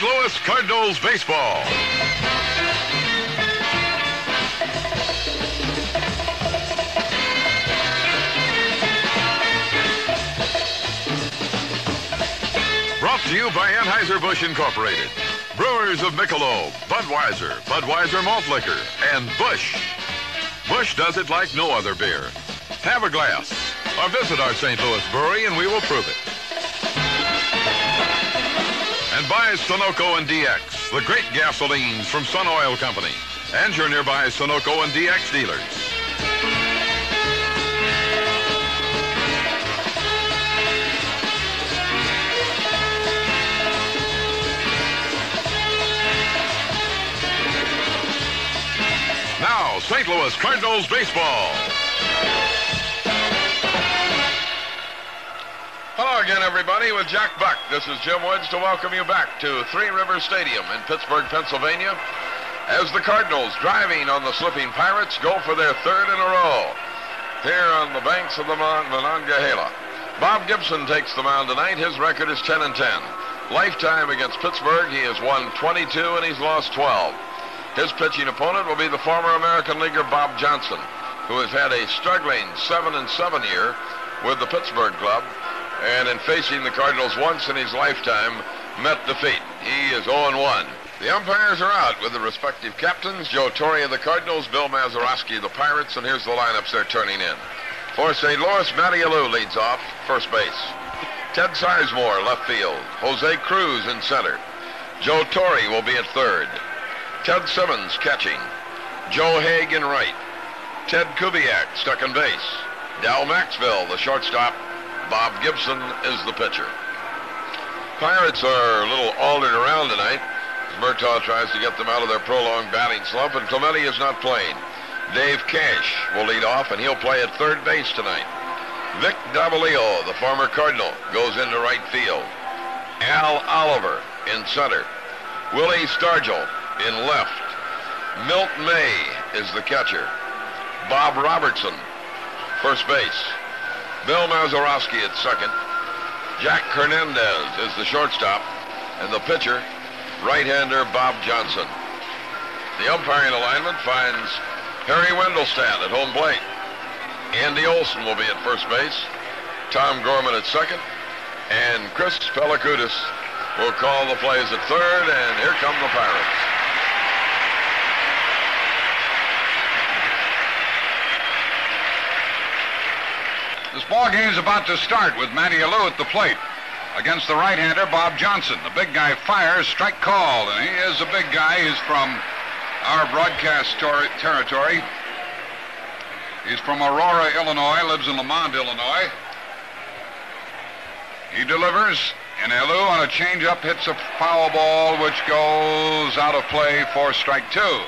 St. Louis Cardinals baseball. Brought to you by Anheuser-Busch Incorporated. Brewers of Michelob, Budweiser, Budweiser Malt Liquor, and Busch. Busch does it like no other beer. Have a glass or visit our St. Louis brewery and we will prove it. Buy Sunoco and DX, the great gasolines from Sun Oil Company, and your nearby Sunoco and DX dealers. Now, St. Louis Cardinals baseball. Hello again, everybody, with Jack Buck. This is Jim Woods to welcome you back to Three Rivers Stadium in Pittsburgh, Pennsylvania, as the Cardinals, driving on the slipping Pirates, go for their third in a row here on the banks of the Mon- Monongahela. Bob Gibson takes the mound tonight. His record is 10 and 10. Lifetime against Pittsburgh, he has won 22 and he's lost 12. His pitching opponent will be the former American leaguer Bob Johnson, who has had a struggling 7 and 7 year with the Pittsburgh club and in facing the Cardinals once in his lifetime, met defeat. He is 0-1. The umpires are out with the respective captains, Joe Torre of the Cardinals, Bill Mazeroski of the Pirates, and here's the lineups they're turning in. For St. Louis, Matty Alou leads off, first base. Ted Sizemore, left field. Jose Cruz in center. Joe Torre will be at third. Ted Simmons catching. Joe Hague in right. Ted Kubiak stuck in base. Dal Maxville, the shortstop. Bob Gibson is the pitcher. Pirates are a little altered around tonight. Murtaugh tries to get them out of their prolonged batting slump, and Clemente is not playing. Dave Cash will lead off, and he'll play at third base tonight. Vic Davalillo, the former Cardinal, goes into right field. Al Oliver in center. Willie Stargell in left. Milt May is the catcher. Bob Robertson, first base. Bill Mazeroski at second. Jack Hernandez is the shortstop. And the pitcher, right-hander Bob Johnson. The umpiring alignment finds Harry Wendelstedt at home plate. Andy Olsen will be at first base. Tom Gorman at second. And Chris Pelekoudas will call the plays at third. And here come the Pirates. This ball game's about to start with Matty Alou at the plate against the right-hander Bob Johnson. The big guy fires, strike called, and he is a big guy. He's from our broadcast tor- territory. He's from Aurora, Illinois, lives in Lemont, Illinois. He delivers, and Alou on a changeup hits a foul ball which goes out of play for strike two.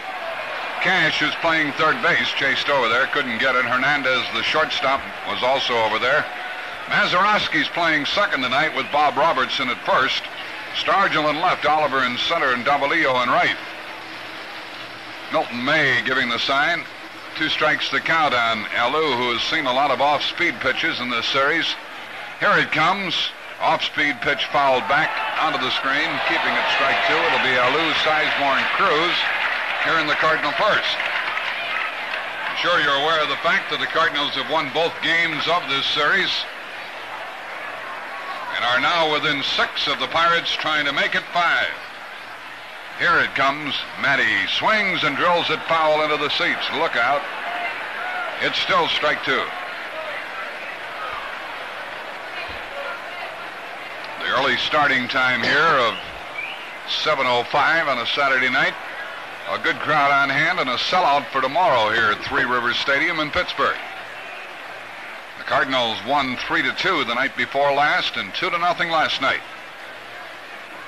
Cash, who's playing third base, chased over there, couldn't get it. Hernandez, the shortstop, was also over there. Mazeroski's playing second tonight with Bob Robertson at first. Stargell in left, Oliver in center, and Davalillo in right. Milton May giving the sign. Two strikes to count on Alou, who has seen a lot of off-speed pitches in this series. Here it comes. Off-speed pitch fouled back onto the screen, keeping it strike two. It'll be Alou, Sizemore, and Cruz here in the Cardinal first. I'm sure you're aware of the fact that the Cardinals have won both games of this series and are now within six of the Pirates, trying to make it five. Here it comes. Matty swings and drills it foul into the seats. Look out. It's still strike two. The early starting time here of 7.05 on a Saturday night. A good crowd on hand and a sellout for tomorrow here at Three Rivers Stadium in Pittsburgh. The Cardinals won 3 to 2 the night before last and 2 to nothing last night.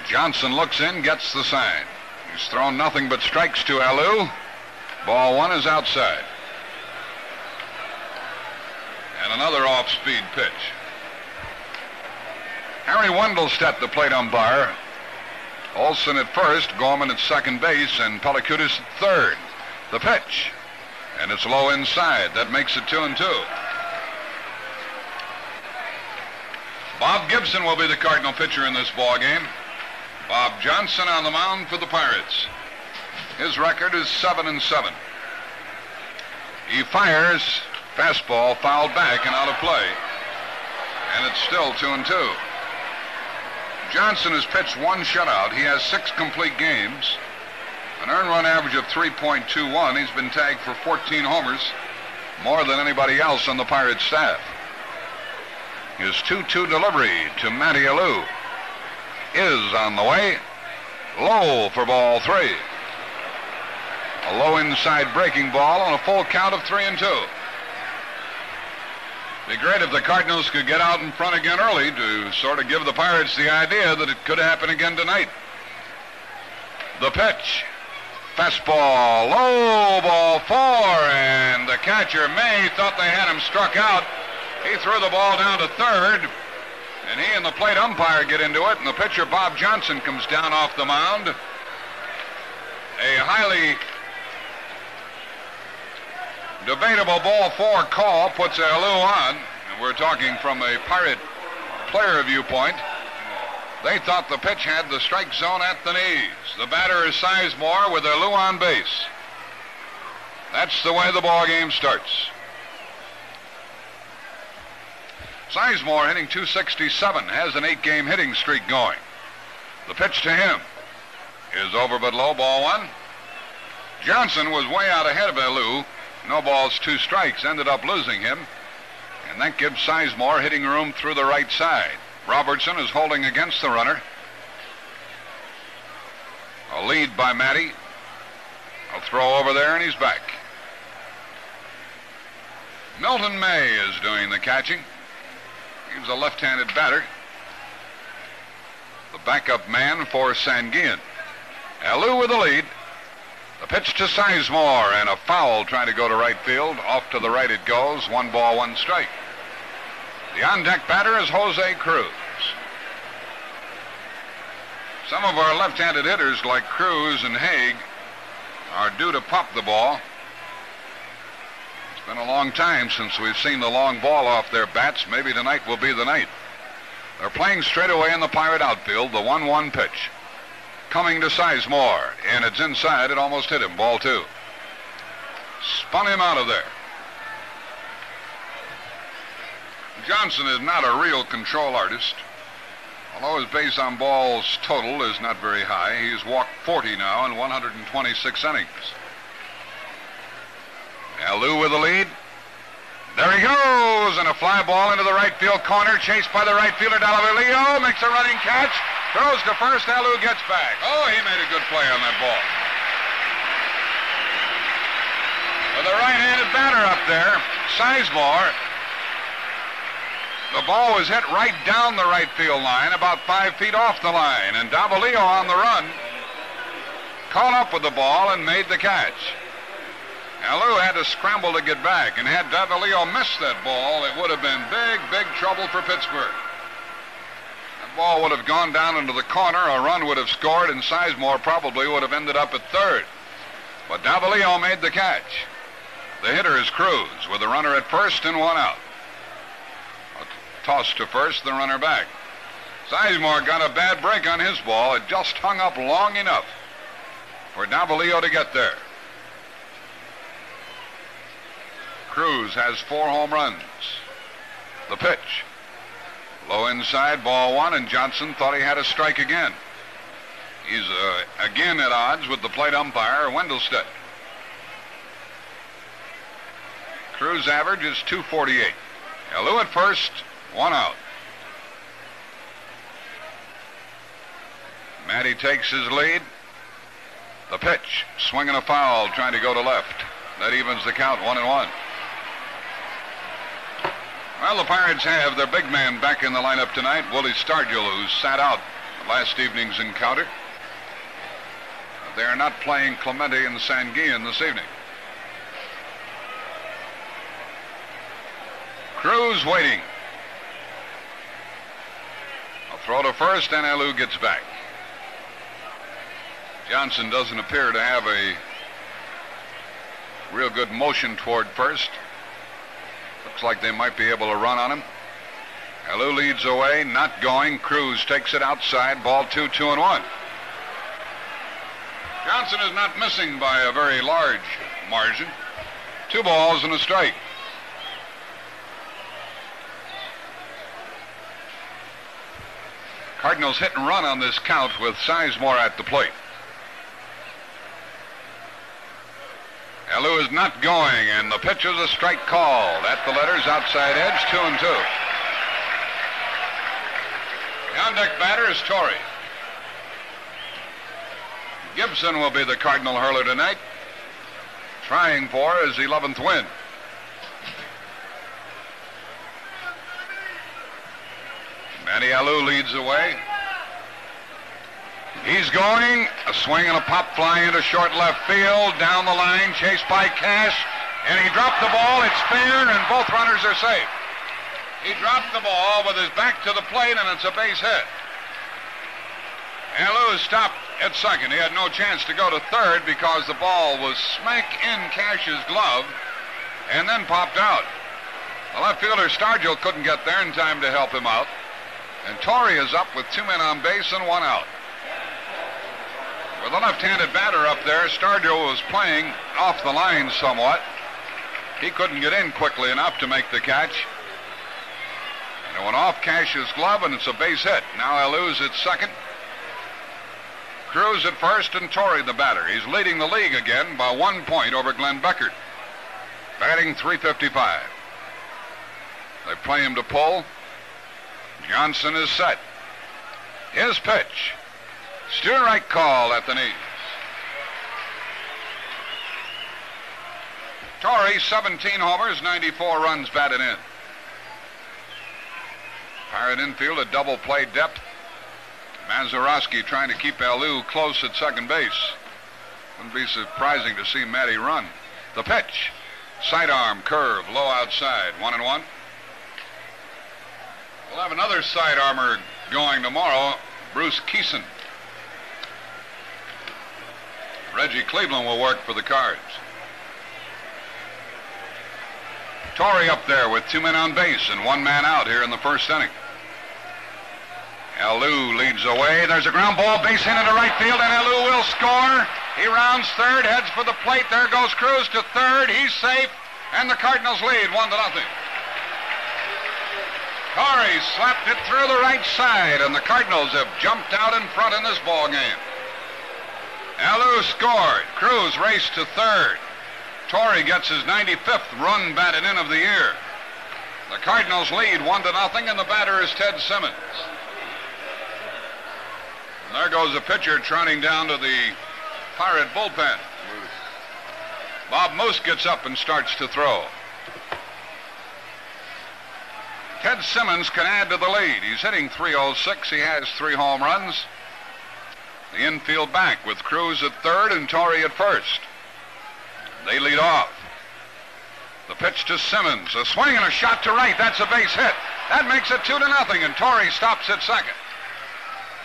Johnson looks in, gets the sign. He's thrown nothing but strikes to Alou. Ball one is outside. And another off-speed pitch. Harry Wendelstedt, the plate umpire. Olsen at first, Gorman at second base, and Pelekoudas at third. The pitch. And it's low inside. That makes it two and two. Bob Gibson will be the Cardinal pitcher in this ball game. Bob Johnson on the mound for the Pirates. His record is 7 and 7. He fires, fastball fouled back and out of play. And it's still 2 and 2. Johnson has pitched one shutout. He has six complete games. An earned run average of 3.21. He's been tagged for 14 homers, more than anybody else on the Pirates staff. His 2-2 delivery to Matty Alou is on the way. Low for ball three. A low inside breaking ball on a full count of three and two. Be great if the Cardinals could get out in front again early to sort of give the Pirates the idea that it could happen again tonight. The pitch. Fastball, low ball four, and the catcher May thought they had him struck out. He threw the ball down to third, and he and the plate umpire get into it, and the pitcher Bob Johnson comes down off the mound. A highly debatable ball four call puts Alou on, and we're talking from a Pirate player viewpoint. They thought the pitch had the strike zone at the knees. The batter is Sizemore with Alou on base. That's the way the ball game starts. Sizemore hitting 267 has an eight-game hitting streak going. The pitch to him is over but low, ball one. Johnson was way out ahead of Alou. No balls, two strikes, ended up losing him. And that gives Sizemore hitting room through the right side. Robertson is holding against the runner. A lead by Matty. A throw over there, and he's back. Milton May is doing the catching. He's a left-handed batter. The backup man for Sanguillen. Alou with the lead. The pitch to Sizemore and a foul trying to go to right field. Off to the right it goes. One ball, one strike. The on-deck batter is Jose Cruz. Some of our left-handed hitters like Cruz and Hague are due to pop the ball. It's been a long time since we've seen the long ball off their bats. Maybe tonight will be the night. They're playing straight away in the Pirate outfield, the 1-1 pitch. Coming to Sizemore, and it's inside. It almost hit him. Ball two. Spun him out of there. Johnson is not a real control artist. Although his base on balls total is not very high, he's walked 40 now in 126 innings. Alou with the lead. There he goes, and a fly ball into the right field corner, chased by the right fielder Davalillo, makes a running catch, throws to first. Alou gets back. Oh, he made a good play on that ball. With a right-handed batter up there, Sizemore the ball was hit right down the right field line, about five feet off the line, and Davalillo on the run caught up with the ball and made the catch. Alou had to scramble to get back, and had Davalillo missed that ball, it would have been big, big trouble for Pittsburgh. That ball would have gone down into the corner, a run would have scored, and Sizemore probably would have ended up at third. But Davalillo made the catch. The hitter is Cruz with a runner at first and one out. Toss to first, the runner back. Sizemore got a bad break on his ball. It just hung up long enough for Davalillo to get there. Cruz has four home runs. The pitch. Low inside, ball one, and Johnson thought he had a strike again. He's uh, again at odds with the plate umpire, Wendelstedt. Cruz average is 248. Alou at first, one out. Matty takes his lead. The pitch, swinging a foul, trying to go to left. That evens the count, one and one. Well, the Pirates have their big man back in the lineup tonight, Willie Stargell, who sat out last evening's encounter. They are not playing Clemente and Sanguillen this evening. Cruz waiting. A throw to first, and Alou gets back. Johnson doesn't appear to have a real good motion toward first. Looks like they might be able to run on him. Alou leads away, not going. Cruz takes it outside. Ball two, two and one. Johnson is not missing by a very large margin. Two balls and a strike. Cardinals hit and run on this count with Sizemore at the plate. Alou is not going, and the pitch is a strike called at the letters outside edge, two and two. The on deck batter is Torre. Gibson will be the Cardinal hurler tonight, trying for his 11th win. Manny Alou leads the way. He's going. A swing and a pop fly into short left field. Down the line, chased by Cash. And he dropped the ball. It's fair, and both runners are safe. He dropped the ball with his back to the plate, and it's a base hit. Alou stopped at second. He had no chance to go to third because the ball was smack in Cash's glove and then popped out. The left fielder Stargell couldn't get there in time to help him out. And Torre is up with two men on base and one out. With a left-handed batter up there, Stargell was playing off the line somewhat. He couldn't get in quickly enough to make the catch. And it went off Cash's glove, and it's a base hit. Now I lose at second. Cruz at first, and Torre the batter. He's leading the league again by one point over Glenn Beckert. Batting 355. They play him to pull. Johnson is set. His pitch. Steer right call at the knees. Torre, 17 homers, 94 runs batted in. Pirate infield at double play depth. Mazeroski trying to keep Alou close at second base. Wouldn't be surprising to see Matty run. The pitch. Sidearm, curve, low outside. One and one. We'll have another side armor going tomorrow. Bruce Kison. Reggie Cleveland will work for the Cards. Torre up there with two men on base and one man out here in the first inning. Alou leads away. There's a ground ball base hit into right field, and Alou will score. He rounds third, heads for the plate. There goes Cruz to third. He's safe, and the Cardinals lead one to nothing. Torre slapped it through the right side, and the Cardinals have jumped out in front in this ball game. Alou scored. Cruz raced to third. Torre gets his 95th run batted in of the year. The Cardinals lead one to nothing, and the batter is Ted Simmons. And there goes the pitcher trotting down to the Pirate bullpen. Bob Moose gets up and starts to throw. Ted Simmons can add to the lead. He's hitting 306. He has three home runs. The infield back with Cruz at third and Torre at first. They lead off. The pitch to Simmons. A swing and a shot to right. That's a base hit. That makes it two to nothing, and Torre stops at second.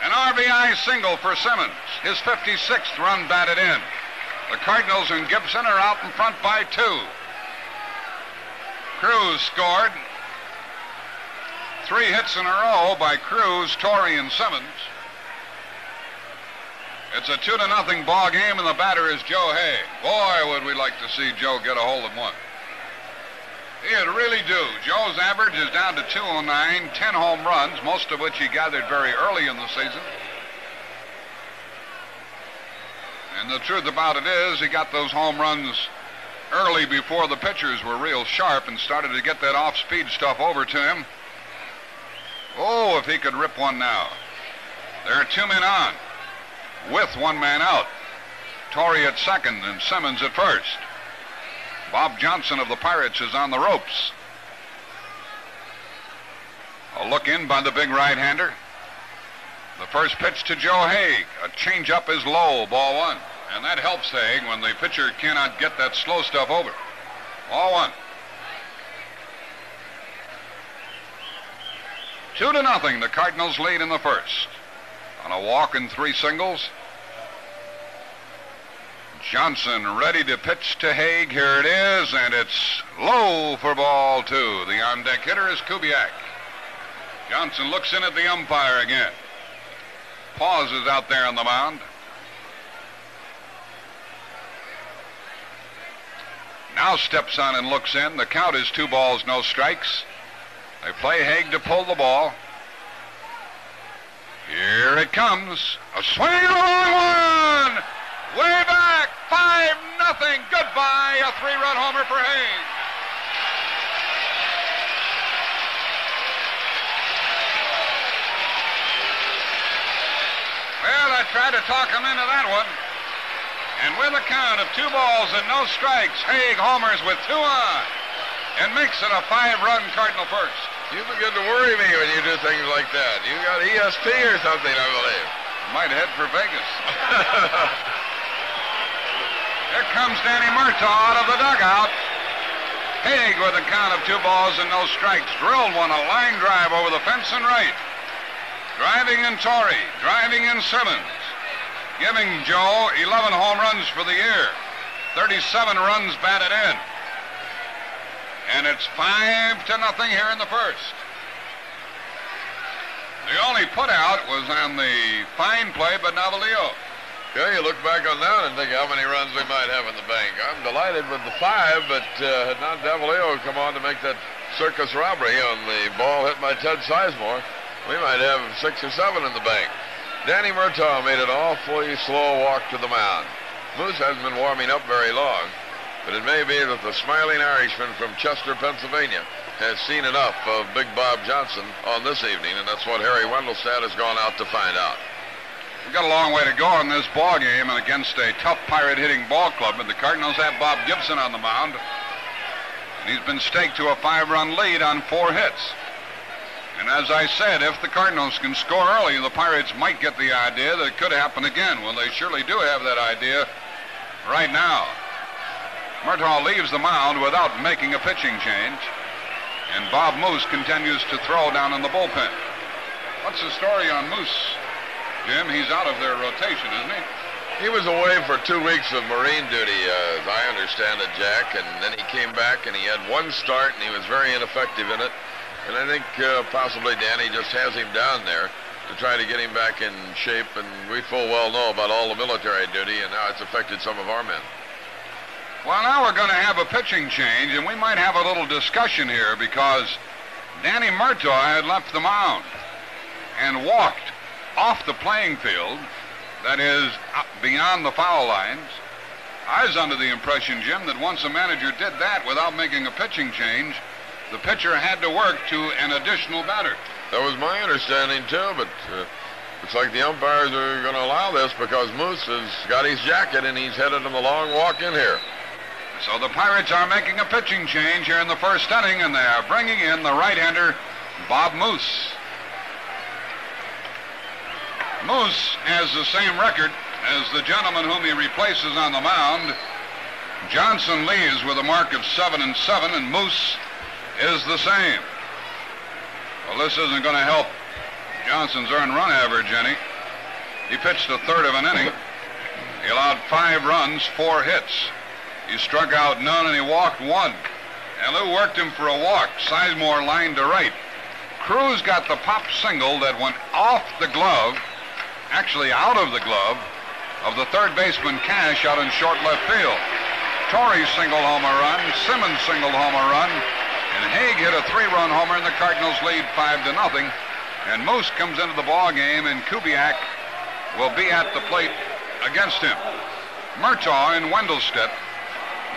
An RBI single for Simmons. His 56th run batted in. The Cardinals and Gibson are out in front by two. Cruz scored. Three hits in a row by Cruz, Torre, and Simmons. It's a two to nothing ball game, and the batter is Joe Hague. Boy, would we like to see Joe get a hold of one. He'd really do. Joe's average is down to 209, 10 home runs, most of which he gathered very early in the season. And the truth about it is, he got those home runs early before the pitchers were real sharp and started to get that off speed stuff over to him. Oh, if he could rip one now. There are two men on, with one man out. Torre at second and Simmons at first. Bob Johnson of the Pirates is on the ropes. A look in by the big right hander. The first pitch to Joe Hague. A changeup is low, ball one. And that helps Hague when the pitcher cannot get that slow stuff over. Ball one. Two to nothing, the Cardinals lead in the first on a walk and three singles. Johnson ready to pitch to Hague. Here it is, and it's low for ball two. The on deck hitter is Kubiak. Johnson looks in at the umpire again. Pauses out there on the mound. Now steps on and looks in. The count is two balls, no strikes. They play Hague to pull the ball. Here it comes. A swing and a long one. Way back. Five nothing. Goodbye. A three-run homer for Hague. Well, I tried to talk him into that one. And with a count of two balls and no strikes, Hague homers with two on and makes it a five-run Cardinal first. You begin to worry me when you do things like that. You got ESP or something, I believe. Might head for Vegas. Here comes Danny Murtaugh out of the dugout. Hague with a count of two balls and no strikes. Drilled one, a line drive over the fence and right. Driving in Torre, driving in Simmons. Giving Joe 11 home runs for the year. 37 runs batted in. And it's five to nothing here in the first. The only put out was on the fine play by Davalillo. Yeah, you look back on that and think how many runs we might have in the bank. I'm delighted with the five, but uh, had not Davalillo come on to make that circus robbery on the ball hit by Ted Sizemore, we might have six or seven in the bank. Danny Murtaugh made an awfully slow walk to the mound. Moose hasn't been warming up very long, but it may be that the smiling Irishman from Chester, Pennsylvania, has seen enough of Big Bob Johnson on this evening, and that's what Harry Wendelstedt has gone out to find out. We've got a long way to go in this ball game and against a tough pirate hitting ball club, but the Cardinals have Bob Gibson on the mound. And he's been staked to a five-run lead on four hits. And as I said, if the Cardinals can score early, the Pirates might get the idea that it could happen again. Well, they surely do have that idea right now. Murtaugh leaves the mound without making a pitching change. And Bob Moose continues to throw down in the bullpen. What's the story on Moose, Jim? He's out of their rotation, isn't he? He was away for two weeks of Marine duty, uh, as I understand it, Jack, and then he came back and he had one start and he was very ineffective in it. And I think uh, possibly Danny just has him down there to try to get him back in shape. And we full well know about all the military duty and how it's affected some of our men. Well, now we're going to have a pitching change, and we might have a little discussion here because Danny Murtaugh had left the mound and walked off the playing field, that is, beyond the foul lines. I was under the impression, Jim, that once a manager did that without making a pitching change, the pitcher had to work to an additional batter. That was my understanding, too, but uh, looks like the umpires are going to allow this because Moose has got his jacket and he's headed on the long walk in here. So the Pirates are making a pitching change here in the first inning, and they are bringing in the right-hander, Bob Moose. Moose has the same record as the gentleman whom he replaces on the mound. Johnson leaves with a mark of seven and seven, and Moose is the same. Well, this isn't going to help Johnson's earned run average any. He pitched a third of an inning. He allowed five runs, four hits. He struck out none and he walked one. And Lou worked him for a walk. Sizemore lined to right. Cruz got the pop single that went off the glove, actually out of the glove, of the third baseman Cash out in short left field. Torre single homer run, Simmons single homer run, and Hague hit a three-run homer, and the Cardinals lead five to nothing. And Moose comes into the ball game, and Kubiak will be at the plate against him. Murtaugh and Wendelstedt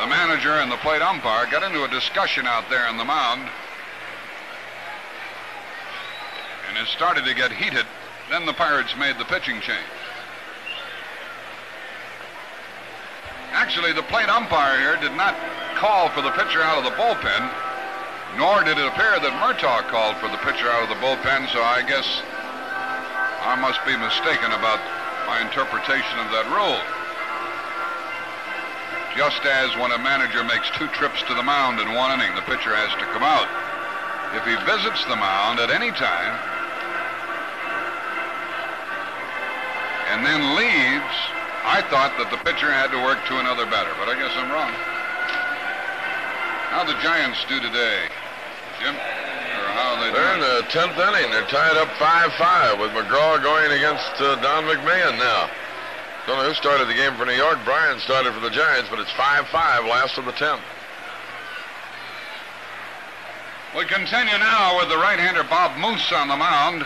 the manager and the plate umpire got into a discussion out there on the mound. And it started to get heated. Then the Pirates made the pitching change. Actually, the plate umpire here did not call for the pitcher out of the bullpen, nor did it appear that Murtaugh called for the pitcher out of the bullpen, so I guess I must be mistaken about my interpretation of that rule just as when a manager makes two trips to the mound in one inning, the pitcher has to come out. If he visits the mound at any time and then leaves, I thought that the pitcher had to work to another batter, but I guess I'm wrong. How the Giants do today, Jim? Or how they They're in the 10th inning. They're tied up 5-5 with McGraw going against uh, Don McMahon now. Don't know who started the game for New York. Bryan started for the Giants, but it's 5-5, last of the 10th. We continue now with the right-hander Bob Moose on the mound.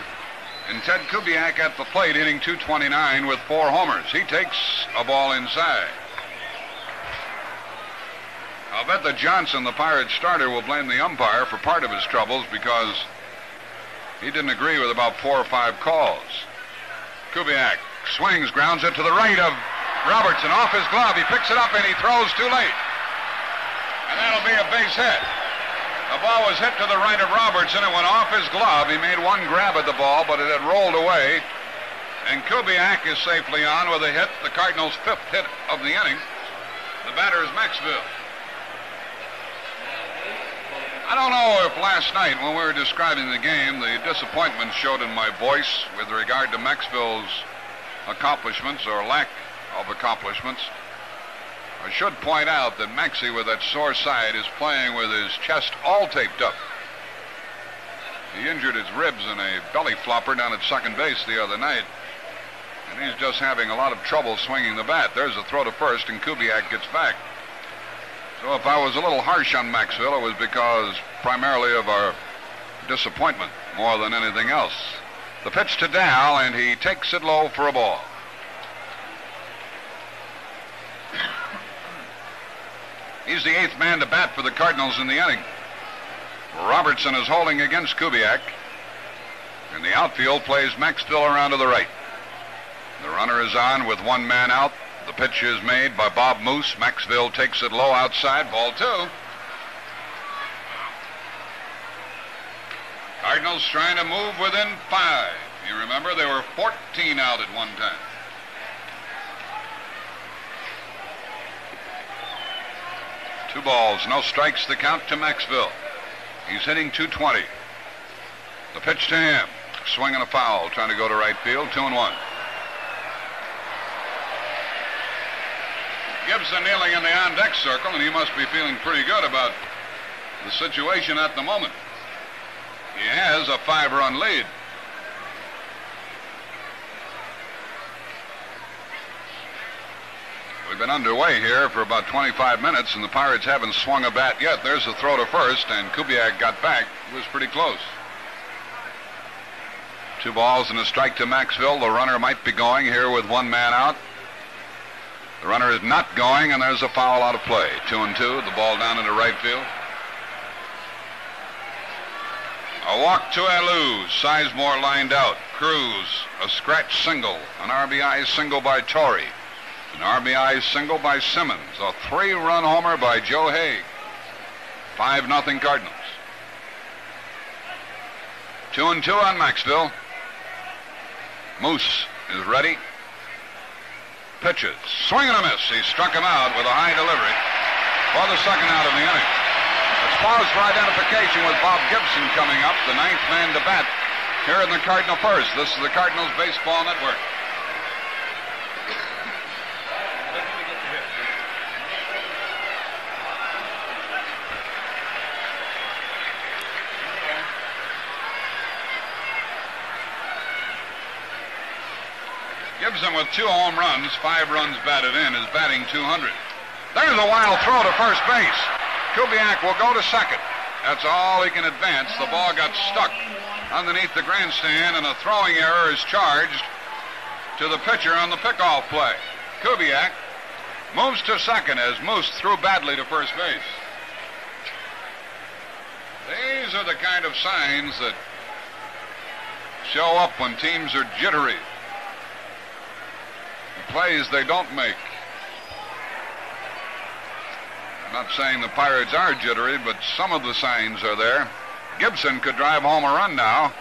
And Ted Kubiak at the plate hitting 229 with four homers. He takes a ball inside. I'll bet that Johnson, the Pirates starter, will blame the umpire for part of his troubles because he didn't agree with about four or five calls. Kubiak swings, grounds it to the right of Robertson off his glove. He picks it up and he throws too late. And that'll be a base hit. The ball was hit to the right of Robertson. It went off his glove. He made one grab at the ball, but it had rolled away. And Kubiak is safely on with a hit, the Cardinals' fifth hit of the inning. The batter is Maxville. I don't know if last night, when we were describing the game, the disappointment showed in my voice with regard to Maxville's accomplishments or lack of accomplishments. I should point out that Maxie, with that sore side, is playing with his chest all taped up. He injured his ribs in a belly flopper down at second base the other night. And he's just having a lot of trouble swinging the bat. There's a throw to first, and Kubiak gets back. So if I was a little harsh on Maxville, it was because primarily of our disappointment more than anything else. The pitch to Dal, and he takes it low for a ball. He's the eighth man to bat for the Cardinals in the inning. Robertson is holding against Kubiak. And the outfield plays Maxville around to the right. The runner is on with one man out. The pitch is made by Bob Moose. Maxville takes it low outside. Ball two. Cardinals trying to move within five. You remember they were 14 out at one time. Two balls, no strikes the count to Maxville. He's hitting 220. The pitch to him. Swing and a foul, trying to go to right field. Two and one. Gibson kneeling in the on deck circle, and he must be feeling pretty good about the situation at the moment. He has a five run lead. We've been underway here for about 25 minutes, and the Pirates haven't swung a bat yet. There's a throw to first, and Kubiak got back. It was pretty close. Two balls and a strike to Maxville. The runner might be going here with one man out. The runner is not going, and there's a foul out of play. Two and two. The ball down into right field. A walk to Alou. Sizemore lined out. Cruz, a scratch single. An RBI single by Torre. An RBI single by Simmons. A three-run homer by Joe Hague. 5 nothing Cardinals. Two and two on Maxville. Moose is ready. Pitches. Swing and a miss. He struck him out with a high delivery for the second out of the inning. Pause for identification with Bob Gibson coming up, the ninth man to bat here in the Cardinal First. This is the Cardinals Baseball Network. Gibson with two home runs, five runs batted in, is batting 200. There's a wild throw to first base. Kubiak will go to second. That's all he can advance. The ball got stuck underneath the grandstand, and a throwing error is charged to the pitcher on the pickoff play. Kubiak moves to second as Moose threw badly to first base. These are the kind of signs that show up when teams are jittery plays they don't make. I'm not saying the Pirates are jittery, but some of the signs are there. Gibson could drive home a run now.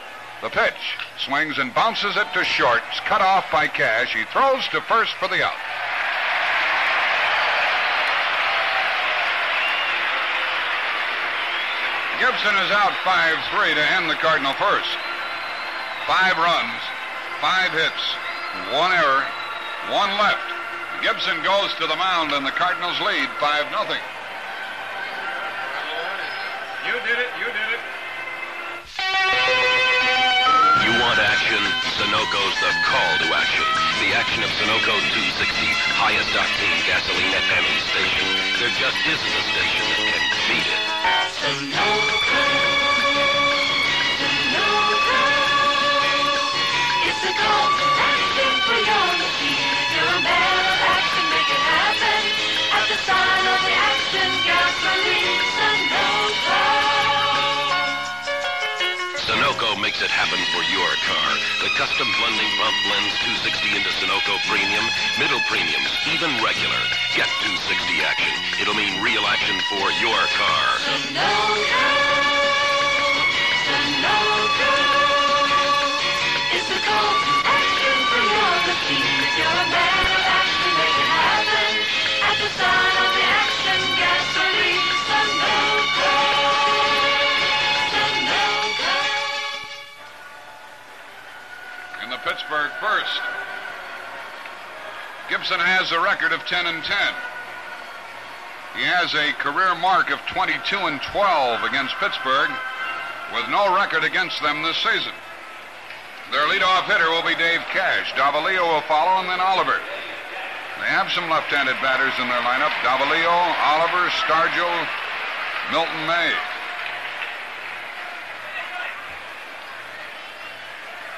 The pitch swings and bounces it to short. Cut off by Cash. He throws to first for the out. Gibson is out 5-3 to end the Cardinal first. Five runs, five hits, one error, one left. Gibson goes to the mound, and the Cardinals lead 5 nothing. You did it. You did it. You want action? Sunoco's the call to action. The action of Sunoco 260, highest octane gasoline at any station. There just isn't a station that can beat it. Sunoco. Sunoco. It's the call to action for your machine. You're a man of action. Make it happen at the sign of makes it happen for your car. The custom blending pump blends 260 into Sunoco Premium, middle premiums, even regular. Get 260 action. It'll mean real action for your car. Sunoco, Sunoco, it's the call to action for your machine. If you're a man of action, make it happen. At the sign of the Pittsburgh first. Gibson has a record of 10 and 10. He has a career mark of 22 and 12 against Pittsburgh, with no record against them this season. Their leadoff hitter will be Dave Cash. Davalillo will follow, and then Oliver. They have some left-handed batters in their lineup: Davalillo, Oliver, Stargell, Milton May.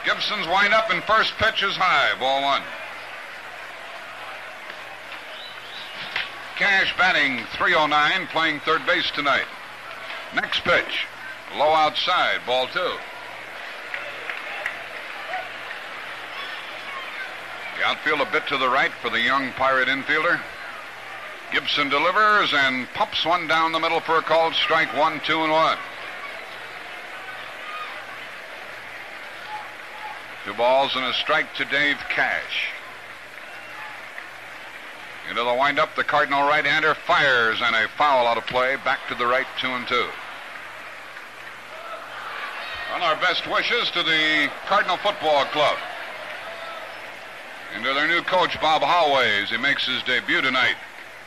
Gibson's wind up and first pitch is high, ball one. Cash batting 309, playing third base tonight. Next pitch, low outside, ball two. The outfield a bit to the right for the young Pirate infielder. Gibson delivers and pumps one down the middle for a called strike, one, two, and one. Two balls and a strike to Dave Cash. Into the windup, the Cardinal right-hander fires and a foul out of play. Back to the right, two and two. Well, our best wishes to the Cardinal Football Club. Into their new coach, Bob as he makes his debut tonight.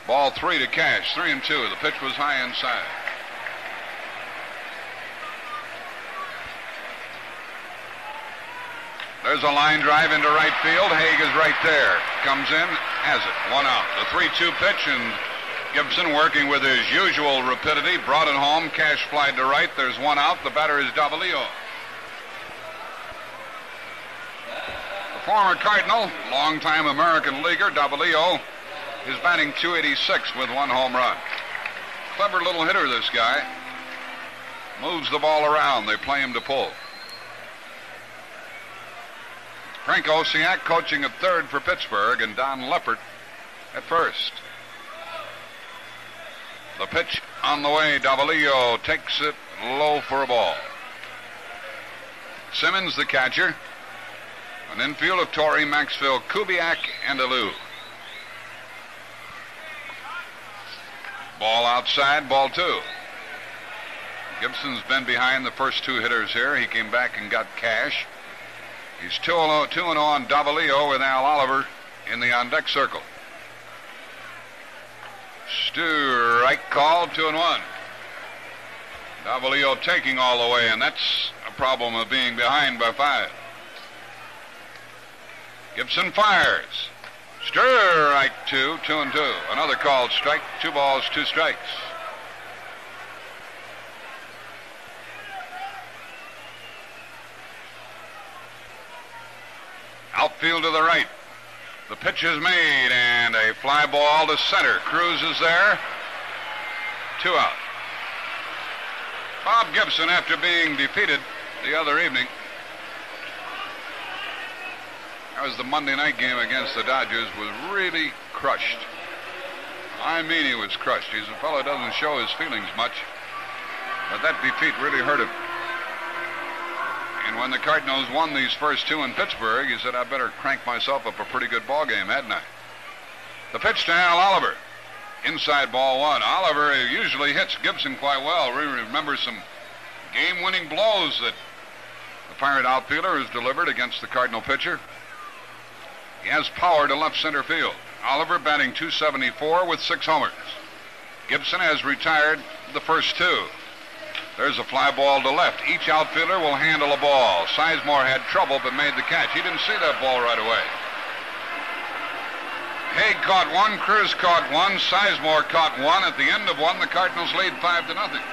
Ball three to Cash, three and two. The pitch was high inside. There's a line drive into right field. Hague is right there. Comes in, has it. One out. The 3 2 pitch, and Gibson working with his usual rapidity. Brought it home. Cash flied to right. There's one out. The batter is Davalillo. The former Cardinal, longtime American leaguer, Davalillo, is batting 286 with one home run. Clever little hitter, this guy. Moves the ball around. They play him to pull. Frank Oceak coaching at third for Pittsburgh and Don Leppert at first. The pitch on the way. Davalillo takes it low for a ball. Simmons, the catcher. An infield of Torre, Maxville, Kubiak, and Alou. Ball outside, ball two. Gibson's been behind the first two hitters here. He came back and got cash. He's 2 0 2 0 on Davalillo with Al Oliver in the on deck circle. Strike call, 2 and 1. Davalillo taking all the way, and that's a problem of being behind by five. Gibson fires. Strike two, two and two. Another called strike, two balls, two strikes. Outfield to the right. The pitch is made and a fly ball to center. Cruz is there. Two out. Bob Gibson, after being defeated the other evening, that was the Monday night game against the Dodgers, was really crushed. I mean, he was crushed. He's a fellow doesn't show his feelings much, but that defeat really hurt him. And when the Cardinals won these first two in Pittsburgh, he said, I better crank myself up a pretty good ball game, hadn't I? The pitch to Al Oliver. Inside ball one. Oliver usually hits Gibson quite well. We remember some game winning blows that the Pirate outfielder has delivered against the Cardinal pitcher. He has power to left center field. Oliver batting 274 with six homers. Gibson has retired the first two. There's a fly ball to left. Each outfielder will handle a ball. Sizemore had trouble but made the catch. He didn't see that ball right away. Hague caught one, Cruz caught one, Sizemore caught one. At the end of one, the Cardinals lead five to nothing.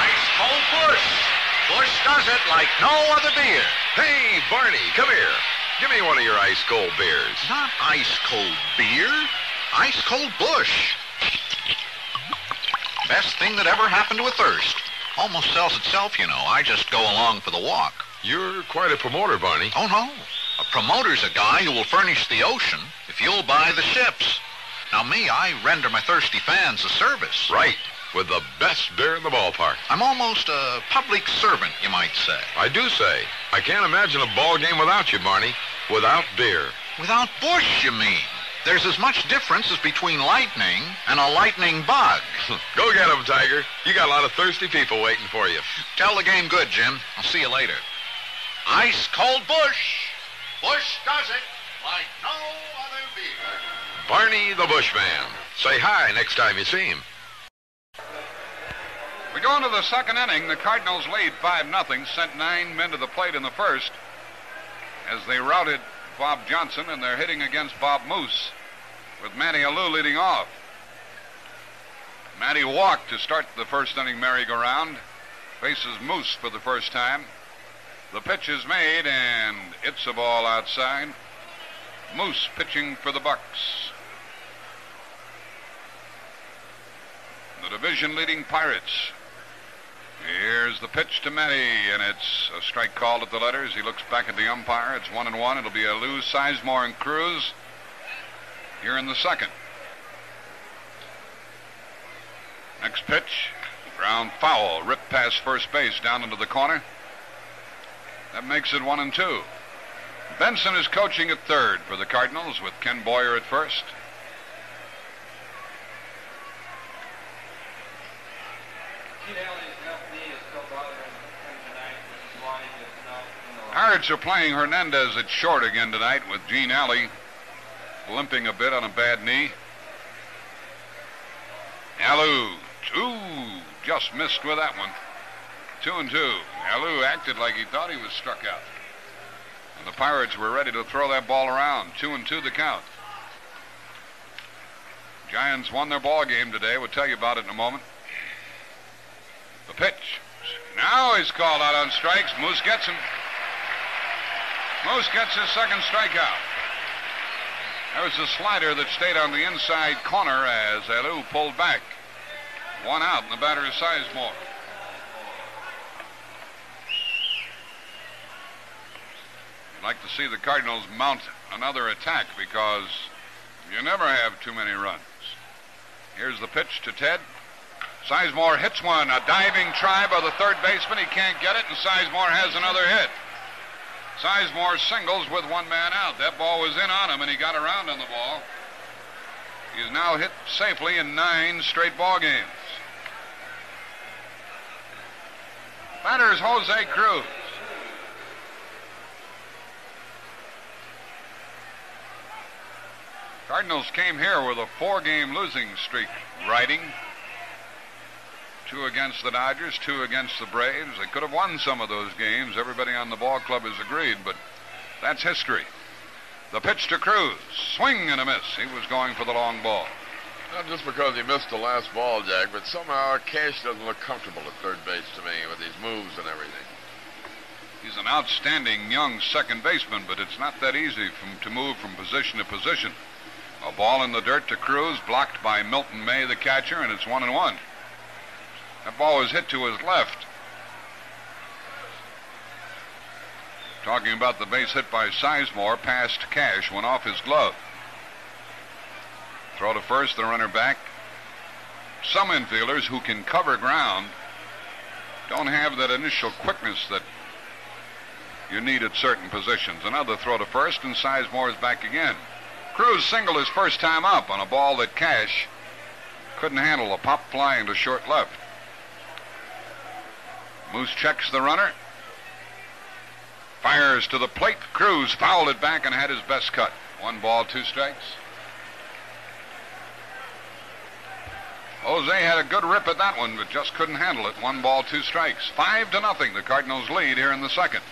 Ice cold Busch. Busch does it like no other beer. Hey, Barney, come here. Give me one of your ice cold beers. Not ice cold beer. Ice cold Busch. Best thing that ever happened to a thirst. almost sells itself, you know. I just go along for the walk. You're quite a promoter, Barney. Oh, no. A promoter's a guy who will furnish the ocean if you'll buy the ships. Now, me, I render my thirsty fans a service. Right. With the best beer in the ballpark. I'm almost a public servant, you might say. I do say. I can't imagine a ball game without you, Barney. Without beer. Without Busch, you mean? There's as much difference as between lightning and a lightning bug. Go get 'em, Tiger. You got a lot of thirsty people waiting for you. Tell the game good, Jim. I'll see you later. Ice cold Busch. Busch does it like no other beer. Barney the Bushman. Say hi next time you see him. We go into the second inning. The Cardinals lead 5 0, sent nine men to the plate in the first as they routed Bob Johnson, and they're hitting against Bob Moose with Matty Alou leading off. Matty walked to start the first inning merry-go-round. Faces Moose for the first time. The pitch is made, and it's a ball outside. Moose pitching for the Bucs. The division leading Pirates. Here's the pitch to Matty, and it's a strike called at the letters. He looks back at the umpire. It's one and one. It'll be Alou Sizemore and Cruz here in the second. Next pitch, ground foul, ripped past first base down into the corner. That makes it one and two. Benson is coaching at third for the Cardinals with Ken Boyer at first. Pirates are playing Hernandez at short again tonight with Gene Alley limping a bit on a bad knee. Alou, two, just missed with that one. Two and two. Alou acted like he thought he was struck out. And the Pirates were ready to throw that ball around. Two and two the count. Giants won their ball game today. We'll tell you about it in a moment. The pitch. Now he's called out on strikes. Moose gets him. Moose gets his second strikeout. There was a slider that stayed on the inside corner as Alou pulled back. One out, and the batter is Sizemore. I'd like to see the Cardinals mount another attack because you never have too many runs. Here's the pitch to Ted. Sizemore hits one. A diving try by the third baseman. He can't get it, and Sizemore has another hit. Sizemore singles with one man out. That ball was in on him, and he got around on the ball. He's now hit safely in nine straight ball games. Batter is Jose Cruz. Cardinals came here with a four-game losing streak riding. Two against the Dodgers, two against the Braves. They could have won some of those games. Everybody on the ball club has agreed, but that's history. The pitch to Cruz. Swing and a miss. He was going for the long ball. Not just because he missed the last ball, Jack, but somehow Cash doesn't look comfortable at third base to me with his moves and everything. He's an outstanding young second baseman, but it's not that easy from, to move from position to position. A ball in the dirt to Cruz, blocked by Milton May, the catcher, and it's one and one. That ball was hit to his left. Talking about the base hit by Sizemore, past Cash, went off his glove. Throw to first, the runner back. Some infielders who can cover ground don't have that initial quickness that you need at certain positions. Another throw to first, and Sizemore is back again. Cruz singled his first time up on a ball that Cash couldn't handle. A pop fly into short left. Moose checks the runner. Fires to the plate. Cruz fouled it back and had his best cut. One ball, two strikes. Jose had a good rip at that one, but just couldn't handle it. One ball, two strikes. Five to nothing. The Cardinals lead here in the second.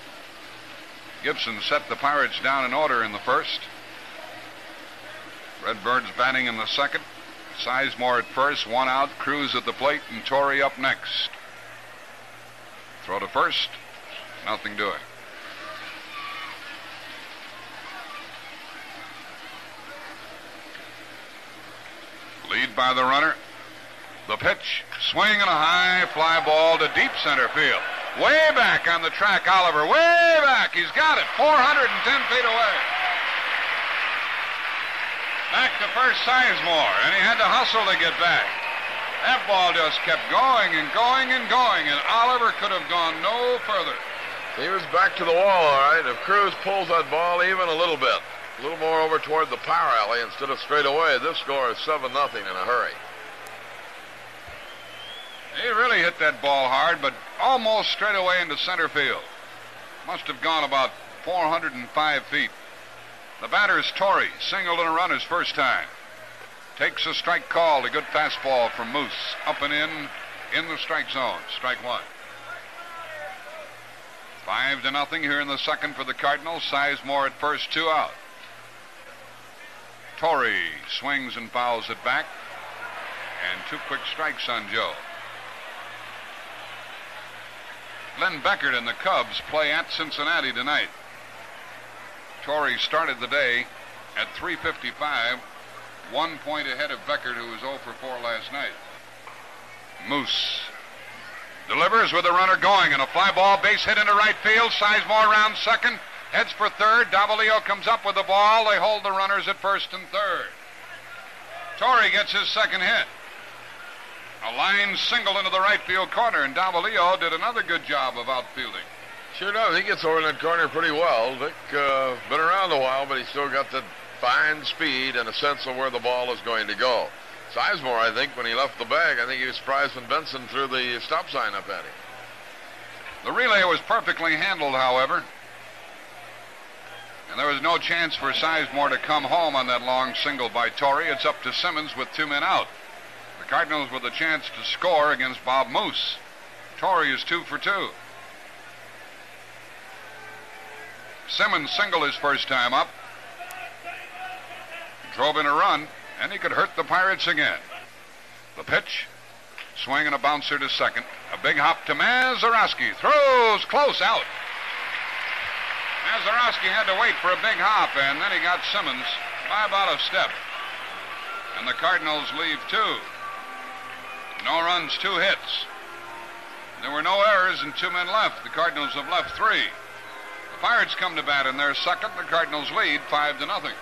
Gibson set the Pirates down in order in the first. Redbirds batting in the second. Sizemore at first, one out. Cruz at the plate, and Torre up next. Throw to first. Nothing doing. Lead by the runner. The pitch, swing and a high fly ball to deep center field. Way back on the track, Oliver. Way back. He's got it. 410 feet away. Back to first Sizemore, and he had to hustle to get back. That ball just kept going and going and going, and Oliver could have gone no further. He was back to the wall, all right. If Cruz pulls that ball even a little bit, a little more over toward the power alley instead of straight away, this score is 7 nothing in a hurry. He really hit that ball hard, but almost straight away into center field. Must have gone about 405 feet. The batter is Torre, singled and a run his first time. Takes a strike call, a good fastball from Moose, up and in, in the strike zone. Strike one. Five to nothing here in the second for the Cardinals. Sizemore at first, two out. Torre swings and fouls it back. And two quick strikes on Joe. Glenn Beckert and the Cubs play at Cincinnati tonight. Torre started the day at 355, one point ahead of Beckert, who was 0 for 4 last night. Moose delivers with the runner going, and a fly ball base hit into right field. Sizemore around second, heads for third. Davalillo comes up with the ball. They hold the runners at first and third. Torre gets his second hit. A line single into the right field corner, and Davalillo did another good job of outfielding. Sure does. He gets over in that corner pretty well. Vic, uh, been around a while, but he's still got the fine speed and a sense of where the ball is going to go. Sizemore, I think, when he left the bag, I think he was surprised when Benson threw the stop sign up at him. The relay was perfectly handled, however. And there was no chance for Sizemore to come home on that long single by Torre. It's up to Simmons with two men out. The Cardinals with a chance to score against Bob Moose. Torre is two for two. Simmons singled his first time up. Drove in a run, and he could hurt the Pirates again. The pitch, swing and a bouncer to second. A big hop to Mazeroski. Throws close out. Mazeroski had to wait for a big hop, and then he got Simmons by about a step. And the Cardinals leave two. No runs, two hits. There were no errors and two men left. The Cardinals have left three. The Pirates come to bat in their second. The Cardinals lead five to nothing.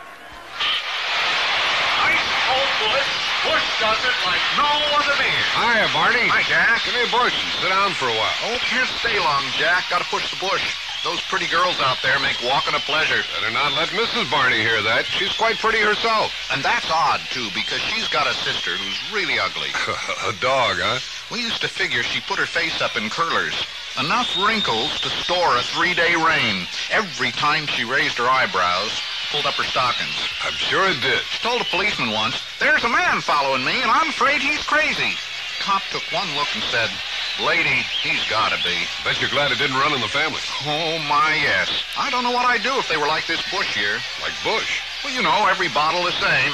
Busch. Busch does it like no other man. Hiya, Barney. Hi, Jack. Give me a Busch sit down for a while. Oh, can't stay long, Jack. Gotta push the Busch. Those pretty girls out there make walking a pleasure. Better not let Mrs. Barney hear that. She's quite pretty herself. And that's odd, too, because she's got a sister who's really ugly. a dog, huh? We used to figure she put her face up in curlers. Enough wrinkles to store a three-day rain. Every time she raised her eyebrows, pulled up her stockings. I'm sure it did. She told a policeman once, there's a man following me, and I'm afraid he's crazy. Cop took one look and said, lady, he's gotta be. Bet you're glad it didn't run in the family. Oh, my, yes. I don't know what I'd do if they were like this Busch here. Like Busch. Well, you know, every bottle the same.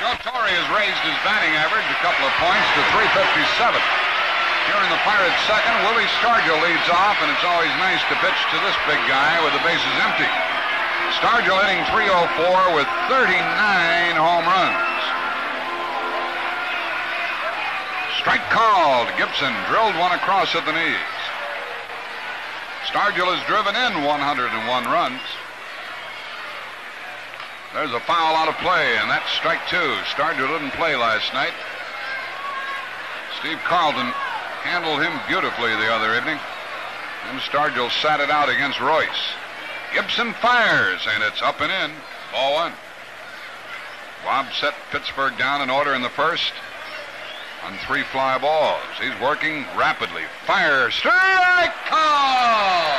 Joe Torre has raised his batting average a couple of points to 357. Here in the Pirates' second, Willie Stargell leads off, and it's always nice to pitch to this big guy with the bases empty. Stargell hitting 304 with 39 home runs. Strike called. Gibson drilled one across at the knees. Stargell has driven in 101 runs. There's a foul out of play, and that's strike two. Stargell didn't play last night. Steve Carlton handled him beautifully the other evening. And Stargell sat it out against Reuss. Gibson fires, and it's up and in. Ball one. Bob set Pittsburgh down in order in the first on three fly balls. He's working rapidly. Fire, strike call!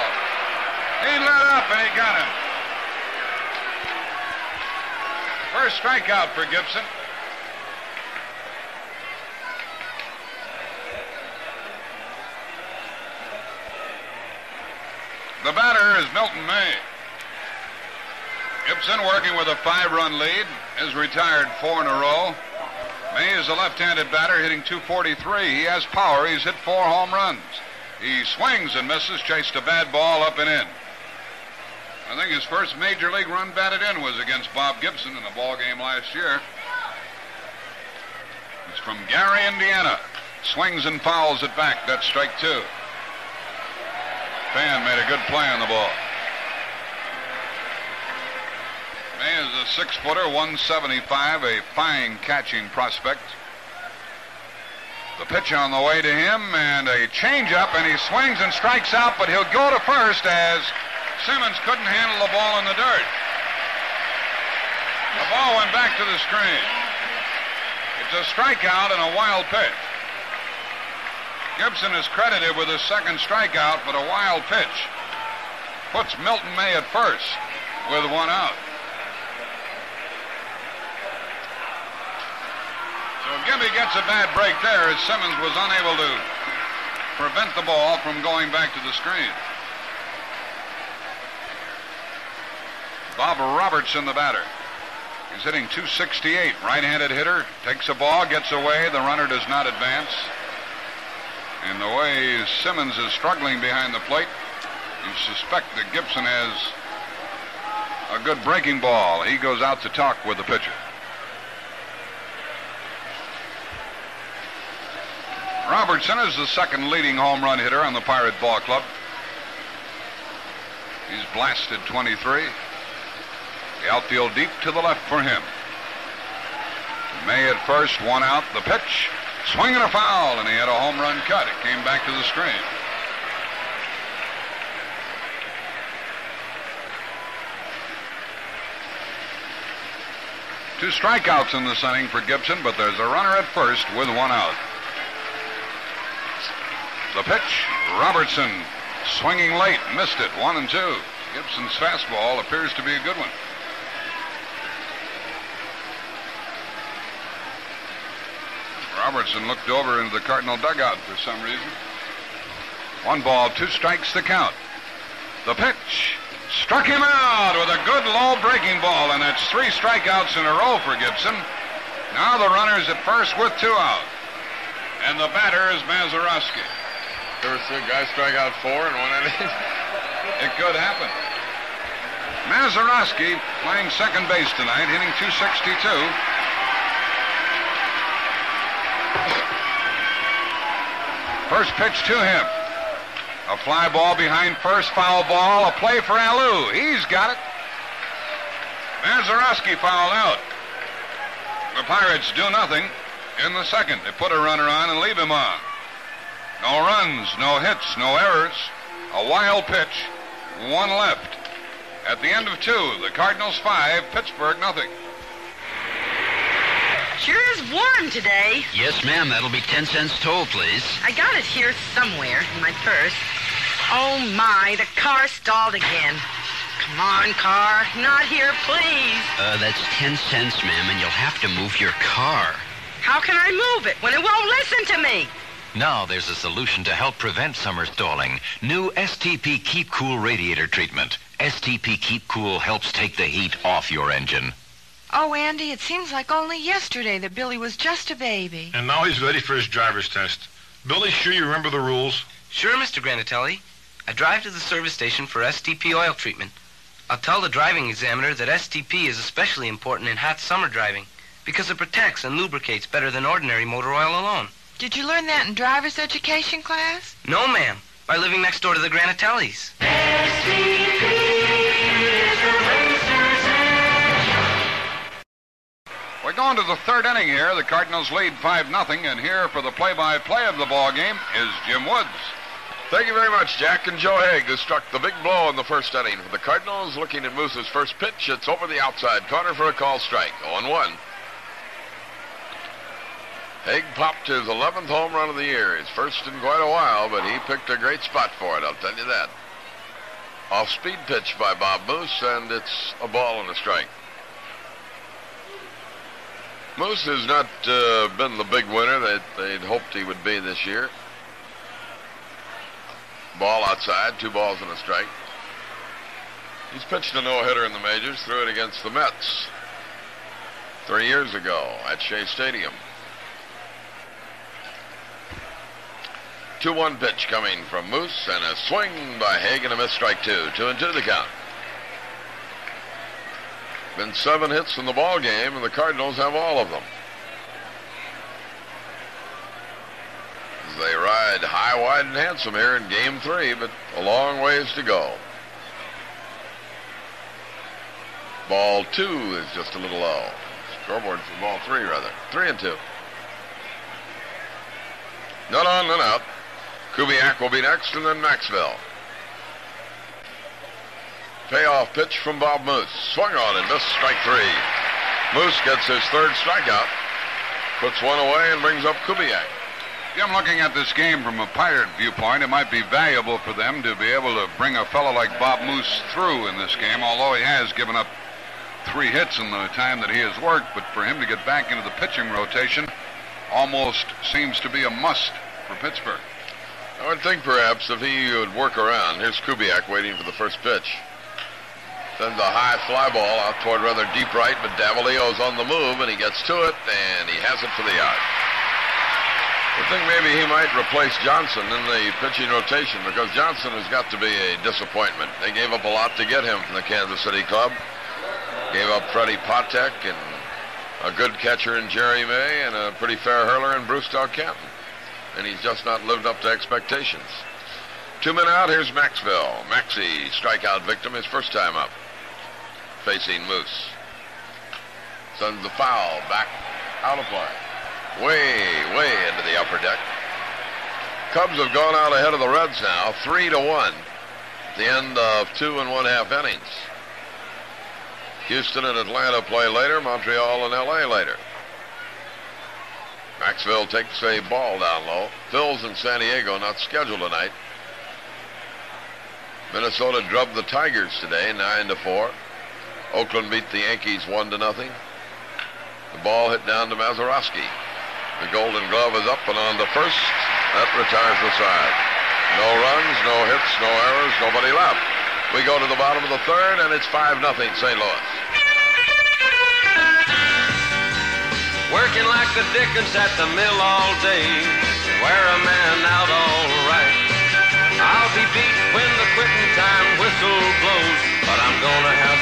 He let up and he got him. First strikeout for Gibson. The batter is Milton May. Gibson, working with a five run lead, has retired four in a row. May is a left handed batter hitting 243. He has power. He's hit four home runs. He swings and misses, chased a bad ball up and in. I think his first major league run batted in was against Bob Gibson in a ball game last year. It's from Gary, Indiana. Swings and fouls it back. That's strike two. Fan made a good play on the ball. May is a six footer, 175, a fine catching prospect. The pitch on the way to him and a changeup, and he swings and strikes out, but he'll go to first as Simmons couldn't handle the ball in the dirt. The ball went back to the screen. It's a strikeout and a wild pitch. Gibson is credited with his second strikeout, but a wild pitch puts Milton May at first with one out. So Gibby gets a bad break there as Simmons was unable to prevent the ball from going back to the screen. Bob Robertson, the batter. He's hitting 268. Right-handed hitter. Takes a ball, gets away. The runner does not advance. And the way Simmons is struggling behind the plate, you suspect that Gibson has a good breaking ball. He goes out to talk with the pitcher. Robertson is the second leading home run hitter on the Pirate Ball Club. He's blasted 23. The outfield deep to the left for him. May at first, one out. The pitch, swing and a foul, and he had a home run cut. It came back to the screen. Two strikeouts in the inning for Gibson, but there's a runner at first with one out. The pitch, Robertson swinging late, missed it, one and two. Gibson's fastball appears to be a good one. Robertson looked over into the Cardinal dugout for some reason. One ball, two strikes the count. The pitch struck him out with a good low breaking ball, and that's three strikeouts in a row for Gibson. Now the runner's at first with two out. And the batter is Mazeroski. Ever see a guy strike out four in one inning? It could happen. Mazeroski playing second base tonight, hitting 262. First pitch to him. A fly ball behind first, foul ball, a play for Alou. He's got it. Mazeroski fouled out. The Pirates do nothing in the second. They put a runner on and leave him on. No runs, no hits, no errors. A wild pitch, one left. At the end of two, the Cardinals five, Pittsburgh nothing. Sure is warm today. Yes, ma'am. That'll be 10 cents toll, please. I got it here somewhere in my purse. Oh my, the car stalled again. Come on, car. Not here, please. Uh, that's 10 cents, ma'am, and you'll have to move your car. How can I move it when it won't listen to me? Now there's a solution to help prevent summer stalling. New STP Keep Cool radiator treatment. STP Keep Cool helps take the heat off your engine. Oh, Andy, it seems like only yesterday that Billy was just a baby. And now he's ready for his driver's test. Billy, sure you remember the rules? Sure, Mr. Granatelli. I drive to the service station for STP oil treatment. I'll tell the driving examiner that STP is especially important in hot summer driving because it protects and lubricates better than ordinary motor oil alone. Did you learn that in driver's education class? No, ma'am. By living next door to the Granatellis. We're going to the third inning here. The Cardinals lead 5 nothing, and here for the play-by-play of the ball game is Jim Woods. Thank you very much, Jack. And Joe Hague has struck the big blow in the first inning for the Cardinals. Looking at Moose's first pitch, it's over the outside corner for a call strike. 0 1. Hague popped his 11th home run of the year. His first in quite a while, but he picked a great spot for it, I'll tell you that. Off speed pitch by Bob Moose, and it's a ball and a strike. Moose has not uh, been the big winner that they'd hoped he would be this year. Ball outside, two balls and a strike. He's pitched a no-hitter in the majors, threw it against the Mets three years ago at Shea Stadium. 2-1 pitch coming from Moose and a swing by Hague and a miss strike two. Two and two the count. Been seven hits in the ball game, and the Cardinals have all of them. They ride high, wide, and handsome here in game three, but a long ways to go. Ball two is just a little low. Scoreboard for ball three, rather. Three and two. None on, none out. Kubiak will be next, and then Maxville. Payoff pitch from Bob Moose. Swung on and missed strike three. Moose gets his third strikeout, puts one away, and brings up Kubiak. Jim, looking at this game from a pirate viewpoint, it might be valuable for them to be able to bring a fellow like Bob Moose through in this game, although he has given up three hits in the time that he has worked. But for him to get back into the pitching rotation almost seems to be a must for Pittsburgh. I would think perhaps if he would work around. Here's Kubiak waiting for the first pitch. Sends a high fly ball out toward rather deep right, but Davalillo's on the move, and he gets to it, and he has it for the out. I think maybe he might replace Johnson in the pitching rotation because Johnson has got to be a disappointment. They gave up a lot to get him from the Kansas City club. Gave up Freddie Patek and a good catcher in Jerry May and a pretty fair hurler in Bruce Canton. And he's just not lived up to expectations. Two men out, here's Maxville. Maxie, strikeout victim, his first time up. Facing Moose. Sends the foul back out of play. Way, way into the upper deck. Cubs have gone out ahead of the Reds now, three to one. At the end of two and one half innings. Houston and Atlanta play later, Montreal and LA later. Maxville takes a ball down low. Phil's in San Diego, not scheduled tonight. Minnesota drubbed the Tigers today, nine to four. Oakland beat the Yankees one to nothing. The ball hit down to Mazeroski. The Golden Glove is up and on the first. That retires the side. No runs, no hits, no errors, nobody left. We go to the bottom of the third, and it's 5 nothing St. Louis. Working like the Dickens at the mill all day. Wear a man out all right. I'll be beat when the quitting time whistle blows, but I'm gonna have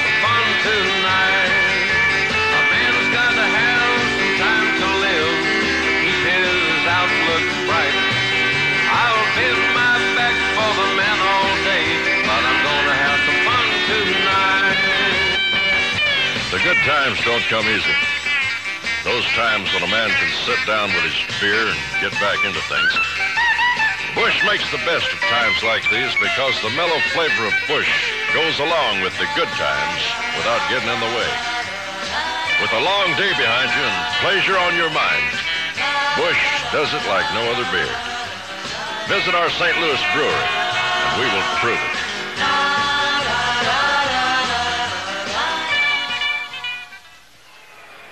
good times don't come easy. Those times when a man can sit down with his beer and get back into things. Busch makes the best of times like these because the mellow flavor of Busch goes along with the good times without getting in the way. With a long day behind you and pleasure on your mind, Busch does it like no other beer. Visit our St. Louis brewery, and we will prove it.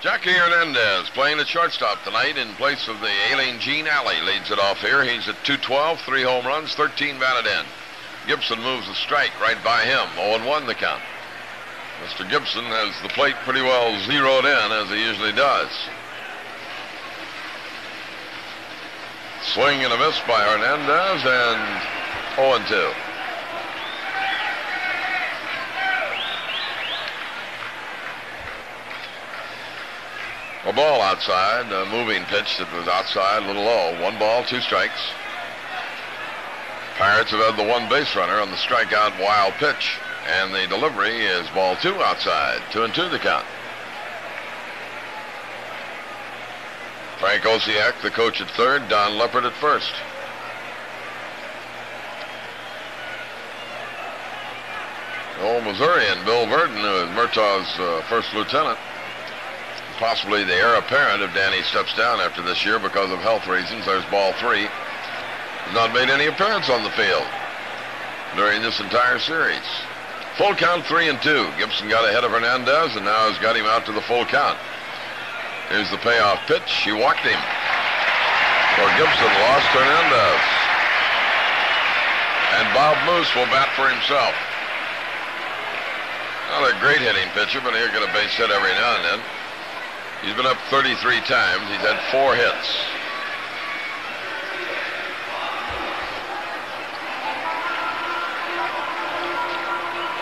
Jackie Hernandez playing at shortstop tonight in place of the ailing Gene Alley. Leads it off here. He's at 212, three home runs, 13 batted in. Gibson moves the strike right by him. 0-1 the count. Mr. Gibson has the plate pretty well zeroed in as he usually does. Swing and a miss by Hernandez and 0-2. A ball outside, a moving pitch that was outside, a little low. One ball, two strikes. Pirates have had the one base runner on the strikeout wild pitch, and the delivery is ball two outside. Two and two the count. Frank Oceak, the coach at third, Don Leppert at first. Old Missourian Bill Virdon, who is Murtaugh's uh, first lieutenant possibly the heir apparent if Danny steps down after this year because of health reasons. There's ball three. He's Not made any appearance on the field during this entire series. Full count three and two. Gibson got ahead of Hernandez and now has got him out to the full count. Here's the payoff pitch. He walked him. For Gibson lost Hernandez. And Bob Moose will bat for himself. Not a great hitting pitcher, but he'll get a base hit every now and then. He's been up 33 times. He's had four hits.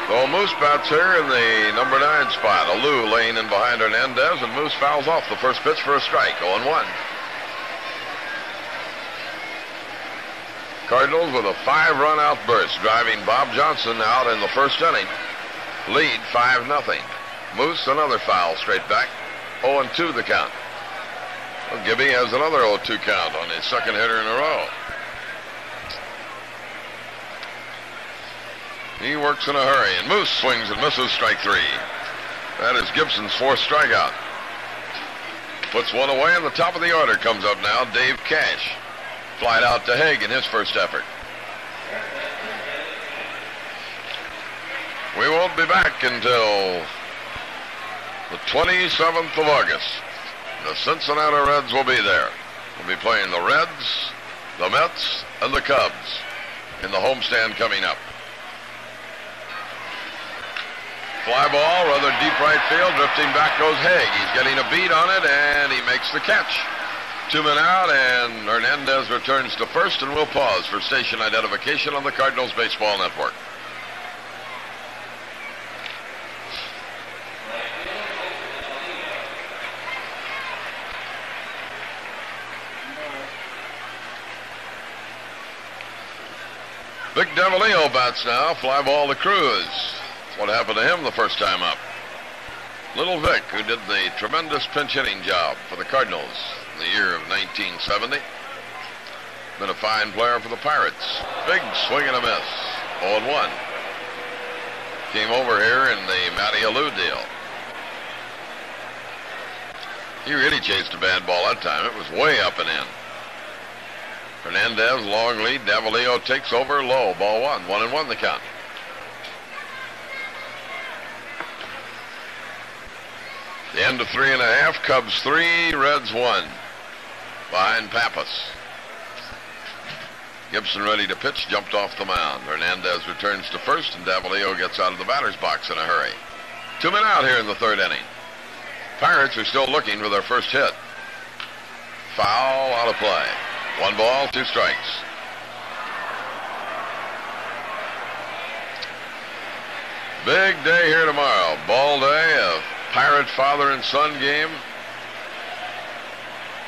So Moose bats here in the number nine spot. Alou laying in behind Hernandez, and Moose fouls off the first pitch for a strike. 0 1. Cardinals with a five-run outburst, driving Bob Johnson out in the first inning. Lead 5 nothing. Moose, another foul straight back. 0 and 2 the count. Well, Gibby has another 0-2 count on his second hitter in a row. He works in a hurry, and Moose swings and misses strike three. That is Gibson's fourth strikeout. Puts one away, and the top of the order comes up now. Dave Cash. Flied out to Hague in his first effort. We won't be back until the 27th of August. The Cincinnati Reds will be there. We'll be playing the Reds, the Mets, and the Cubs in the homestand coming up. Fly ball, rather deep right field. Drifting back goes Hague. He's getting a beat on it, and he makes the catch. Two men out, and Hernandez returns to first, and we'll pause for station identification on the Cardinals Baseball Network. Vic Davalillo bats now. Fly ball to Cruz. What happened to him the first time up. Little Vic, who did the tremendous pinch hitting job for the Cardinals in the year of 1970. Been a fine player for the Pirates. Big swing and a miss. 0 1. Came over here in the Matty Alou deal. He really chased a bad ball that time. It was way up and in. Hernandez, long lead. Davalillo takes over low. Ball one. One and one the count. The end of three and a half. Cubs three, Reds one. Behind Pappas. Gibson ready to pitch, jumped off the mound. Hernandez returns to first, and Davalillo gets out of the batter's box in a hurry. Two men out here in the third inning. Pirates are still looking for their first hit. Foul out of play. One ball, two strikes. Big day here tomorrow. Ball day, a Pirate father and son game,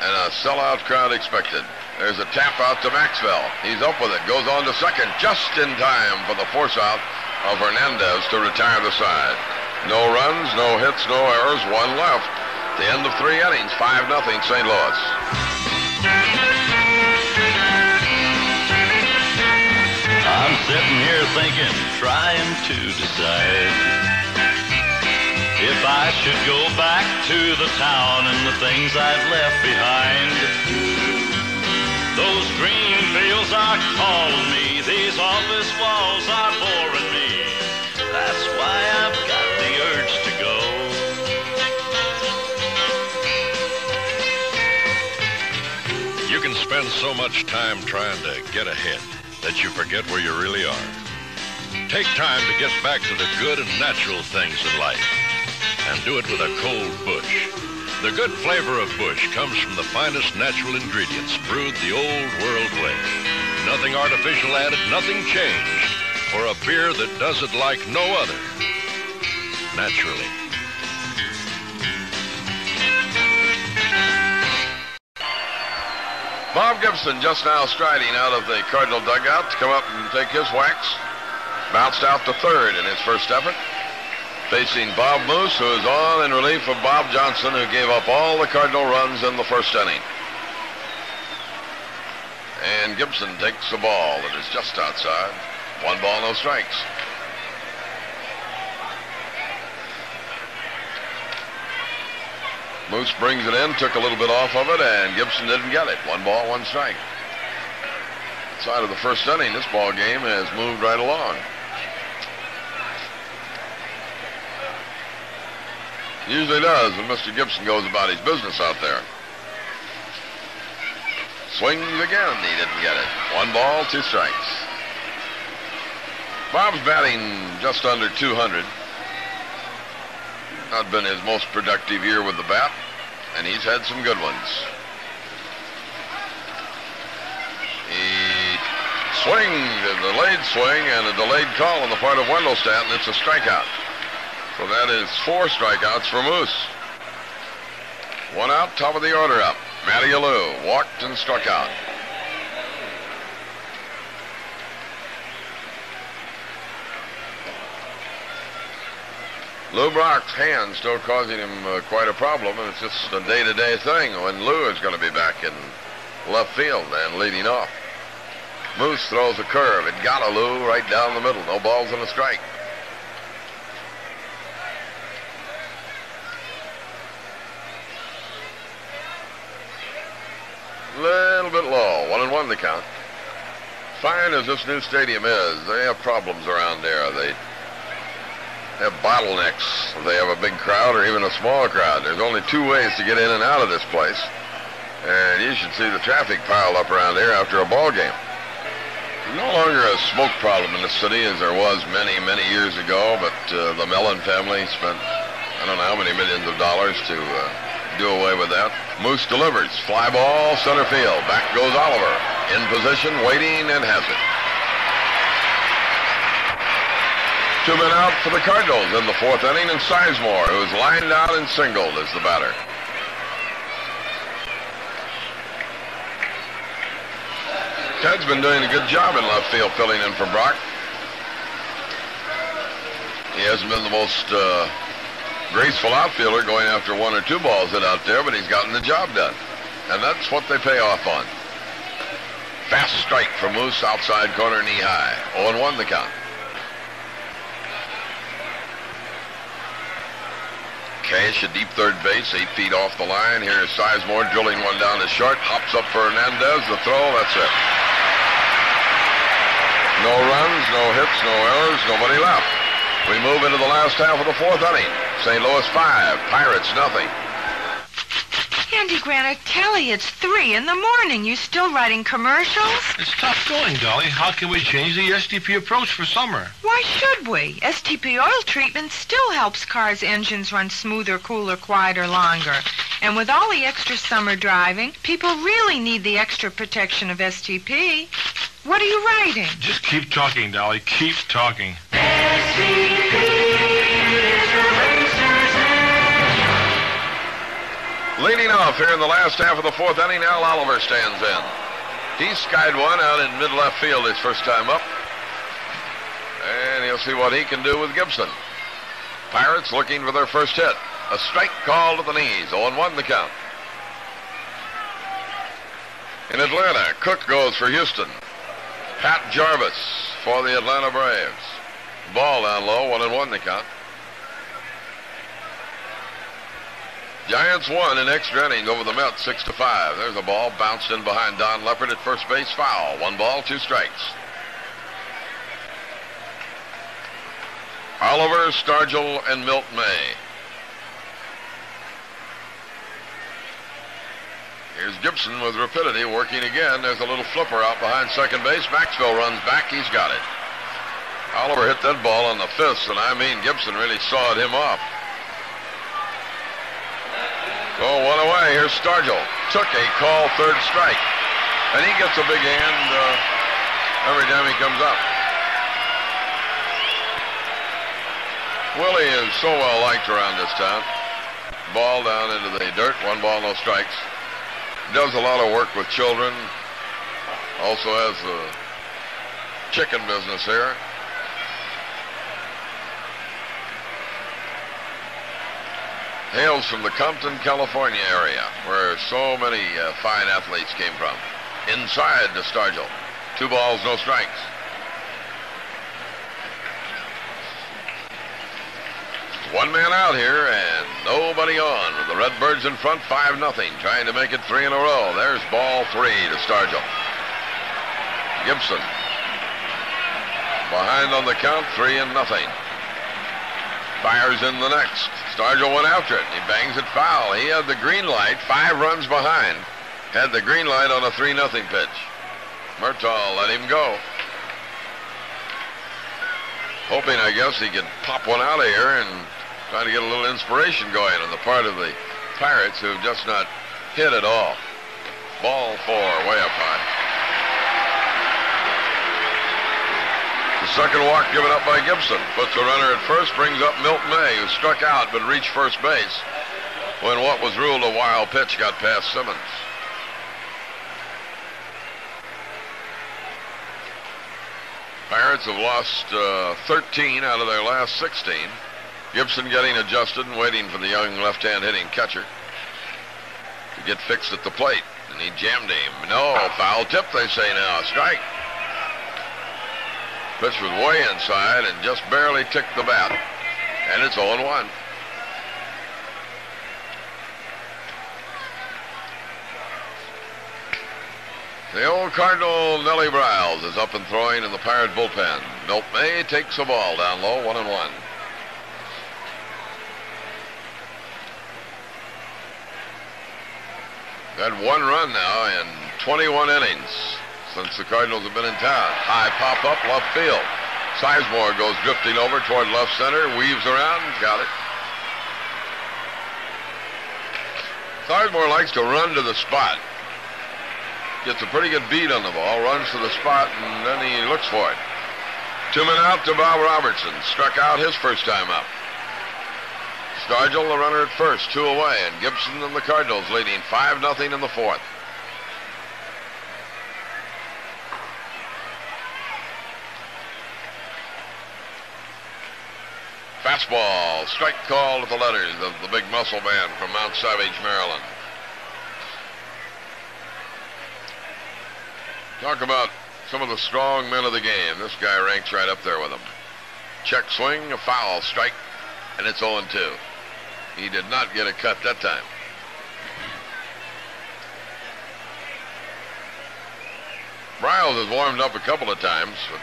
and a sellout crowd expected. There's a tap out to Maxville. He's up with it. Goes on to second just in time for the force out of Hernandez to retire the side. No runs, no hits, no errors, one left. The end of three innings, 5 nothing St. Louis. I'm sitting here thinking, trying to decide if I should go back to the town and the things I've left behind. Those green fields are calling me, these office walls are boring me. That's why I've got the urge to go. You can spend so much time trying to get ahead that you forget where you really are. Take time to get back to the good and natural things in life and do it with a cold Busch. The good flavor of Busch comes from the finest natural ingredients brewed the old world way. Nothing artificial added, nothing changed for a beer that does it like no other. Naturally. Bob Gibson just now striding out of the Cardinal dugout to come up and take his whacks. Bounced out to third in his first effort. Facing Bob Moose, who is on in relief of Bob Johnson, who gave up all the Cardinal runs in the first inning. And Gibson takes the ball that is just outside. One ball, no strikes. Moose brings it in, took a little bit off of it, and Gibson didn't get it. One ball, one strike. Side of the first inning, this ball game has moved right along. Usually does when Mr. Gibson goes about his business out there. Swings again, he didn't get it. One ball, two strikes. Bob's batting just under 200. Not been his most productive year with the bat, and he's had some good ones. He swings, a delayed swing, and a delayed call on the part of Wendelstedt, and it's a strikeout. So that is four strikeouts for Moose. One out, top of the order up. Matty Alou walked and struck out. Lou Brock's hand still causing him uh, quite a problem, and it's just a day-to-day thing when Lou is going to be back in left field and leading off. Moose throws a curve. It got a Lou right down the middle. No balls and a strike. Little bit low. One and one the count. Fine as this new stadium is, they have problems around there. They have bottlenecks. They have a big crowd or even a small crowd. There's only two ways to get in and out of this place. And you should see the traffic piled up around here after a ball game. No longer a smoke problem in the city as there was many, many years ago, but uh, the Mellon family spent I don't know how many millions of dollars to uh, do away with that. Moose delivers. Fly ball, center field. Back goes Oliver. In position, waiting, and has it. Two men out for the Cardinals in the fourth inning, and Sizemore, who's lined out and singled, is the batter. Ted's been doing a good job in left field filling in for Brock. He hasn't been the most uh, graceful outfielder going after one or two balls hit out there, but he's gotten the job done. And that's what they pay off on. Fast strike for Moose outside corner knee high. 0-1 the count. Cash at deep third base, eight feet off the line. Here's Sizemore drilling one down to short. Hops up for Hernandez. The throw, that's it. No runs, no hits, no errors, nobody left. We move into the last half of the fourth inning. St. Louis five, Pirates nothing. Andy Granatelli, it's three in the morning. You still writing commercials? It's tough going, Dolly. How can we change the STP approach for summer? Why should we? STP oil treatment still helps cars' engines run smoother, cooler, quieter, longer. And with all the extra summer driving, people really need the extra protection of STP. What are you writing? Just keep talking, Dolly. Keep talking. Leading off here in the last half of the fourth inning, Al Oliver stands in. He skied one out in mid left field his first time up. And he'll see what he can do with Gibson. Pirates looking for their first hit. A strike call to the knees. 0-1 the count. In Atlanta, Cook goes for Houston. Pat Jarvis for the Atlanta Braves. Ball down low, 1 and 1 the count. Giants won in extra innings over the Mets, six to five. There's a ball bounced in behind Don Leppert at first base, foul. One ball, two strikes. Oliver, Stargell, and Milt May. Here's Gibson with rapidity working again. There's a little flipper out behind second base. Maxville runs back. He's got it. Oliver hit that ball on the fist, and I mean Gibson really sawed him off. Oh, one away. Here's Stargell. Took a call third strike. And he gets a big hand uh, every time he comes up. Willie is so well liked around this town. Ball down into the dirt. One ball, no strikes. Does a lot of work with children. Also has a chicken business here. Hails from the Compton, California area, where so many uh, fine athletes came from. Inside the Stargell. Two balls, no strikes. One man out here and nobody on. The Redbirds in front, 5 nothing, trying to make it three in a row. There's ball three to Stargell. Gibson. Behind on the count, three and nothing. Fires in the next. Stargell went after it. He bangs it foul. He had the green light, five runs behind. Had the green light on a 3 nothing pitch. Murtaugh let him go. Hoping, I guess, he could pop one out of here and try to get a little inspiration going on the part of the Pirates who have just not hit at all. Ball four, way up high. The second walk given up by Gibson. Puts the runner at first, brings up Milt May, who struck out but reached first base when what was ruled a wild pitch got past Simmons. Pirates have lost uh, 13 out of their last 16. Gibson getting adjusted and waiting for the young left-hand hitting catcher to get fixed at the plate. And he jammed him. No, foul tip, they say now. Strike. Was way inside and just barely ticked the bat. And it's 0-1. The old Cardinal Nellie Briles is up and throwing in the Pirate bullpen. Milt May takes a ball down low, one and one. Had one run now in 21 innings since the Cardinals have been in town. High pop up left field. Sizemore goes drifting over toward left center, weaves around, got it. Sizemore likes to run to the spot. Gets a pretty good beat on the ball, runs to the spot, and then he looks for it. Two men out to Bob Robertson. Struck out his first time up. Stargell, the runner at first, two away, and Gibson and the Cardinals leading 5 nothing in the fourth. Fastball, strike call at the letters of the big muscle man from Mount Savage, Maryland. Talk about some of the strong men of the game. This guy ranks right up there with them. Check swing, a foul, strike, and it's 0 2. He did not get a cut that time. Briles has warmed up a couple of times, but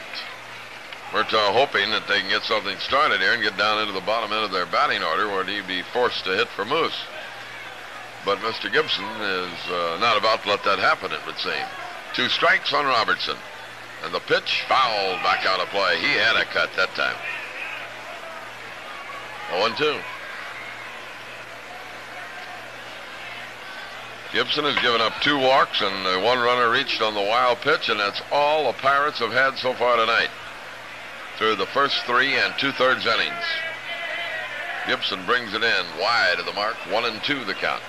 we're uh, hoping that they can get something started here and get down into the bottom end of their batting order where he'd be forced to hit for Moose. But Mr. Gibson is uh, not about to let that happen, it would seem. Two strikes on Robertson. And the pitch fouled back out of play. He had a cut that time. 0-2. Gibson has given up two walks and uh, one runner reached on the wild pitch, and that's all the Pirates have had so far tonight through the first three and two-thirds innings. Gibson brings it in wide of the mark, one and two the count.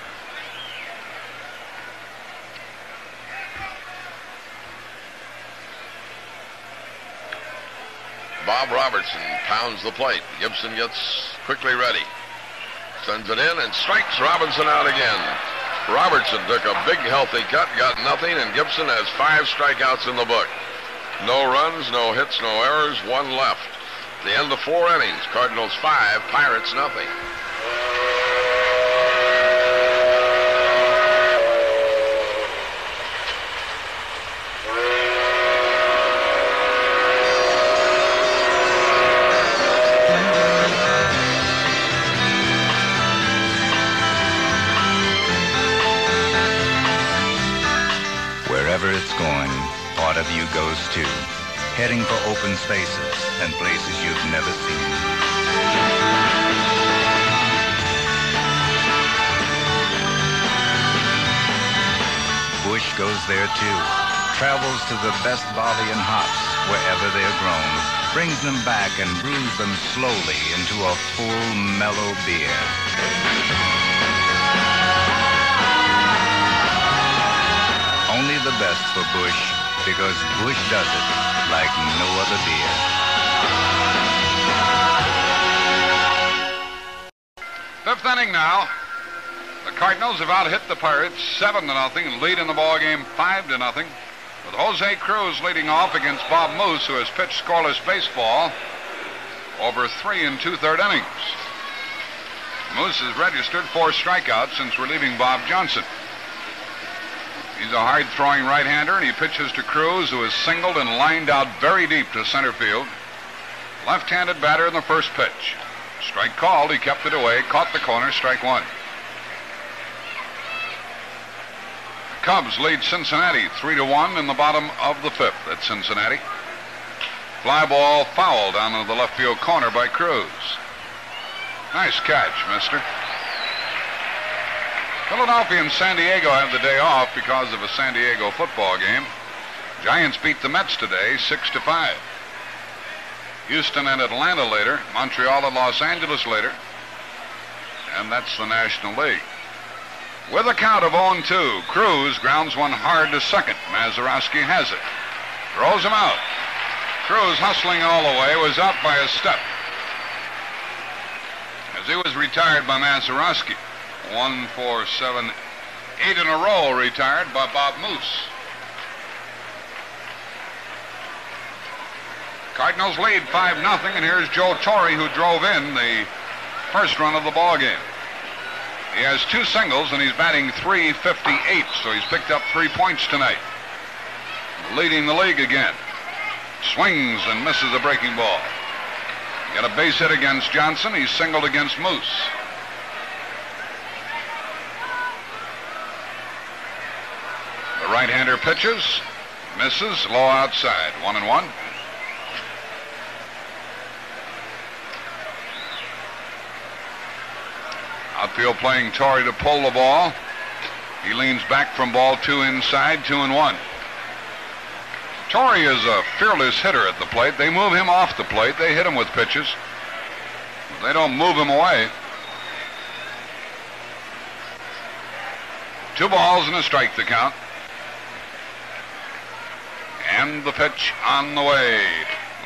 Bob Robertson pounds the plate. Gibson gets quickly ready. Sends it in and strikes Robinson out again. Robertson took a big healthy cut, got nothing, and Gibson has five strikeouts in the book. No runs, no hits, no errors, one left. The end of four innings. Cardinals five, Pirates nothing. Open spaces and places you've never seen. Busch goes there too, travels to the best barley and hops wherever they're grown, brings them back and brews them slowly into a full, mellow beer. Only the best for Busch because Busch does it like no other beer. Fifth inning now. The Cardinals have out-hit the Pirates seven to nothing and lead in the ball game five to nothing. With Jose Cruz leading off against Bob Moose, who has pitched scoreless baseball over three and two-third innings. Moose has registered four strikeouts since relieving Bob Johnson. He's a hard-throwing right-hander, and he pitches to Cruz, who is singled and lined out very deep to center field. Left-handed batter in the first pitch. Strike called. He kept it away, caught the corner, strike one. Cubs lead Cincinnati 3 to 1 in the bottom of the fifth at Cincinnati. Fly ball foul down in the left field corner by Cruz. Nice catch, mister. Philadelphia and San Diego have the day off because of a San Diego football game. Giants beat the Mets today 6 to 5. Houston and Atlanta later, Montreal and Los Angeles later. And that's the National League. With a count of 0-2, Cruz grounds one hard to second. Mazeroski has it. Throws him out. Cruz hustling all the way was out by a step. as he was retired by Mazeroski. One, four, seven, eight in a row retired by Bob Moose. Cardinals lead 5 0, and here's Joe Torre, who drove in the first run of the ball game. He has two singles, and he's batting 358, so he's picked up three points tonight. Leading the league again. Swings and misses a breaking ball. Got a base hit against Johnson. He's singled against Moose. Right-hander pitches, misses, low outside, one and one. Outfield playing Torre to pull the ball. He leans back from ball two inside, two and one. Torre is a fearless hitter at the plate. They move him off the plate. They hit him with pitches. They don't move him away. Two balls and a strike to count. And the pitch on the way.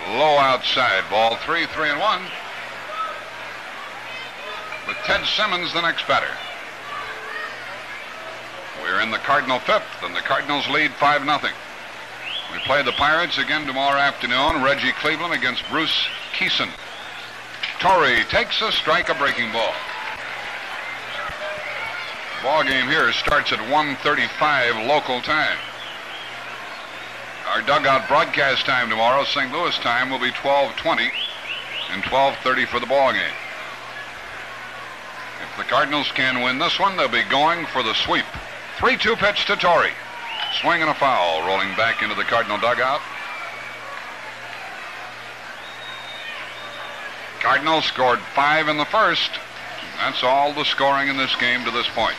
Low outside. Ball three, three and one. With Ted Simmons, the next batter. We're in the Cardinal fifth, and the Cardinals lead 5 0. We play the Pirates again tomorrow afternoon. Reggie Cleveland against Bruce Kison. Torre takes a strike, a breaking ball. Ball game here starts at 1:35 local time. Our dugout broadcast time tomorrow, St. Louis time, will be 12:20 and 12:30 for the ball game. If the Cardinals can win this one, they'll be going for the sweep. 3-2 pitch to Torre. Swing and a foul, rolling back into the Cardinal dugout. Cardinals scored five in the first. That's all the scoring in this game to this point.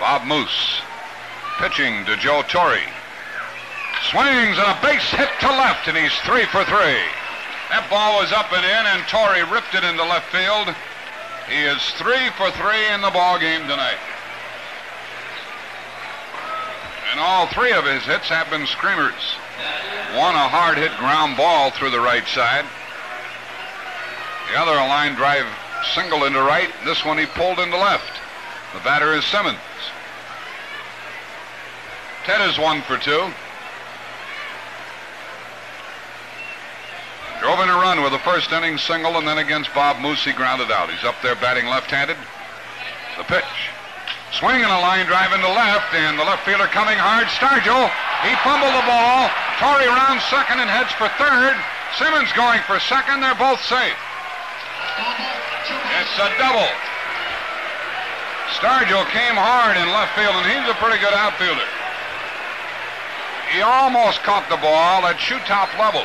Bob Moose pitching to Joe Torre. Swings and a base hit to left, and he's three for three. That ball was up and in, and Torre ripped it into left field. He is three for three in the ball game tonight. And all three of his hits have been screamers. One a hard hit ground ball through the right side. The other a line drive single into right. This one he pulled into left. The batter is Simmons. Ted is one for two. Drove in a run with a first inning single, and then against Bob Moose, he grounded out. He's up there batting left-handed. The pitch. Swing and a line drive into left, and the left fielder coming hard. Stargell, he fumbled the ball. Torre rounds second and heads for third. Simmons going for second. They're both safe. It's a double. Stargell came hard in left field, and he's a pretty good outfielder. He almost caught the ball at shoe top level.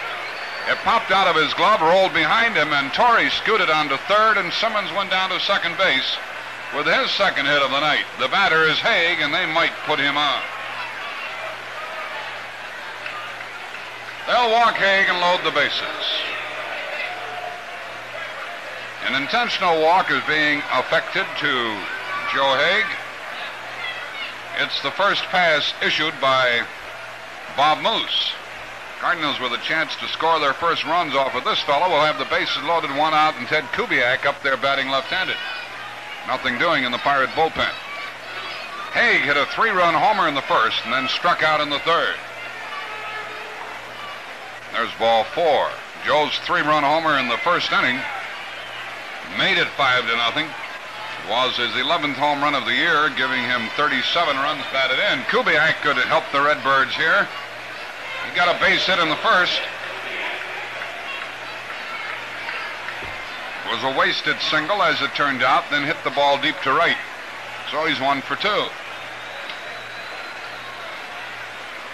It popped out of his glove, rolled behind him, and Torre scooted onto third, and Simmons went down to second base with his second hit of the night. The batter is Hague, and they might put him on. They'll walk Hague and load the bases. An intentional walk is being affected to Joe Hague. It's the first pass issued by Bob Moose. Cardinals with a chance to score their first runs off of this fellow will have the bases loaded, one out, and Ted Kubiak up there batting left-handed. Nothing doing in the Pirate bullpen. Hague hit a three-run homer in the first and then struck out in the third. There's ball four. Joe's three-run homer in the first inning made it five to nothing. Was his 11th home run of the year, giving him 37 runs batted in. Kubiak could help the Redbirds here. He got a base hit in the first. It was a wasted single, as it turned out, then hit the ball deep to right. So he's one for two.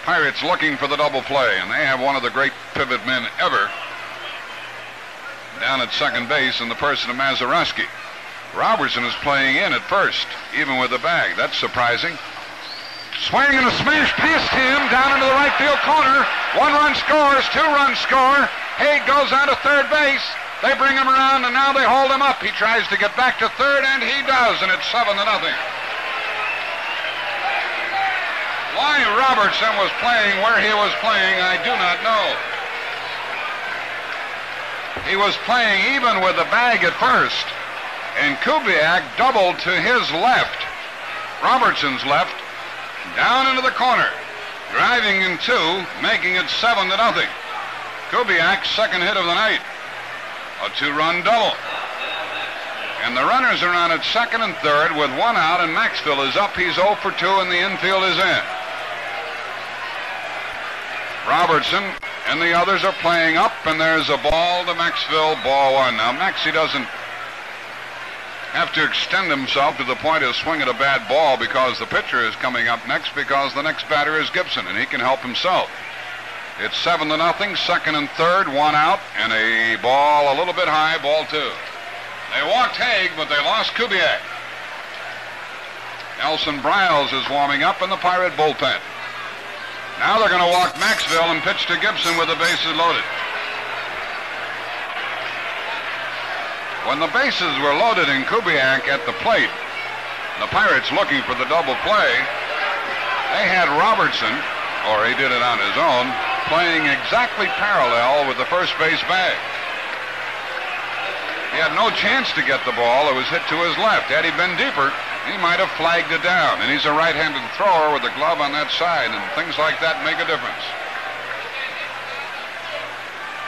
Pirates looking for the double play, and they have one of the great pivot men ever down at second base in the person of Mazeroski. Robertson is playing in at first, even with the bag. That's surprising. Swing and a smash past him down into the right field corner. One run scores, two run score. Hague goes on to third base. They bring him around and now they hold him up. He tries to get back to third and he does, and it's seven to nothing. Why Robertson was playing where he was playing, I do not know. He was playing even with the bag at first, and Kubiak doubled to his left, Robertson's left, down into the corner, driving in two, making it seven to nothing. Kubiak's second hit of the night, a two-run double. And the runners are on at second and third with one out, and Maxville is up. He's 0 for 2, and the infield is in. Robertson and the others are playing up, and there's a ball to Maxville, ball one. Now, Maxie doesn't have to extend himself to the point of swinging a bad ball because the pitcher is coming up next because the next batter is Gibson, and he can help himself. It's seven to nothing, second and third, one out, and a ball a little bit high, ball two. They walked Hague, but they lost Kubiak. Nelson Briles is warming up in the Pirate bullpen. Now they're going to walk Maxville and pitch to Gibson with the bases loaded. When the bases were loaded in Kubiak at the plate, the Pirates looking for the double play, they had Robertson, or he did it on his own, playing exactly parallel with the first base bag. He had no chance to get the ball. It was hit to his left. Had he been deeper, he might have flagged it down. And he's a right-handed thrower with a glove on that side, and things like that make a difference.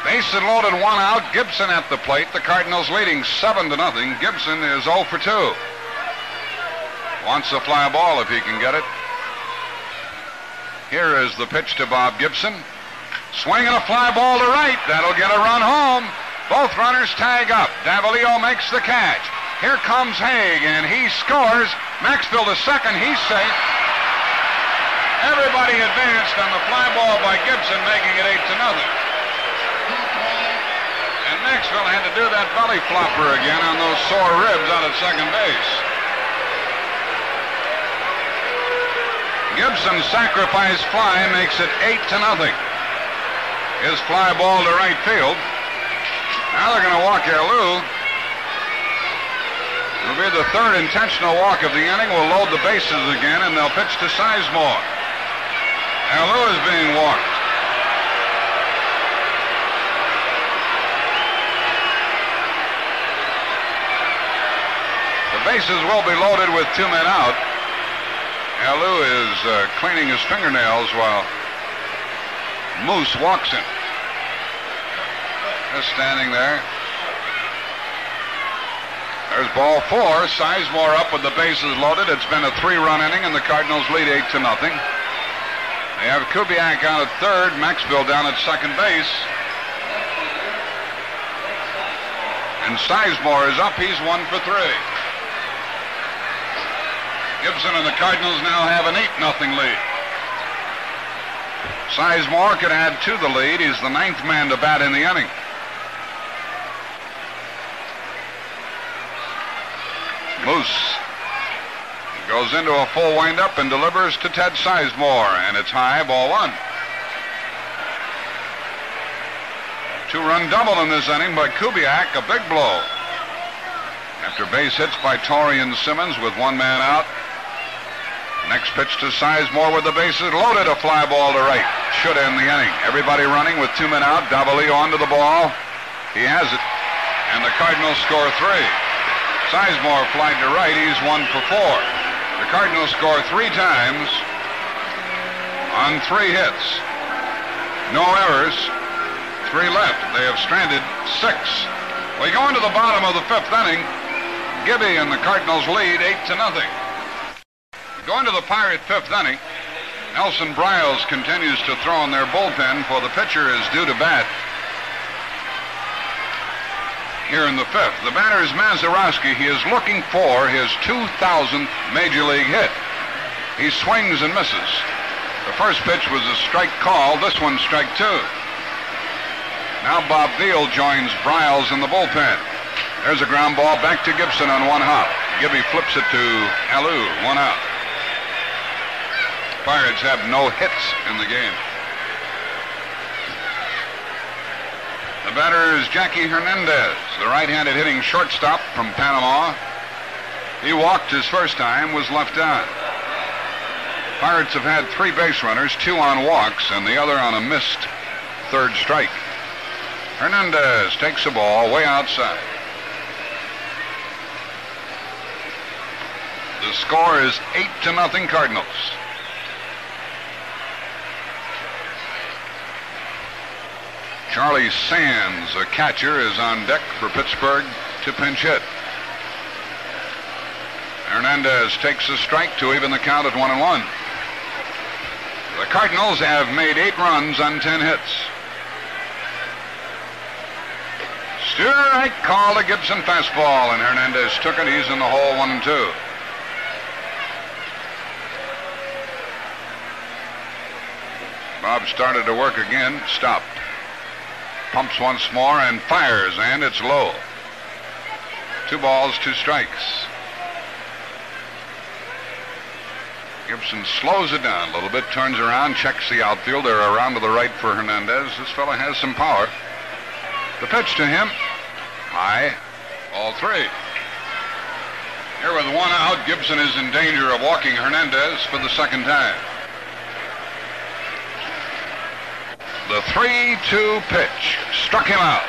Bases loaded, one out. Gibson at the plate. The Cardinals leading seven to nothing. Gibson is 0 for 2. Wants a fly ball if he can get it. Here is the pitch to Bob Gibson. Swinging a fly ball to right. That'll get a run home. Both runners tag up. Davalillo makes the catch. Here comes Hague, and he scores. Maxville to second. He's safe. Everybody advanced on the fly ball by Gibson, making it eight to nothing. And Maxville had to do that belly flopper again on those sore ribs out at second base. Gibson's sacrifice fly makes it eight to nothing. His fly ball to right field. Now they're going to walk Alou. It'll be the third intentional walk of the inning. We'll load the bases again, and they'll pitch to Sizemore. Alou is being walked. Bases will be loaded with two men out. Alou is uh, cleaning his fingernails while Moose walks him. Just standing there. There's ball four. Sizemore up with the bases loaded. It's been a three-run inning, and the Cardinals lead eight to nothing. They have Kubiak out at third, Maxville down at second base. And Sizemore is up. He's one for three. Gibson and the Cardinals now have an 8 nothing lead. Sizemore could add to the lead. He's the ninth man to bat in the inning. Moose goes into a full windup and delivers to Ted Sizemore, and it's high, ball one. Two-run double in this inning by Kubiak, a big blow. After base hits by Torre and Simmons with one man out. Next pitch to Sizemore with the bases loaded, a fly ball to right. Should end the inning. Everybody running with two men out. Davalillo onto the ball. He has it. And the Cardinals score three. Sizemore flied to right. He's one for four. The Cardinals score three times on three hits. No errors. Three left. They have stranded six. We go into the bottom of the fifth inning. Gibby and the Cardinals lead eight to nothing. Going to the Pirate fifth inning, eh? Nelson Briles continues to throw in their bullpen for the pitcher is due to bat. Here in the fifth, the batter is Mazeroski. He is looking for his 2000th major league hit. He swings and misses. The first pitch was a strike call. This one strike two. Now Bob Veale joins Briles in the bullpen. There's a ground ball back to Gibson on one hop. Gibby flips it to Alou, one out. Pirates have no hits in the game. The batter is Jackie Hernandez, the right-handed hitting shortstop from Panama. He walked his first time, was left out. Pirates have had three base runners, two on walks, and the other on a missed third strike. Hernandez takes the ball way outside. The score is eight to nothing Cardinals. Charlie Sands, a catcher, is on deck for Pittsburgh to pinch hit. Hernandez takes a strike to even the count at one and one. The Cardinals have made eight runs on ten hits. Strike call to Gibson fastball, and Hernandez took it. He's in the hole, one and two. Bob started to work again, stopped. Pumps once more and fires, and it's low. Two balls, two strikes. Gibson slows it down a little bit, turns around, checks the outfield. They're around to the right for Hernandez. This fella has some power. The pitch to him, high, all three. Here with one out, Gibson is in danger of walking Hernandez for the second time. The 3-2 pitch struck him out.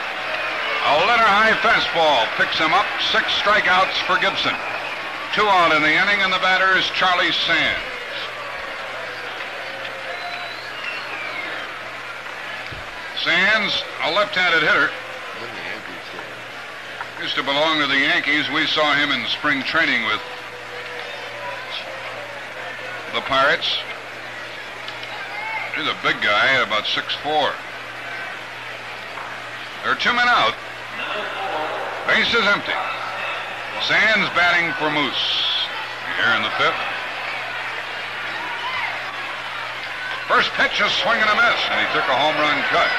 A letter high fastball picks him up. Six strikeouts for Gibson. Two out in the inning, and the batter is Charlie Sands. Sands, a left-handed hitter. Used to belong to the Yankees. We saw him in spring training with the Pirates. He's a big guy, at about 6'4". There are two men out. Base is empty. Sands batting for Moose here in the fifth. First pitch, a swing and a miss, and he took a home run cut.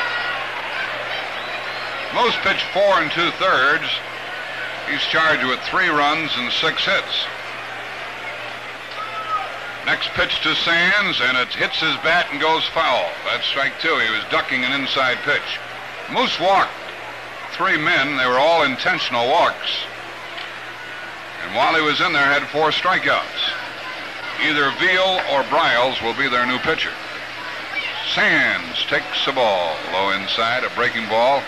Moose pitched four and two thirds. He's charged with three runs and six hits. Next pitch to Sands, and it hits his bat and goes foul. That's strike two. He was ducking an inside pitch. Moose walked three men. They were all intentional walks. And while he was in there, had four strikeouts. Either Veale or Briles will be their new pitcher. Sands takes the ball low inside, a breaking ball.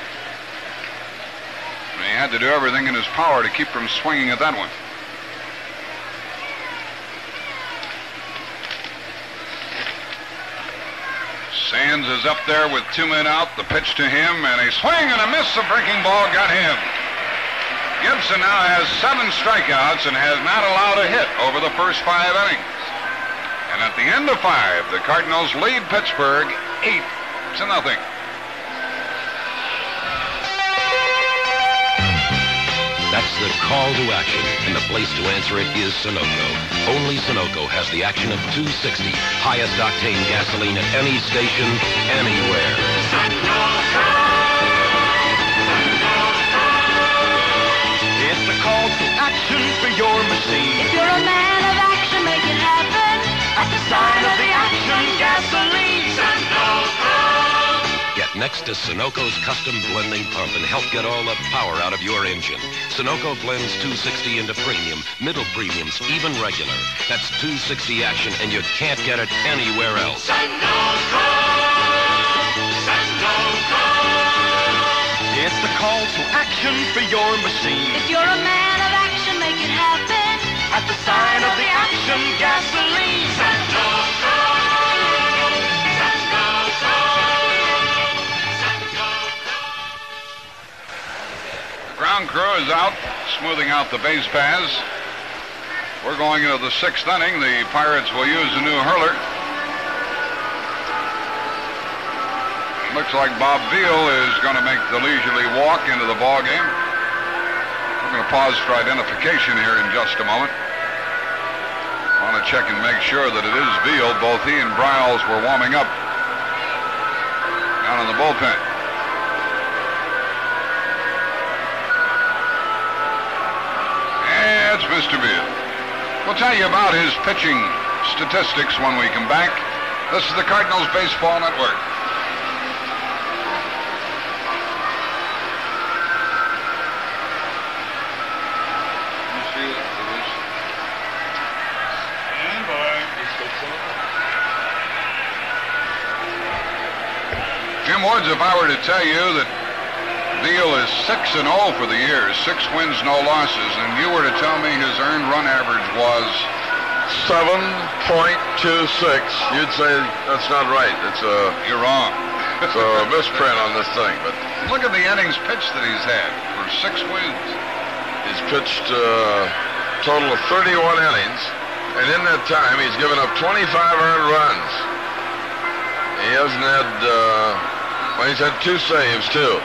And he had to do everything in his power to keep from swinging at that one. Sands is up there with two men out. The pitch to him, and a swing and a miss. The breaking ball got him. Gibson now has seven strikeouts and has not allowed a hit over the first five innings. And at the end of five, the Cardinals lead Pittsburgh eight to nothing. The call to action, and the place to answer it is Sunoco. Only Sunoco has the action of 260, highest octane gasoline at any station, anywhere. It's the call to action for your machine. If you're a man of action, make it happen. At the sign of the action gasoline. Get next to Sunoco's custom blending pump and help get all the power out of your engine. Sunoco blends 260 into premium, middle premiums, even regular. That's 260 action, and you can't get it anywhere else. Sunoco! Sunoco! It's the call to action for your machine. If you're a man of action, make it happen. At the sign of the action gasoline. The ground crew is out, smoothing out the base paths. We're going into the sixth inning. The Pirates will use a new hurler. Looks like Bob Veale is going to make the leisurely walk into the ball game. We're going to pause for identification here in just a moment. Want to check and make sure that it is Veale. Both he and Briles were warming up down in the bullpen. Westerville. We'll tell you about his pitching statistics when we come back. This is the Cardinals Baseball Network. Jim Woods, if I were to tell you that Veale is 6 and 0 for the year, six wins, no losses, and you were to tell me his earned run average was 7.26. You'd say that's not right. It's a. You're wrong. it's a misprint on this thing, but Look at the innings pitched that he's had for six wins. he's pitched a total of 31 innings, and in that time he's given up 25 earned runs. He hasn't had. Uh, well, he's had two saves too.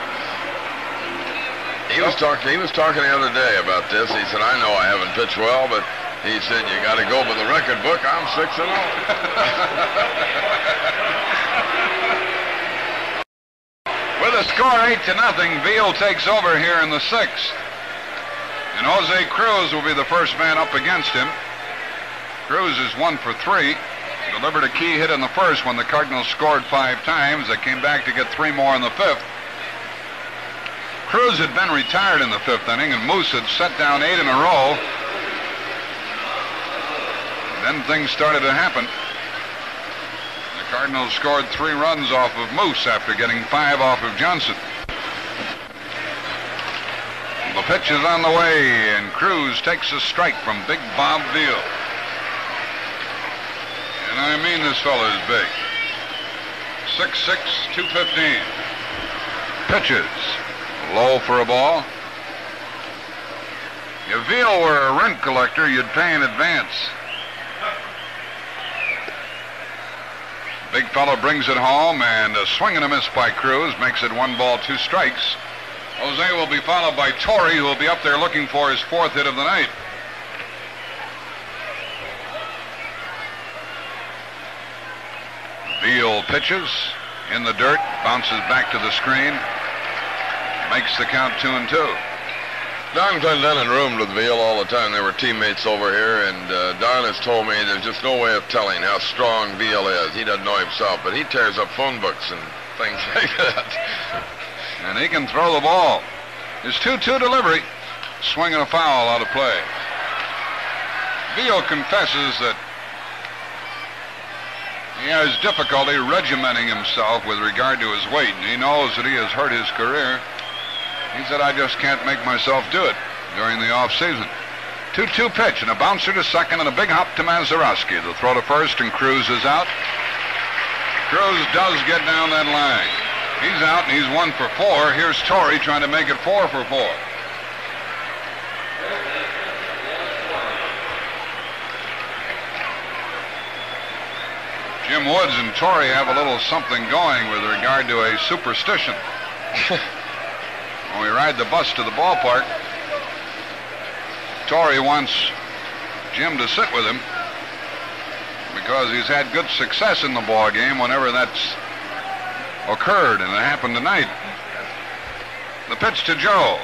He was talking. He was talking the other day about this. He said, "I know I haven't pitched well, but." He said, you got to go by the record book. I'm 6 and oh." 0. With a score eight to nothing, Veale takes over here in the sixth. And Jose Cruz will be the first man up against him. Cruz is one for three. Delivered a key hit in the first when the Cardinals scored five times. They came back to get three more in the fifth. Cruz had been retired in the fifth inning, and Moose had set down eight in a row. Then things started to happen. The Cardinals scored three runs off of Moose after getting five off of Johnson. The pitch is on the way, and Cruz takes a strike from Big Bob Veale. And I mean this fellow is big. 6'6", 215. Pitches. Low for a ball. If Veale were a rent collector, you'd pay in advance. Big fellow brings it home, and a swing and a miss by Cruz makes it one ball, two strikes. Jose will be followed by Torre, who will be up there looking for his fourth hit of the night. Veale pitches in the dirt, bounces back to the screen, makes the count two and two. Don Clendenon roomed with Veale all the time. They were teammates over here, and uh, Don has told me there's just no way of telling how strong Veale is. He doesn't know himself, but he tears up phone books and things like that. And he can throw the ball. His 2-2 delivery, swinging a foul out of play. Veale confesses that he has difficulty regimenting himself with regard to his weight, and he knows that he has hurt his career. He said, I just can't make myself do it during the off season. 2-2 pitch and a bouncer to second and a big hop to Mazeroski. The throw to first and Cruz is out. Cruz does get down that line. He's out and he's one for four. Here's Torre trying to make it four for four. Jim Woods and Torre have a little something going with regard to a superstition. when we ride the bus to the ballpark, Torre wants Jim to sit with him because he's had good success in the ball game whenever that's occurred, and it happened tonight. The pitch to Joe.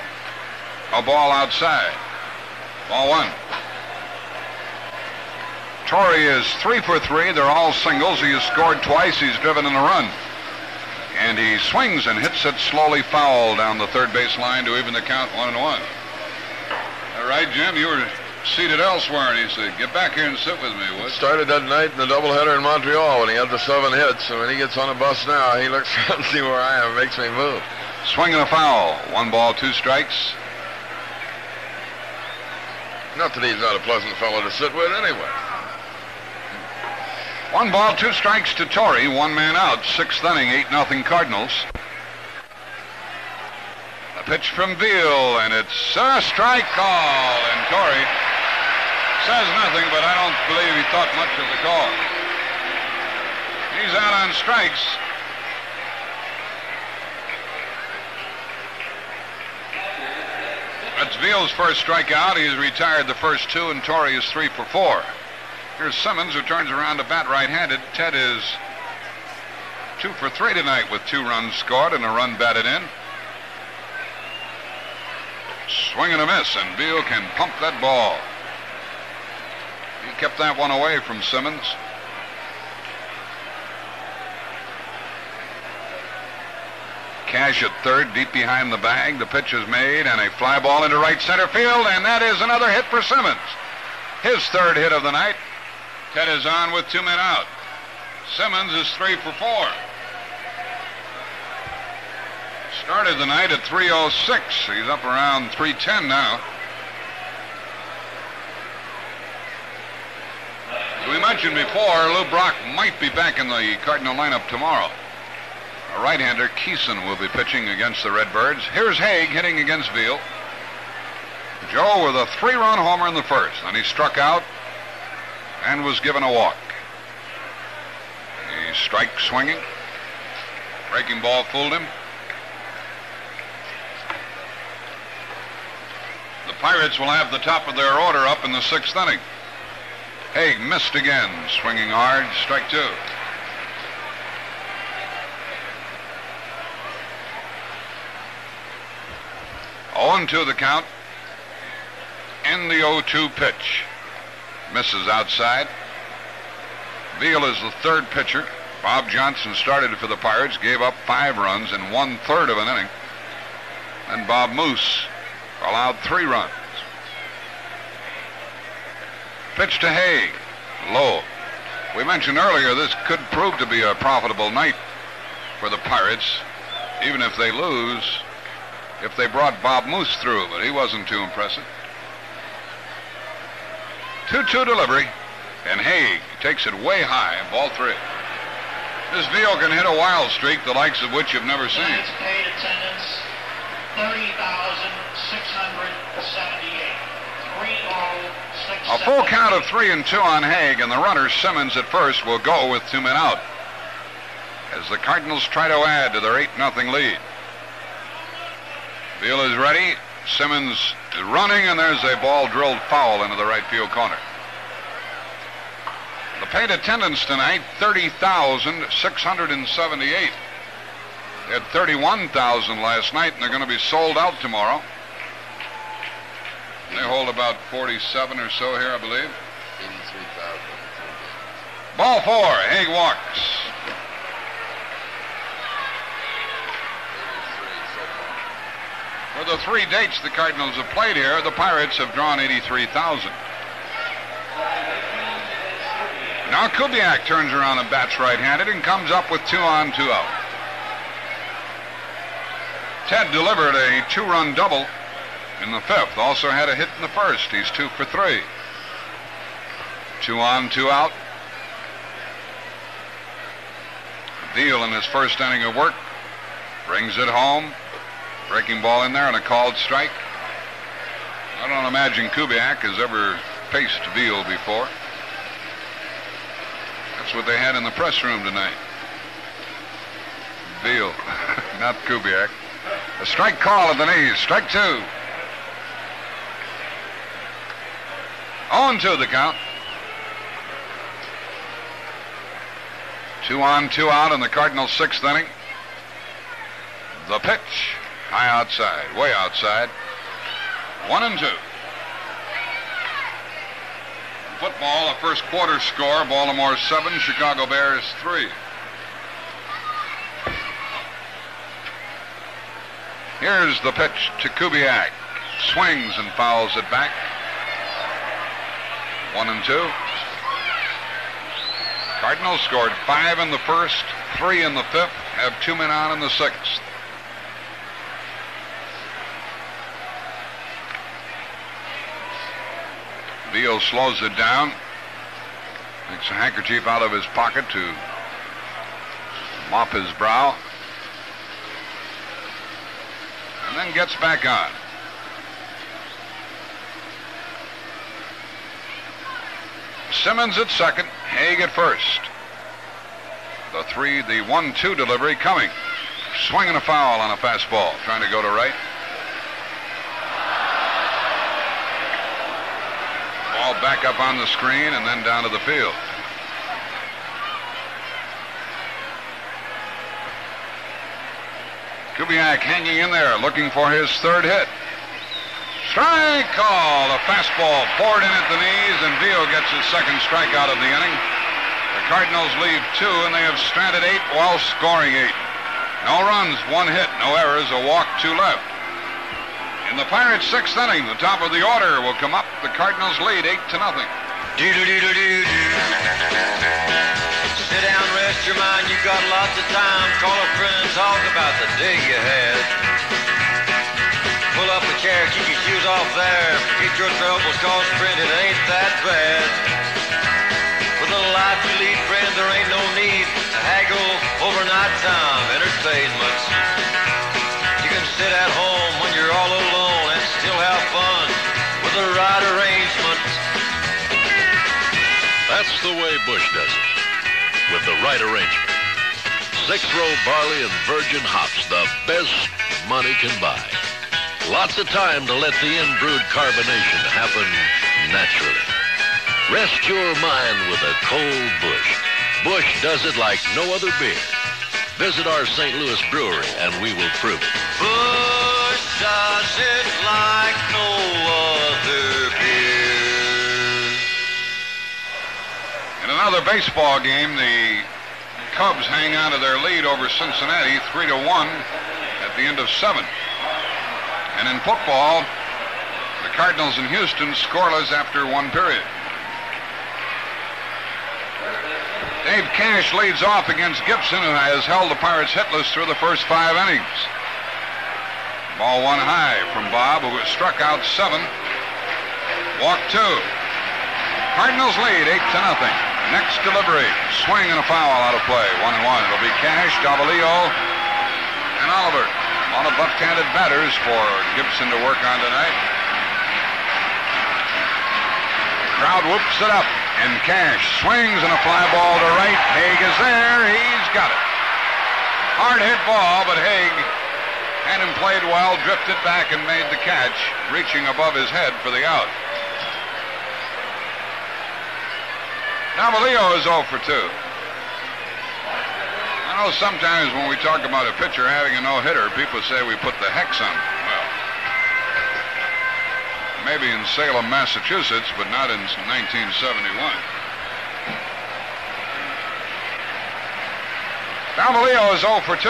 A ball outside. Ball one. Torre is three for three. They're all singles. He has scored twice. He's driven in a run. And he swings and hits it slowly foul down the third base line to even the count one and one. All right, Jim, you were seated elsewhere, and he said, get back here and sit with me, Woods. Started that night in the doubleheader in Montreal when he had the seven hits, and when he gets on a bus now, he looks around to see where I am. Makes me move. Swing and a foul. One ball, two strikes. Not that he's not a pleasant fellow to sit with anyway. One ball, two strikes to Torre. One man out. Sixth inning, 8 nothing Cardinals. A pitch from Veale, and it's a strike call. And Torre says nothing, but I don't believe he thought much of the call. He's out on strikes. That's Veale's first strikeout. He's retired the first two, and Torre is three for four. Here's Simmons, who turns around to bat right-handed. Ted is two for three tonight with two runs scored and a run batted in. Swing and a miss, and Veale can pump that ball. He kept that one away from Simmons. Cash at third, deep behind the bag. The pitch is made, and a fly ball into right center field, and that is another hit for Simmons. His third hit of the night. Ted is on with two men out. Simmons is three for four. Started the night at 306. He's up around 310 now. As we mentioned before, Lou Brock might be back in the Cardinal lineup tomorrow. A right-hander, Kison, will be pitching against the Redbirds. Here's Hague hitting against Veale. Joe with a three-run homer in the first. Then he struck out and was given a walk. He strikes swinging. Breaking ball fooled him. The Pirates will have the top of their order up in the sixth inning. Hague missed again, swinging hard, strike two. Oh On to the count. In the 0-2 pitch. Misses outside. Veale is the third pitcher. Bob Johnson started for the Pirates, gave up five runs in one third of an inning. And Bob Moose allowed three runs. Pitch to Hague. Low. We mentioned earlier this could prove to be a profitable night for the Pirates, even if they lose, if they brought Bob Moose through, but he wasn't too impressive. 2 2 delivery, and Hague takes it way high, ball three. This Veale can hit a wild streak, the likes of which you've never seen. Paid attendance, 30,678. A full count of three and two on Hague, and the runner, Simmons, at first, will go with two men out. As the Cardinals try to add to their 8 0 lead. Veale is ready. Simmons running, and there's a ball drilled foul into the right field corner. The paid attendance tonight, 30,678. They had 31,000 last night, and they're going to be sold out tomorrow. They hold about 47 or so here, I believe. 83,000. Ball four, Hague walks. For the three dates the Cardinals have played here, the Pirates have drawn 83,000. Now Kubiak turns around and bats right-handed and comes up with two on, two out. Ted delivered a two-run double in the fifth. Also had a hit in the first. He's two for three. Two on, two out. Veale in his first inning of work brings it home. Breaking ball in there and a called strike. I don't imagine Kubiak has ever faced Veale before. That's what they had in the press room tonight. Veale, not Kubiak. A strike call at the knees. Strike two. On to the count. Two on, two out in the Cardinals' sixth inning. The pitch. High outside, way outside. One and two. Football, a first quarter score. Baltimore seven, Chicago Bears three. Here's the pitch to Kubiak. Swings and fouls it back. One and two. Cardinals scored five in the first, three in the fifth, have two men on in the sixth. Veale slows it down. Takes a handkerchief out of his pocket to mop his brow. And then gets back on. Simmons at second, Hague at first. The three, the one-two delivery coming. Swinging a foul on a fastball, trying to go to right. Ball back up on the screen and then down to the field. Kubiak hanging in there, looking for his third hit. Strike call. A fastball poured in at the knees, and Veale gets his second strikeout of the inning. The Cardinals leave two, and they have stranded eight while scoring eight. No runs, one hit, no errors, a walk, two left. In the Pirates' sixth inning, the top of the order will come up. The Cardinals lead eight to nothing. Sit down, rest your mind. You got lots of time. Call a friend, talk about the day you had. Pull up a chair, keep your shoes off there. Your troubles, cause friend, it ain't that bad. Life you lead, friend, there ain't no need to haggle time entertainment. Right arrangement. That's the way Busch does it. With the right arrangement. Six row barley and virgin hops, the best money can buy. Lots of time to let the in-brewed carbonation happen naturally. Rest your mind with a cold Busch. Busch does it like no other beer. Visit our St. Louis brewery and we will prove it. Busch does it like another baseball game, the Cubs hang on to their lead over Cincinnati, three to one, at the end of seven. And in football, the Cardinals in Houston scoreless after one period. Dave Cash leads off against Gibson, who has held the Pirates hitless through the first five innings. Ball one high from Bob, who was struck out seven. Walk two. Cardinals lead eight to nothing. Next delivery, swing and a foul out of play. One and one. It'll be Cash, Davalillo, and Oliver. A lot of left-handed batters for Gibson to work on tonight. Crowd whoops it up, and Cash swings and a fly ball to right. Hague is there. He's got it. Hard hit ball, but Hague had him played well, drifted back and made the catch, reaching above his head for the out. Davalillo is 0 for 2. I know sometimes when we talk about a pitcher having a no-hitter, people say we put the hex on him. Well, maybe in Salem, Massachusetts, but not in 1971. Davalillo is 0 for 2.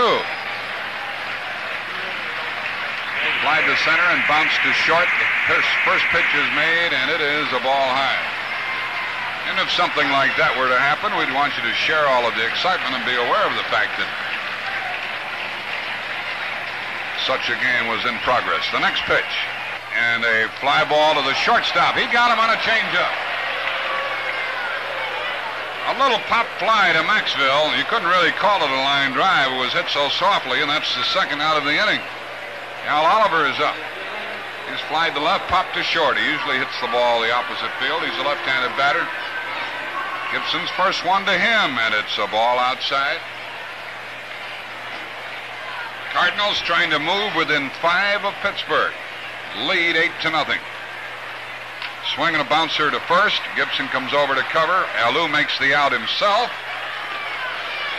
Fly to center and bounce to short. The first pitch is made, and it is a ball high. And if something like that were to happen, we'd want you to share all of the excitement and be aware of the fact that such a game was in progress. The next pitch, and a fly ball to the shortstop. He got him on a changeup. A little pop fly to Maxville. You couldn't really call it a line drive. It was hit so softly, and that's the second out of the inning. Al Oliver is up. He's flied to left, popped to short. He usually hits the ball the opposite field. He's a left-handed batter. Gibson's first one to him, and it's a ball outside. Cardinals trying to move within five of Pittsburgh. Lead eight to nothing. Swinging a bouncer to first. Gibson comes over to cover. Alou makes the out himself.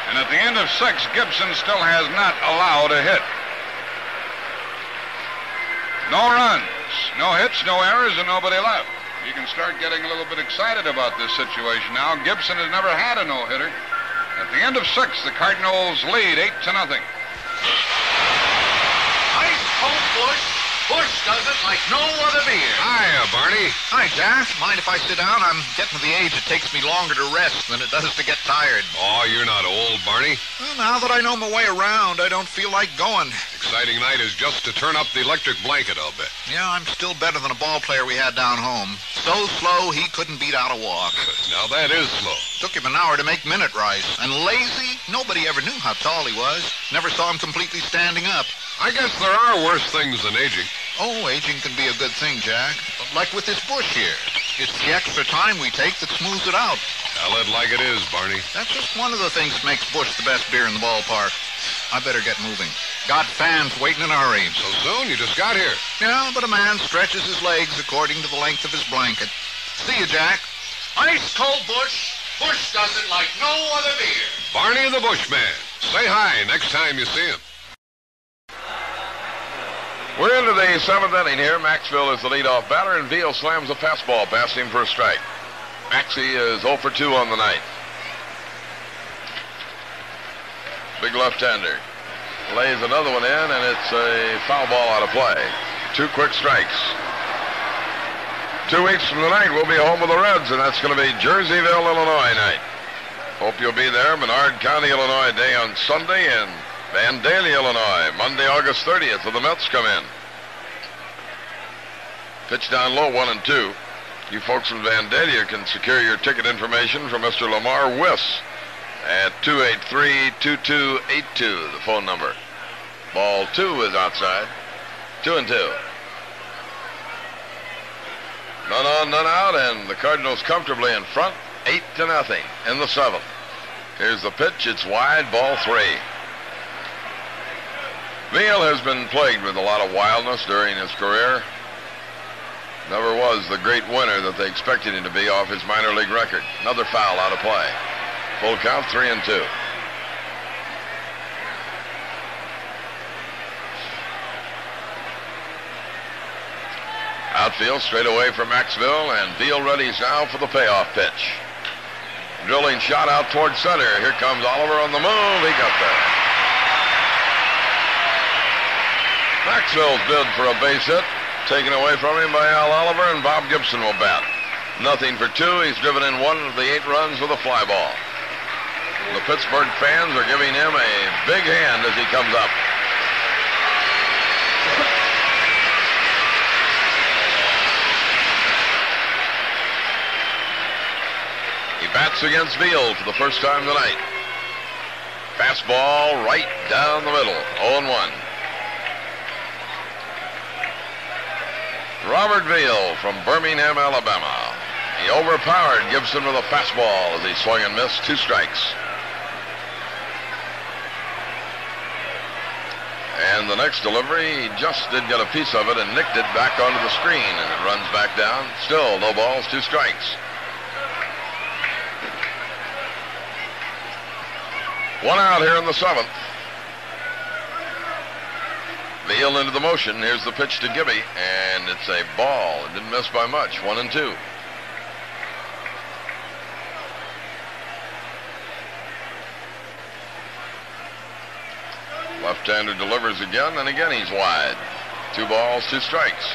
And at the end of six, Gibson still has not allowed a hit. No runs, no hits, no errors, and nobody left. You can start getting a little bit excited about this situation now. Gibson has never had a no-hitter. At the end of six, the Cardinals lead eight to nothing. Ice cold Busch. Busch does it like no other beer. Hiya, Barney. Hi, Jack. Mind if I sit down? I'm getting to the age it takes me longer to rest than it does to get tired. Oh, you're not old, Barney. Well, now that I know my way around, I don't feel like going. Exciting night is just to turn up the electric blanket, I'll bet. Yeah, I'm still better than a ball player we had down home. So slow, he couldn't beat out a walk. Now that is slow. Took him an hour to make minute rice. And lazy? Nobody ever knew how tall he was. Never saw him completely standing up. I guess there are worse things than aging. Oh, aging can be a good thing, Jack. Like with this busch here. It's the extra time we take that smooths it out. Tell it like it is, Barney. That's just one of the things that makes Busch the best beer in the ballpark. I better get moving. Got fans waiting in a hurry. So soon? You just got here. Yeah, but a man stretches his legs according to the length of his blanket. See you, Jack. Ice cold Busch. Busch does it like no other beer. Barney the Buschman. Say hi next time you see him. We're into the seventh inning here. Maxville is the leadoff batter, and Veale slams a fastball past him for a strike. Maxie is 0 for 2 on the night. Big left-hander. Lays another one in, and it's a foul ball out of play. Two quick strikes. Two weeks from tonight, we'll be home with the Reds, and that's going to be Jerseyville, Illinois night. Hope you'll be there. Menard County, Illinois Day on Sunday and Vandalia, Illinois, Monday, August 30th, where the Mets come in. Pitch down low, one and two. You folks from Vandalia can secure your ticket information from Mr. Lamar Wiss at 283-2282, the phone number. Ball two is outside. Two and two. None on, none out, and the Cardinals comfortably in front, eight to nothing in the seventh. Here's the pitch. It's wide, ball three. Veale has been plagued with a lot of wildness during his career. Never was the great winner that they expected him to be off his minor league record. Another foul out of play. Full count, three and two. Outfield straight away from Maxville, and Veale readies now for the payoff pitch. Drilling shot out toward center. Here comes Oliver on the move. He got there. Maxville's bid for a base hit, taken away from him by Al Oliver, and Bob Gibson will bat. Nothing for two. He's driven in one of the eight runs with a fly ball. The Pittsburgh fans are giving him a big hand as he comes up. He bats against Veale for the first time tonight. Fastball right down the middle, 0 1. Robert Veale from Birmingham, Alabama. He overpowered Gibson with a fastball as he swung and missed two strikes. And the next delivery, he just did get a piece of it and nicked it back onto the screen, and it runs back down. Still no balls, two strikes. One out here in the seventh. Veale into the motion. Here's the pitch to Gibby, and it's a ball. It didn't miss by much. One and two. Left-hander delivers again, and again he's wide. Two balls, two strikes.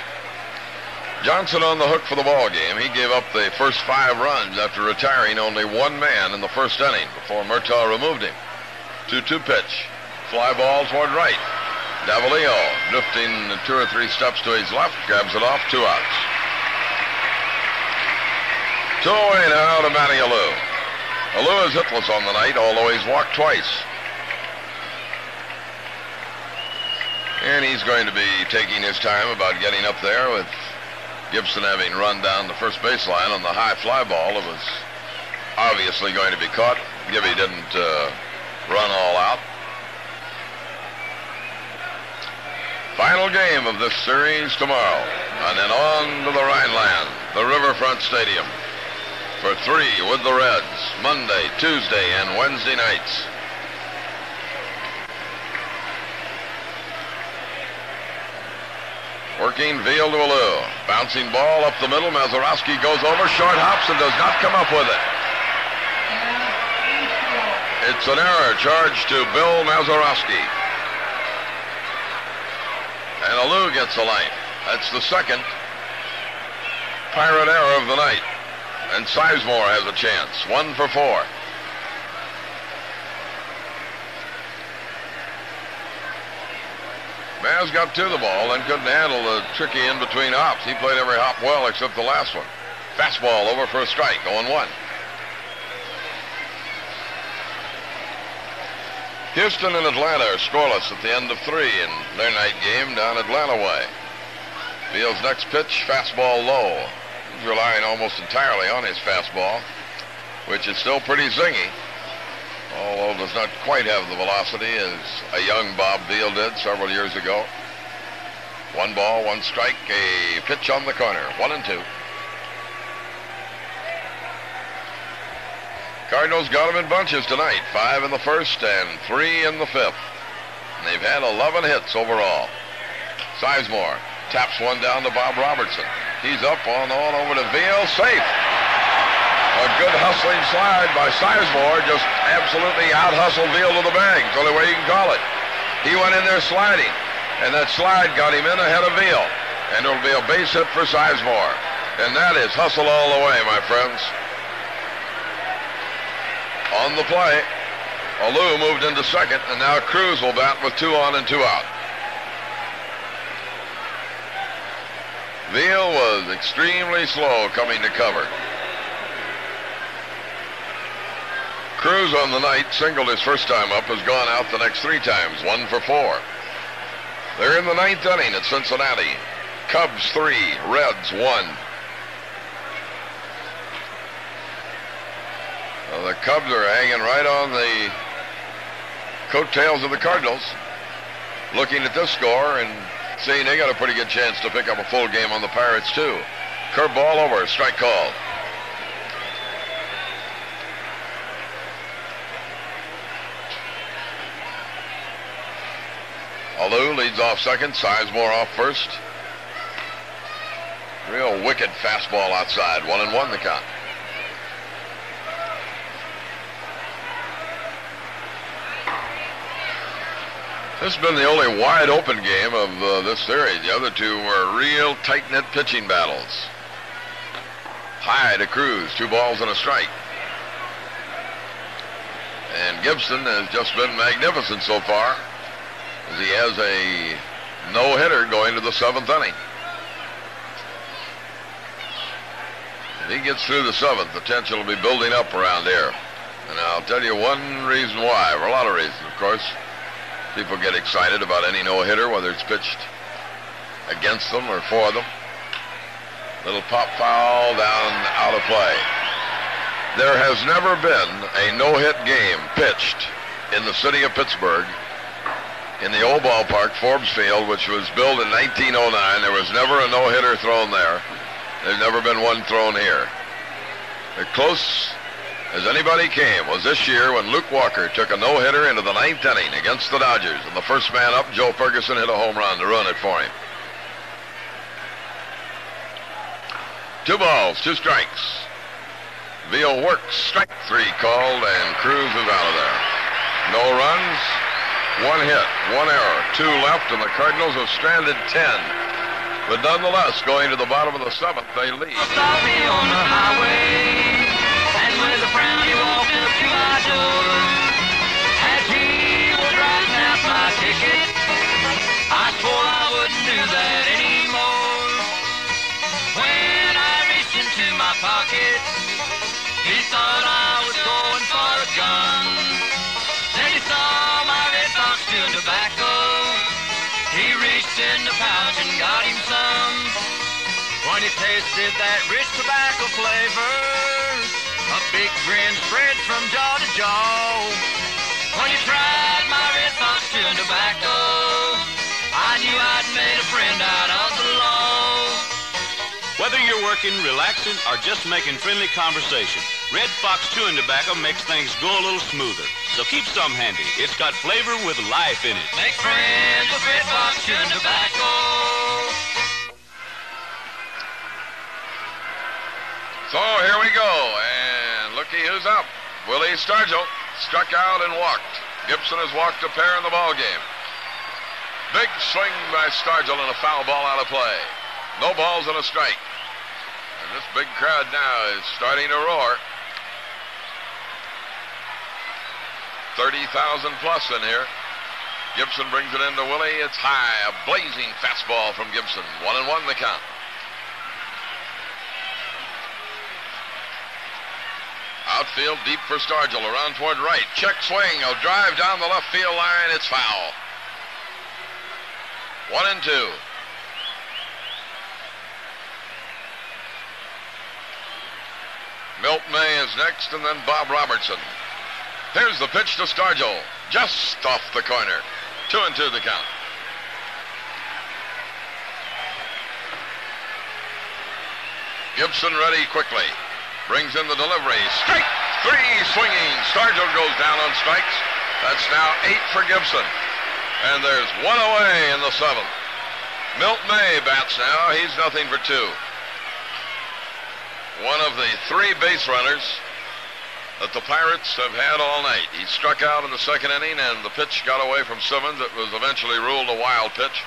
Johnson on the hook for the ball game. He gave up the first five runs after retiring only one man in the first inning before Murtaugh removed him. 2-2 pitch. Fly ball toward right. Davalillo drifting two or three steps to his left, grabs it off, two outs. Two away now to Matty Alou. Alou is hitless on the night, although he's walked twice. And he's going to be taking his time about getting up there with Gibson having run down the first baseline on the high fly ball. It was obviously going to be caught. Gibby didn't uh, run all out. Final game of this series tomorrow. And then on to the Rhineland, the Riverfront Stadium. For three with the Reds, Monday, Tuesday, and Wednesday nights. Working Alou. Bouncing ball up the middle. Mazeroski goes over, short hops, and does not come up with it. It's an error charged to Bill Mazeroski. And Alou gets a light. That's the second pirate error of the night. And Sizemore has a chance. One for four. Maz got to the ball and couldn't handle the tricky in between hops. He played every hop well except the last one. Fastball over for a strike, 0 Houston and Atlanta are scoreless at the end of three in their night game down Atlanta way. Veale's next pitch, fastball low. He's relying almost entirely on his fastball, which is still pretty zingy, although does not quite have the velocity as a young Bob Veale did several years ago. One ball, one strike, a pitch on the corner, one and two. Cardinals got them in bunches tonight. Five in the first and three in the fifth. And they've had 11 hits overall. Sizemore taps one down to Bob Robertson. He's up on on over to Veale. Safe. A good hustling slide by Sizemore. Just absolutely out-hustled Veale to the bag. It's the only way you can call it. He went in there sliding. And that slide got him in ahead of Veale. And it'll be a base hit for Sizemore. And that is hustle all the way, my friends. On the play. Alou moved into second, and now Cruz will bat with two on and two out. Veale was extremely slow coming to cover. Cruz on the night singled his first time up, has gone out the next three times, one for four. They're in the ninth inning at Cincinnati. Cubs three, Reds one. The Cubs are hanging right on the coattails of the Cardinals. Looking at this score and seeing they got a pretty good chance to pick up a full game on the Pirates, too. Curveball over, strike call. Alou leads off second, Sizemore off first. Real wicked fastball outside, one and one the count. This has been the only wide open game of uh, this series. The other two were real tight knit pitching battles. High to Cruz, two balls and a strike. And Gibson has just been magnificent so far as he has a no hitter going to the seventh inning. If he gets through the seventh, the tension will be building up around here. And I'll tell you one reason why, for a lot of reasons, of course. People get excited about any no-hitter, whether it's pitched against them or for them. Little pop foul down out of play. There has never been a no-hit game pitched in the city of Pittsburgh in the old ballpark, Forbes Field, which was built in 1909. There was never a no-hitter thrown there. There's never been one thrown here. The close as anybody came was this year when Luke Walker took a no-hitter into the ninth inning against the Dodgers. And the first man up, Joe Ferguson, hit a home run to run it for him. Two balls, two strikes. Veale works, strike three called, and Cruz is out of there. No runs, one hit, one error, two left, and the Cardinals have stranded ten. But nonetheless, going to the bottom of the seventh, they lead. He walked up to my door. Was writing out my ticket, I swore I wouldn't do that anymore. When I reached into my pocket, he thought I was going for a gun. Then he saw my red fox tobacco. He reached in the pouch and got him some. When he tasted that rich tobacco flavor, big grin spread from jaw to jaw. When he tried my red fox chewing tobacco, I knew I'd made a friend out of the law. Whether you're working, relaxing, or just making friendly conversation, Red Fox chewing tobacco makes things go a little smoother. So keep some handy. It's got flavor with life in it. Make friends with red fox chewing tobacco. So here we go, and looky who's up. Willie Stargell struck out and walked. Gibson has walked a pair in the ball game. Big swing by Stargell and a foul ball out of play. No balls and a strike. And this big crowd now is starting to roar. 30,000 plus in here. Gibson brings it in to Willie. It's high. A blazing fastball from Gibson. One and one the count. Outfield deep for Stargell. Around toward right. Check swing. A drive down the left field line. It's foul. One and two. Milt May is next, and then Bob Robertson. Here's the pitch to Stargell. Just off the corner. Two and two the count. Gibson ready quickly. Brings in the delivery. Strike three swinging. Stargell goes down on strikes. That's now eight for Gibson. And there's one away in the seventh. Milt May bats now. He's nothing for two. One of the three base runners that the Pirates have had all night. He struck out in the second inning, and the pitch got away from Simmons. It was eventually ruled a wild pitch.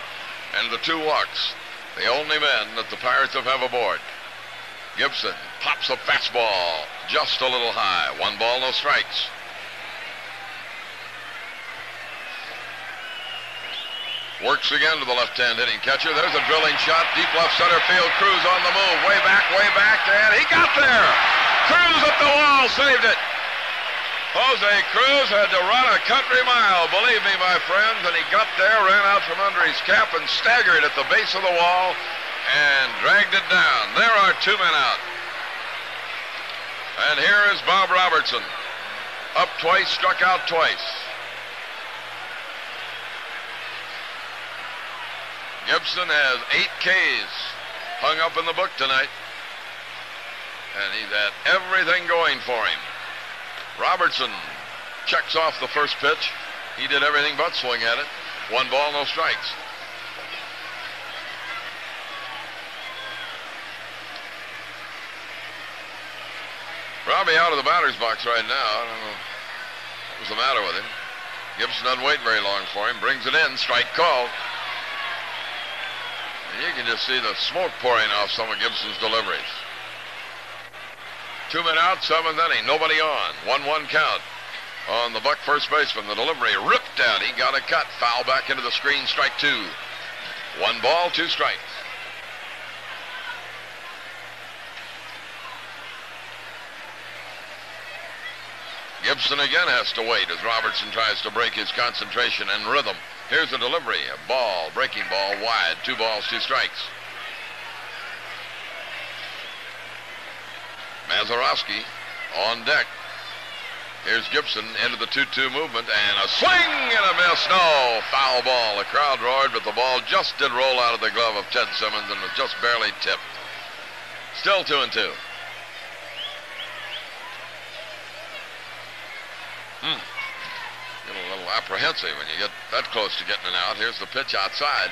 And the two walks, the only men that the Pirates have have aboard. Gibson pops a fastball just a little high. One ball, no strikes. Works again to the left-hand hitting catcher. There's a drilling shot, deep left center field. Cruz on the move, way back, way back, and he got there. Cruz at the wall, saved it. Jose Cruz had to run a country mile, believe me, my friends, and he got there, ran out from under his cap, and staggered at the base of the wall and dragged it down. There are two men out. And here is Bob Robertson. Up twice, struck out twice. Gibson has eight Ks hung up in the book tonight. And he's had everything going for him. Robertson checks off the first pitch. He did everything but swing at it. One ball, no strikes. Robbie out of the batter's box right now. I don't know what's the matter with him. Gibson doesn't wait very long for him. Brings it in. Strike called. And you can just see the smoke pouring off some of Gibson's deliveries. Two men out, seventh inning. Nobody on. 1 1 count on the Buc first baseman. The delivery ripped out. He got a cut. Foul back into the screen. Strike two. One ball, two strikes. Gibson again has to wait as Robertson tries to break his concentration and rhythm. Here's the delivery. A ball, breaking ball, wide. Two balls, two strikes. Mazeroski on deck. Here's Gibson into the 2-2 movement and a swing and a miss. No, foul ball. The crowd roared, but the ball just did roll out of the glove of Ted Simmons and was just barely tipped. Still two and two. Hmm. Get a little apprehensive when you get that close to getting it out. Here's the pitch outside.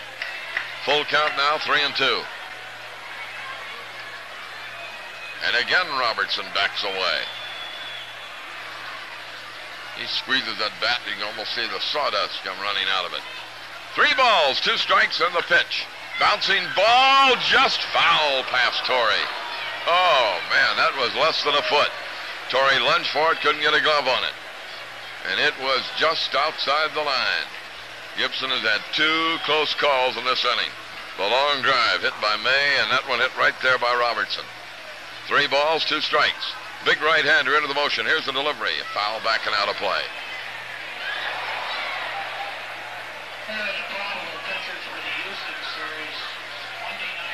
Full count now, three and two. And again, Robertson backs away. He squeezes that bat. You can almost see the sawdust come running out of it. Three balls, two strikes, and the pitch. Bouncing ball, just foul past Torre. Oh, man, that was less than a foot. Torre lunged for it, couldn't get a glove on it. And it was just outside the line. Gibson has had two close calls in this inning. The long drive hit by May, and that one hit right there by Robertson. Three balls, two strikes. Big right hander into the motion. Here's the delivery. Foul back and out of play.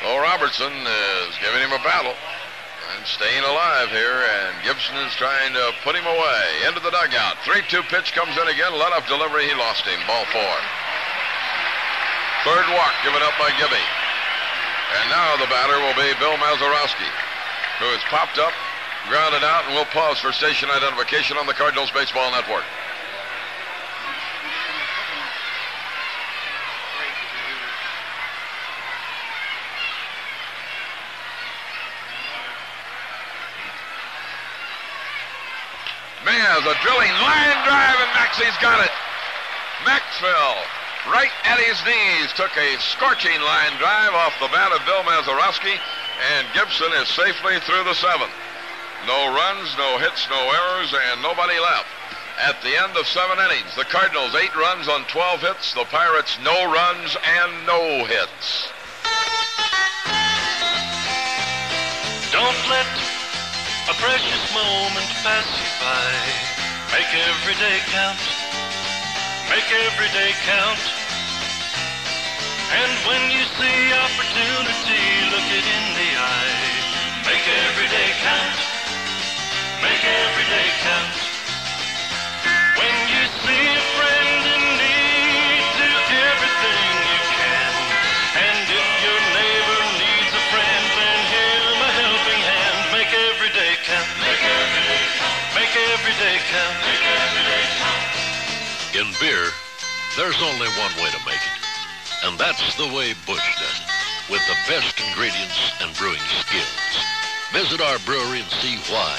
Oh, Robertson is giving him a battle staying alive here, and Gibson is trying to put him away. Into the dugout. 3-2 pitch comes in again. Let off delivery. He lost him. Ball four. Third walk given up by Gibby. And now the batter will be Bill Mazeroski, who has popped up, grounded out, and will pause for station identification on the Cardinals Baseball Network. Maz, a drilling line drive, and Maxey's got it. Maxville, right at his knees, took a scorching line drive off the bat of Bill Mazeroski, and Gibson is safely through the seventh. No runs, no hits, no errors, and nobody left. At the end of seven innings, the Cardinals eight runs on 12 hits, the Pirates no runs and no hits. Don't let a precious moment pass by. Make every day count. Make every day count. And when you see opportunity, look it in the eye. Make every day count. Make every day count. When you see a friend there's only one way to make it. And that's the way Busch does it. With the best ingredients and brewing skills. Visit our brewery and see why.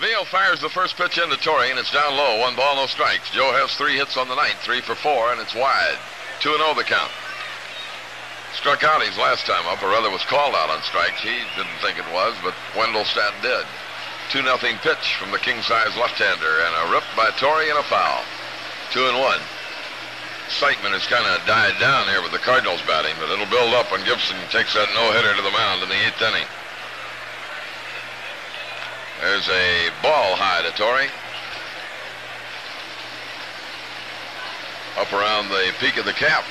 Like no fires the first pitch into Torre, and it's down low. One ball, no strikes. Joe has three hits on the night, three for four, and it's wide. 2 0 the count. Struck out his last time up, or rather was called out on strikes. He didn't think it was, but Wendelstedt did. 2 nothing pitch from the king size left hander, and a rip by Torre and a foul. 2 and 1. Excitement has kind of died down here with the Cardinals batting, but it'll build up when Gibson takes that no hitter to the mound in the eighth inning. There's a ball high to Torre. Up around the peak of the cap.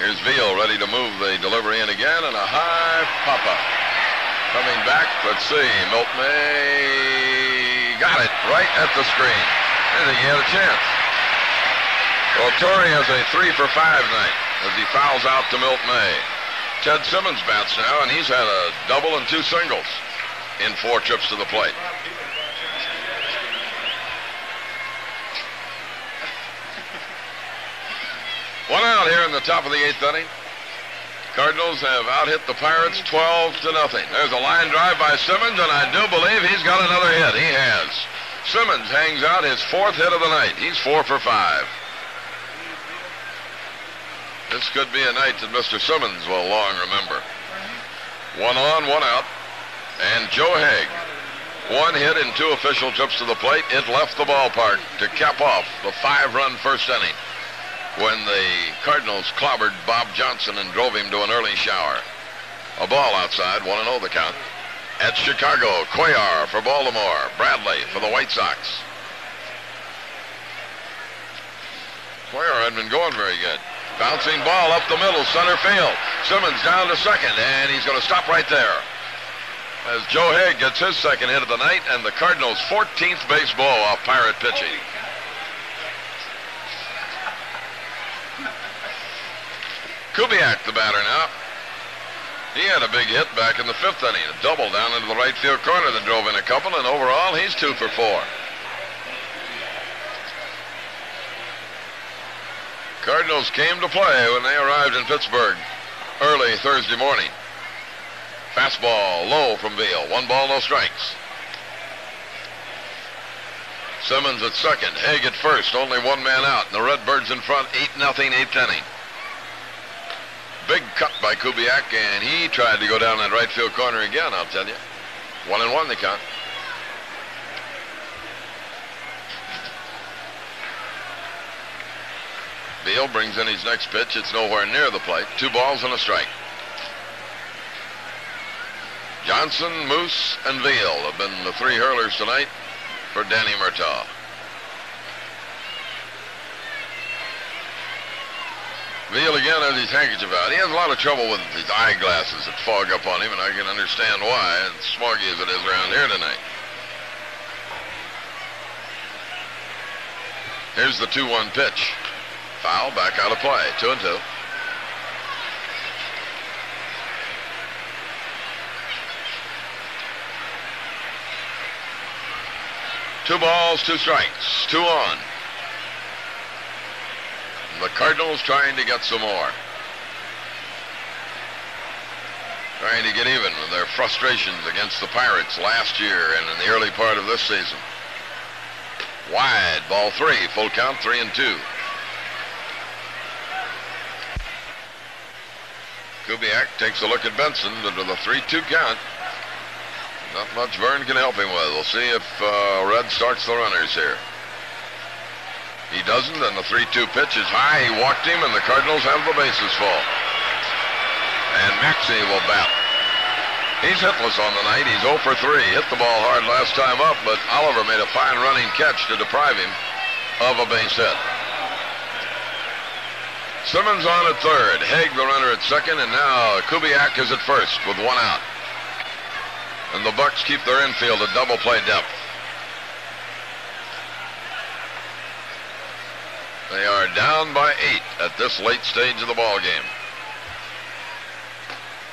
Here's Veale ready to move the delivery in again, and a high pop-up. Coming back, let's see, Milt May got it right at the screen. I think he had a chance. Well, Torre has a three for five night as he fouls out to Milt May. Ted Simmons bats now, and he's had a double and two singles in four trips to the plate. One out here in the top of the eighth inning. Cardinals have out-hit the Pirates 12 to nothing. There's a line drive by Simmons, and I do believe he's got another hit. He has. Simmons hangs out his fourth hit of the night. He's four for five. This could be a night that Mr. Simmons will long remember. One on, one out. And Joe Hague, one hit in two official trips to the plate. It left the ballpark to cap off the five-run first inning when the Cardinals clobbered Bob Johnson and drove him to an early shower. A ball outside, 1-0 the count. At Chicago, Cuellar for Baltimore, Bradley for the White Sox. Cuellar hadn't been going very good. Bouncing ball up the middle, center field. Simmons down to second, and he's going to stop right there. As Joe Hague gets his second hit of the night, and the Cardinals' 14th base ball off Pirate pitching. Kubiak, the batter now. He had a big hit back in the fifth inning, a double down into the right field corner that drove in a couple, and overall he's two for four. Cardinals came to play when they arrived in Pittsburgh early Thursday morning. Fastball low from Veale. One ball, no strikes. Simmons at second. Hague at first. Only one man out. And the Redbirds in front. 8 nothing, eighth inning. Big cut by Kubiak, and he tried to go down that right field corner again, I'll tell you. One and one, they count. Veale brings in his next pitch. It's nowhere near the plate. Two balls and a strike. Johnson, Moose, and Veale have been the three hurlers tonight for Danny Murtaugh. Veale again has his handkerchief out. He has a lot of trouble with his eyeglasses that fog up on him, and I can understand why, as smoggy as it is around here tonight. Here's the 2-1 pitch. Foul, back out of play. Two and two. Two balls, two strikes. Two on. The Cardinals trying to get some more. Trying to get even with their frustrations against the Pirates last year and in the early part of this season. Wide, ball three, full count, three and two. Kubiak takes a look at Benson into the 3-2 count. Not much Vern can help him with. We'll see if uh, Red starts the runners here. He doesn't, and the 3-2 pitch is high. He walked him, and the Cardinals have the bases full. And Maxey will bat. He's hitless on the night. He's 0 for 3. Hit the ball hard last time up, but Oliver made a fine running catch to deprive him of a base hit. Simmons on at third. Hague the runner at second, and now Kubiak is at first with one out. And the Bucs keep their infield at double play depth. They are down by eight at this late stage of the ball game.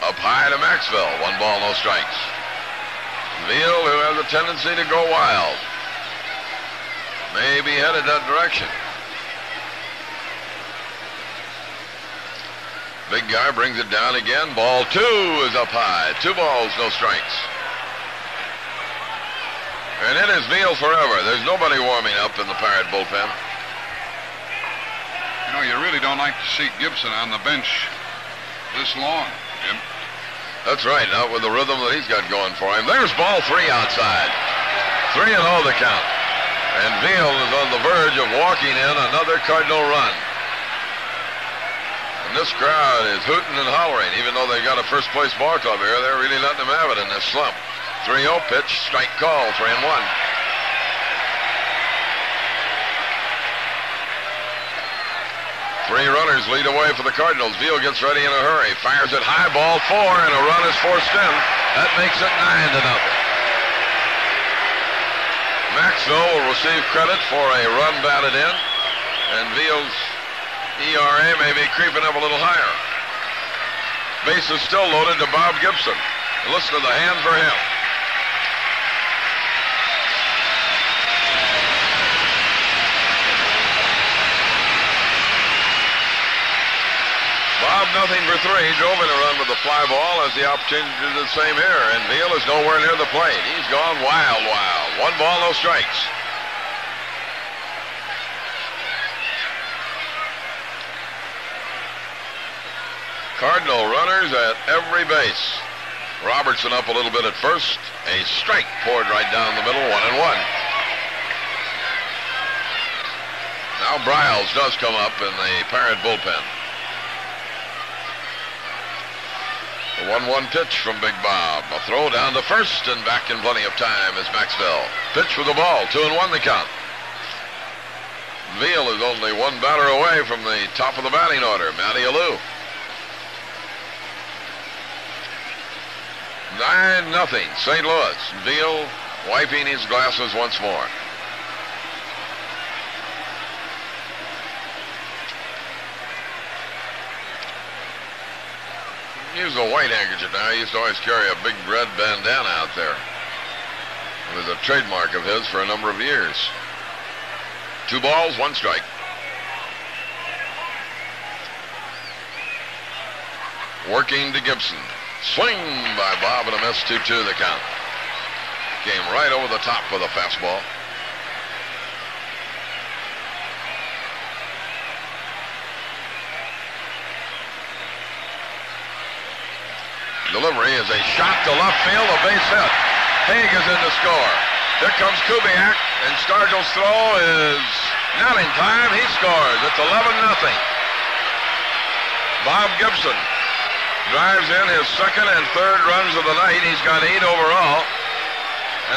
Up high to Maxville. One ball, no strikes. Veale, who has a tendency to go wild, may be headed that direction. Big guy brings it down again. Ball two is up high. Two balls, no strikes. And it is Veale forever. There's nobody warming up in the Pirate bullpen. You know, you really don't like to see Gibson on the bench this long, Jim. That's right, not with the rhythm that he's got going for him. There's ball three outside. Three and all the count. And Veale is on the verge of walking in another Cardinal run. And this crowd is hooting and hollering, even though they got a first place ball club here. They're really letting them have it in this slump. 3 0 pitch, strike call, 3 and 1. Three runners lead away for the Cardinals. Veale gets ready in a hurry. Fires it high, ball four, and a run is forced in. That makes it nine to nothing. Maxville will receive credit for a run batted in, and Veale's ERA may be creeping up a little higher. Base is still loaded to Bob Gibson. Listen to the hand for him. Bob nothing for three, drove in a run with the fly ball as the opportunity to do the same here, and Veale is nowhere near the plate. He's gone wild, wild. One ball, no strikes. Cardinal runners at every base. Robertson up a little bit at first. A strike poured right down the middle, one and one. Now Briles does come up in the Pirate bullpen. The 1-1 pitch from Big Bob. A throw down to first and back in plenty of time is Maxville. Pitch with the ball, two and one the count. Veale is only one batter away from the top of the batting order, Matty Alou. Nine nothing, St. Louis. Veale wiping his glasses once more. Use a white handkerchief now. He used to always carry a big red bandana out there. It was a trademark of his for a number of years. Two balls, one strike. Working to Gibson. Swing by Bob and a miss 2 2 the count. Came right over the top with a fastball. Delivery is a shot to left field, a base hit. Hague is in to score. Here comes Kubiak, and Stargell's throw is not in time. He scores. It's 11 nothing. Bob Gibson drives in his second and third runs of the night. He's got eight overall.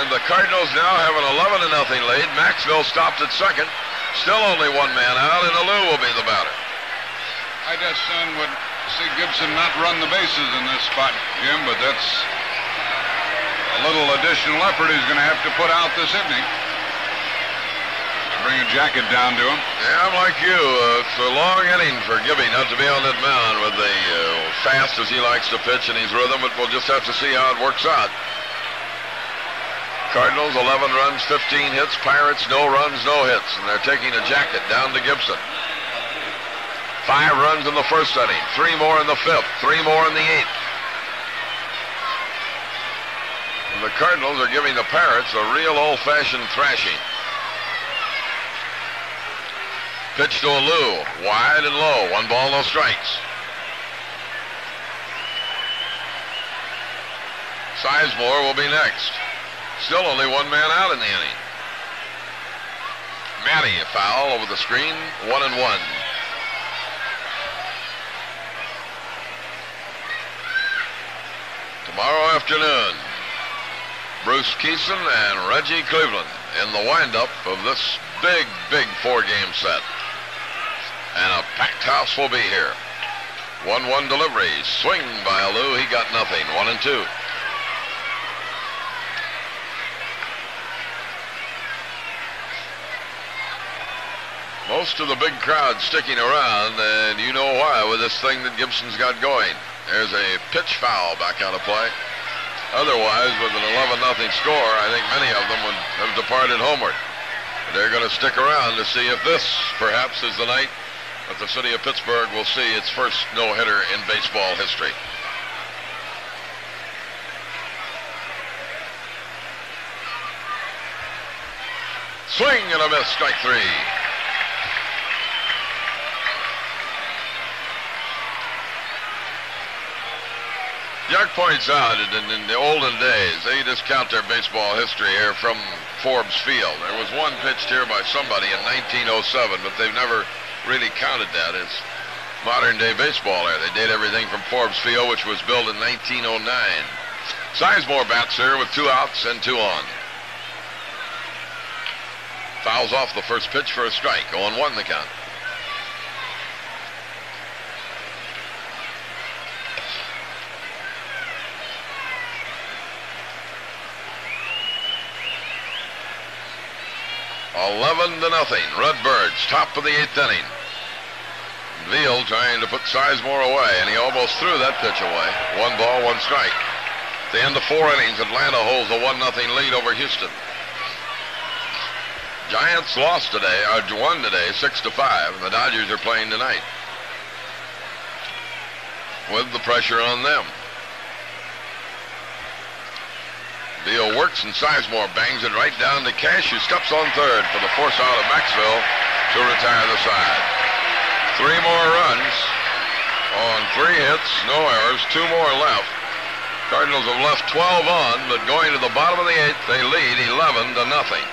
And the Cardinals now have an 11 to nothing lead. Maxville stopped at second. Still only one man out, and Alou will be the batter. I just son would see Gibson not run the bases in this spot, Jim, but that's a little additional effort he's going to have to put out this evening. Bring a jacket down to him. Yeah, I'm like you. Uh, it's a long inning for Gibby not to be on that mound with the uh, fast as he likes to pitch and his rhythm, but we'll just have to see how it works out. Cardinals 11 runs, 15 hits. Pirates no runs, no hits, and they're taking a jacket down to Gibson. Five runs in the first inning, three more in the fifth, three more in the eighth. And the Cardinals are giving the Pirates a real old-fashioned thrashing. Pitch to Alou, wide and low, one ball, no strikes. Sizemore will be next. Still only one man out in the inning. Matty a foul over the screen, one and one. Tomorrow afternoon, Bruce Kison and Reggie Cleveland in the windup of this big, big four-game set. And a packed house will be here. 1-1 delivery. Swing by Alou. He got nothing. One and two. Most of the big crowd sticking around, and you know why with this thing that Gibson's got going. There's a pitch foul back out of play. Otherwise, with an 11 nothing score, I think many of them would have departed homeward. They're going to stick around to see if this, perhaps, is the night that the city of Pittsburgh will see its first no-hitter in baseball history. swing and a miss, strike three. Jack points out that in, in the olden days, they just discount their baseball history here from Forbes Field. There was one pitched here by somebody in 1907, but they've never really counted that as modern day baseball there. They did everything from Forbes Field, which was built in 1909. Sizemore bats here with two outs and two on. Fouls off the first pitch for a strike. 0 1 the count. Eleven to nothing. Redbirds, top of the eighth inning. Veale trying to put Sizemore away, and he almost threw that pitch away. One ball, one strike. At the end of four innings, Atlanta holds a one nothing lead over Houston. Giants lost today, or won today, six to five. The Dodgers are playing tonight with the pressure on them. Veale works and Sizemore bangs it right down to Cash, who steps on third for the force out of Maxville to retire the side. Three more runs on three hits, no errors, two more left. Cardinals have left 12 on, but going to the bottom of the eighth, they lead 11 to nothing.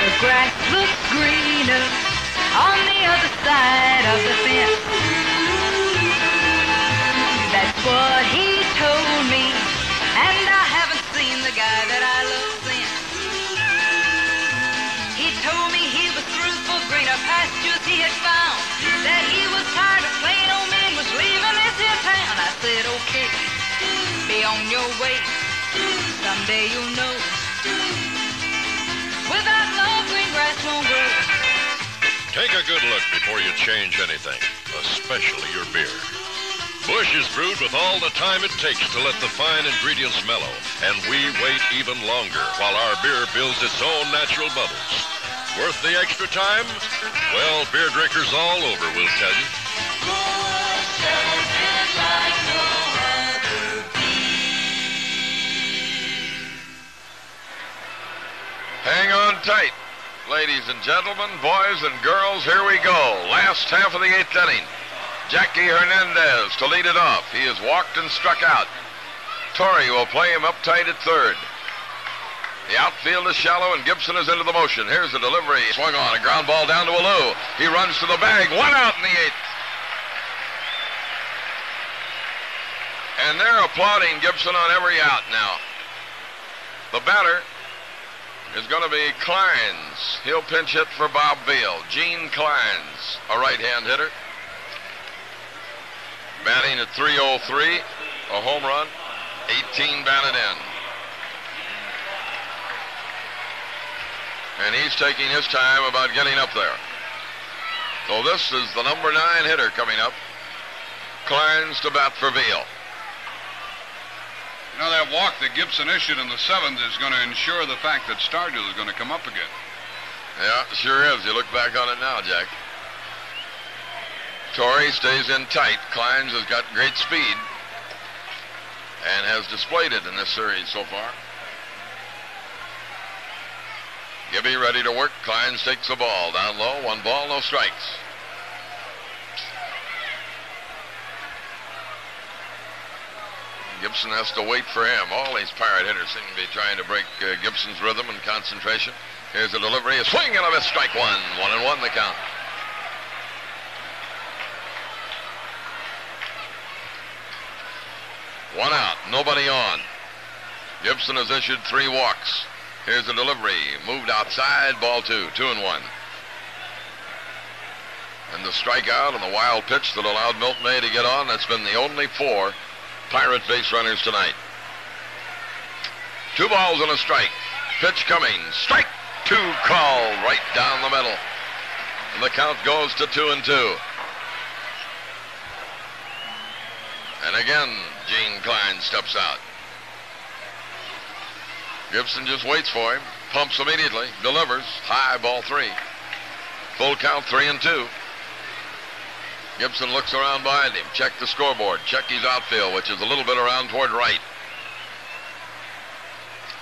The grass looks greener on the other side of the fence. What he told me, and I haven't seen the guy that I love since. He told me he was through for greener pastures he had found, that he was tired of plain old men was leaving this here town. I said, okay, be on your way. Someday you'll know. Without love, green grass won't grow. Take a good look before you change anything, especially your beer. Busch is brewed with all the time it takes to let the fine ingredients mellow, and we wait even longer while our beer builds its own natural bubbles. Worth the extra time? Well, beer drinkers all over will tell you. Hang on tight, ladies and gentlemen, boys and girls. Here we go. Last half of the eighth inning. Jackie Hernandez to lead it off. He has walked and struck out. Torre will play him up tight at third. The outfield is shallow and Gibson is into the motion. Here's the delivery. Swung on. A ground ball down to Alou. He runs to the bag. One out in the eighth. And they're applauding Gibson on every out now. The batter is going to be Clines. He'll pinch hit for Bob Veale. Gene Clines, a right-hand hitter. Batting at 303, a home run, 18 batted in. And he's taking his time about getting up there. So this is the number nine hitter coming up. Clines to bat for Veale. You know, that walk that Gibson issued in the seventh is going to ensure the fact that Stargell is going to come up again. Yeah, sure is. You look back on it now, Jack. Torre stays in tight. Clines has got great speed and has displayed it in this series so far. Gibby ready to work. Clines takes the ball down low. One ball, no strikes. Gibson has to wait for him. All these pirate hitters seem to be trying to break uh, Gibson's rhythm and concentration. Here's the delivery. A swing and a miss. Strike one. One and one the count. One out. Nobody on. Gibson has issued three walks. Here's the delivery. Moved outside. Ball two. Two and one. And the strikeout and the wild pitch that allowed Milt May to get on. That's been the only four Pirate base runners tonight. Two balls and a strike. Pitch coming. Strike two call right down the middle. And the count goes to two and two. And again, Gene Klein steps out. Gibson just waits for him. Pumps immediately. Delivers. High ball three. Full count three and two. Gibson looks around behind him. Check the scoreboard. Check his outfield, which is a little bit around toward right.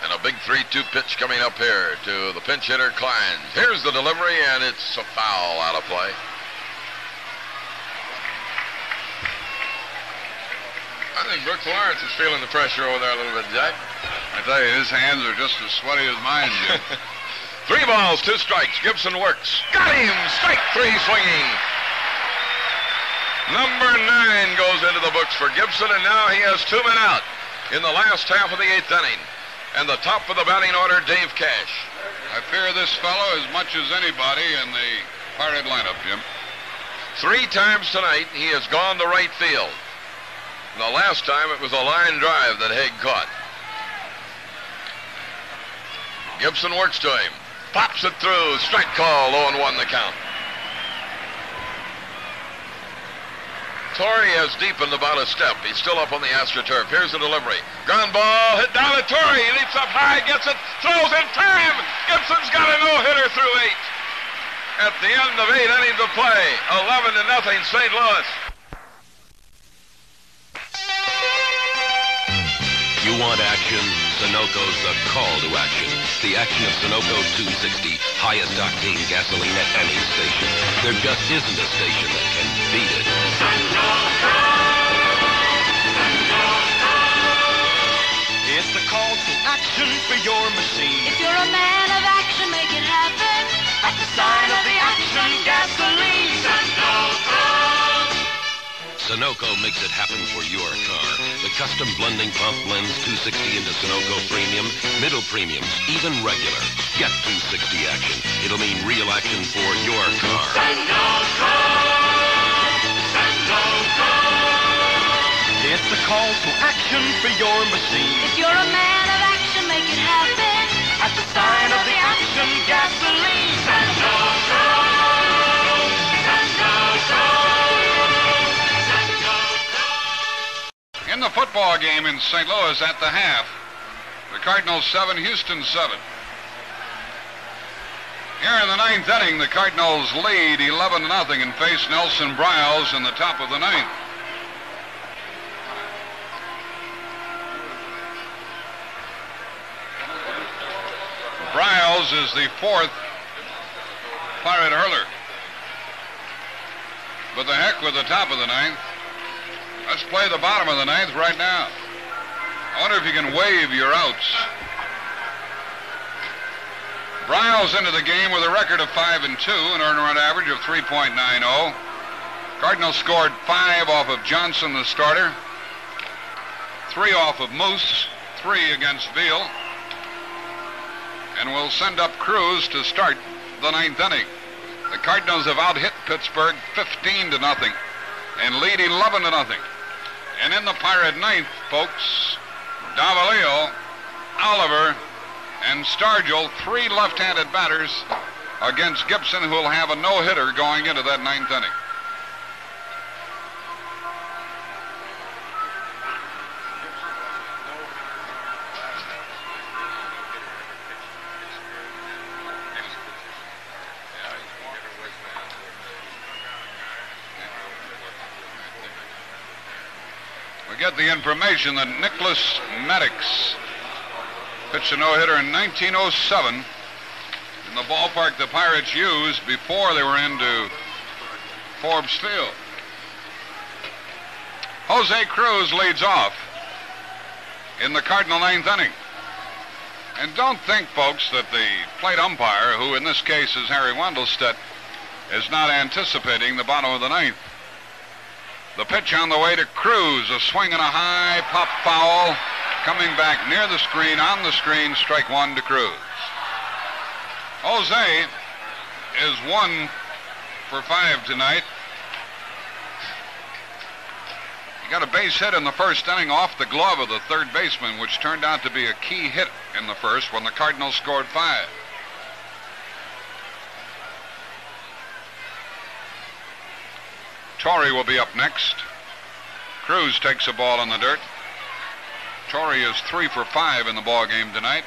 And a big 3-2 pitch coming up here to the pinch hitter, Klein. Here's the delivery, and it's a foul out of play. I think Brooks Lawrence is feeling the pressure over there a little bit, Jack. I tell you, his hands are just as sweaty as mine, Jim. Three balls, two strikes. Gibson works. Got him! Strike three swinging. Number nine goes into the books for Gibson, and now he has two men out in the last half of the eighth inning. And the top of the batting order, Dave Cash. I fear this fellow as much as anybody in the Pirate lineup, Jim. Three times tonight he has gone to right field. The last time it was a line drive that Hague caught. Gibson works to him. Pops it through. Strike call. 0 1 the count. Torre has deepened about a step. He's still up on the AstroTurf. Here's the delivery. Ground ball hit down to Torre. He leaps up high, gets it, throws in time. Gibson's got a no-hitter through eight. At the end of eight innings of play, 11 to nothing, St. Louis. You want action? Sunoco's the call to action. The action of Sunoco 260, highest octane gasoline at any station. There just isn't a station that can beat it. Sunoco! It's the call to action for your machine. If you're a man of action, make it happen. At the sign of the action gasoline. Sunoco makes it happen for your car. The custom blending pump blends 260 into Sunoco Premium, middle premiums, even regular. Get 260 action. It'll mean real action for your car. It's the call to action for your machine. If you're a man of action, make it happen. At the sign of the action gasoline. In the football game in St. Louis at the half, the Cardinals 7, Houston 7. Here in the ninth inning, the Cardinals lead 11 to nothing and face Nelson Briles in the top of the ninth. Briles is the fourth Pirate hurler. But the heck with the top of the ninth. Let's play the bottom of the ninth right now. I wonder if you can wave your outs. Briles into the game with a record of 5 and 2, an earned run average of 3.90. Cardinals scored 5 off of Johnson, the starter, 3 off of Moose, 3 against Veale, and we'll send up Cruz to start the ninth inning. The Cardinals have out-hit Pittsburgh 15 to nothing and lead 11 to nothing. And in the Pirate ninth, folks, Davalillo, Oliver, and Stargell, three left-handed batters against Gibson, who will have a no-hitter going into that ninth inning. Get the information that Nicholas Maddox pitched a no-hitter in 1907 in the ballpark the Pirates used before they were into Forbes Field. Jose Cruz leads off in the Cardinal ninth inning. And don't think, folks, that the plate umpire, who in this case is Harry Wendelstedt, is not anticipating the bottom of the ninth. The pitch on the way to Cruz, a swing and a high pop foul, coming back near the screen, on the screen, strike one to Cruz. Jose is one for five tonight. He got a base hit in the first inning off the glove of the third baseman, which turned out to be a key hit in the first when the Cardinals scored five. Torre will be up next. Cruz takes a ball in the dirt. Torre is three for five in the ball game tonight.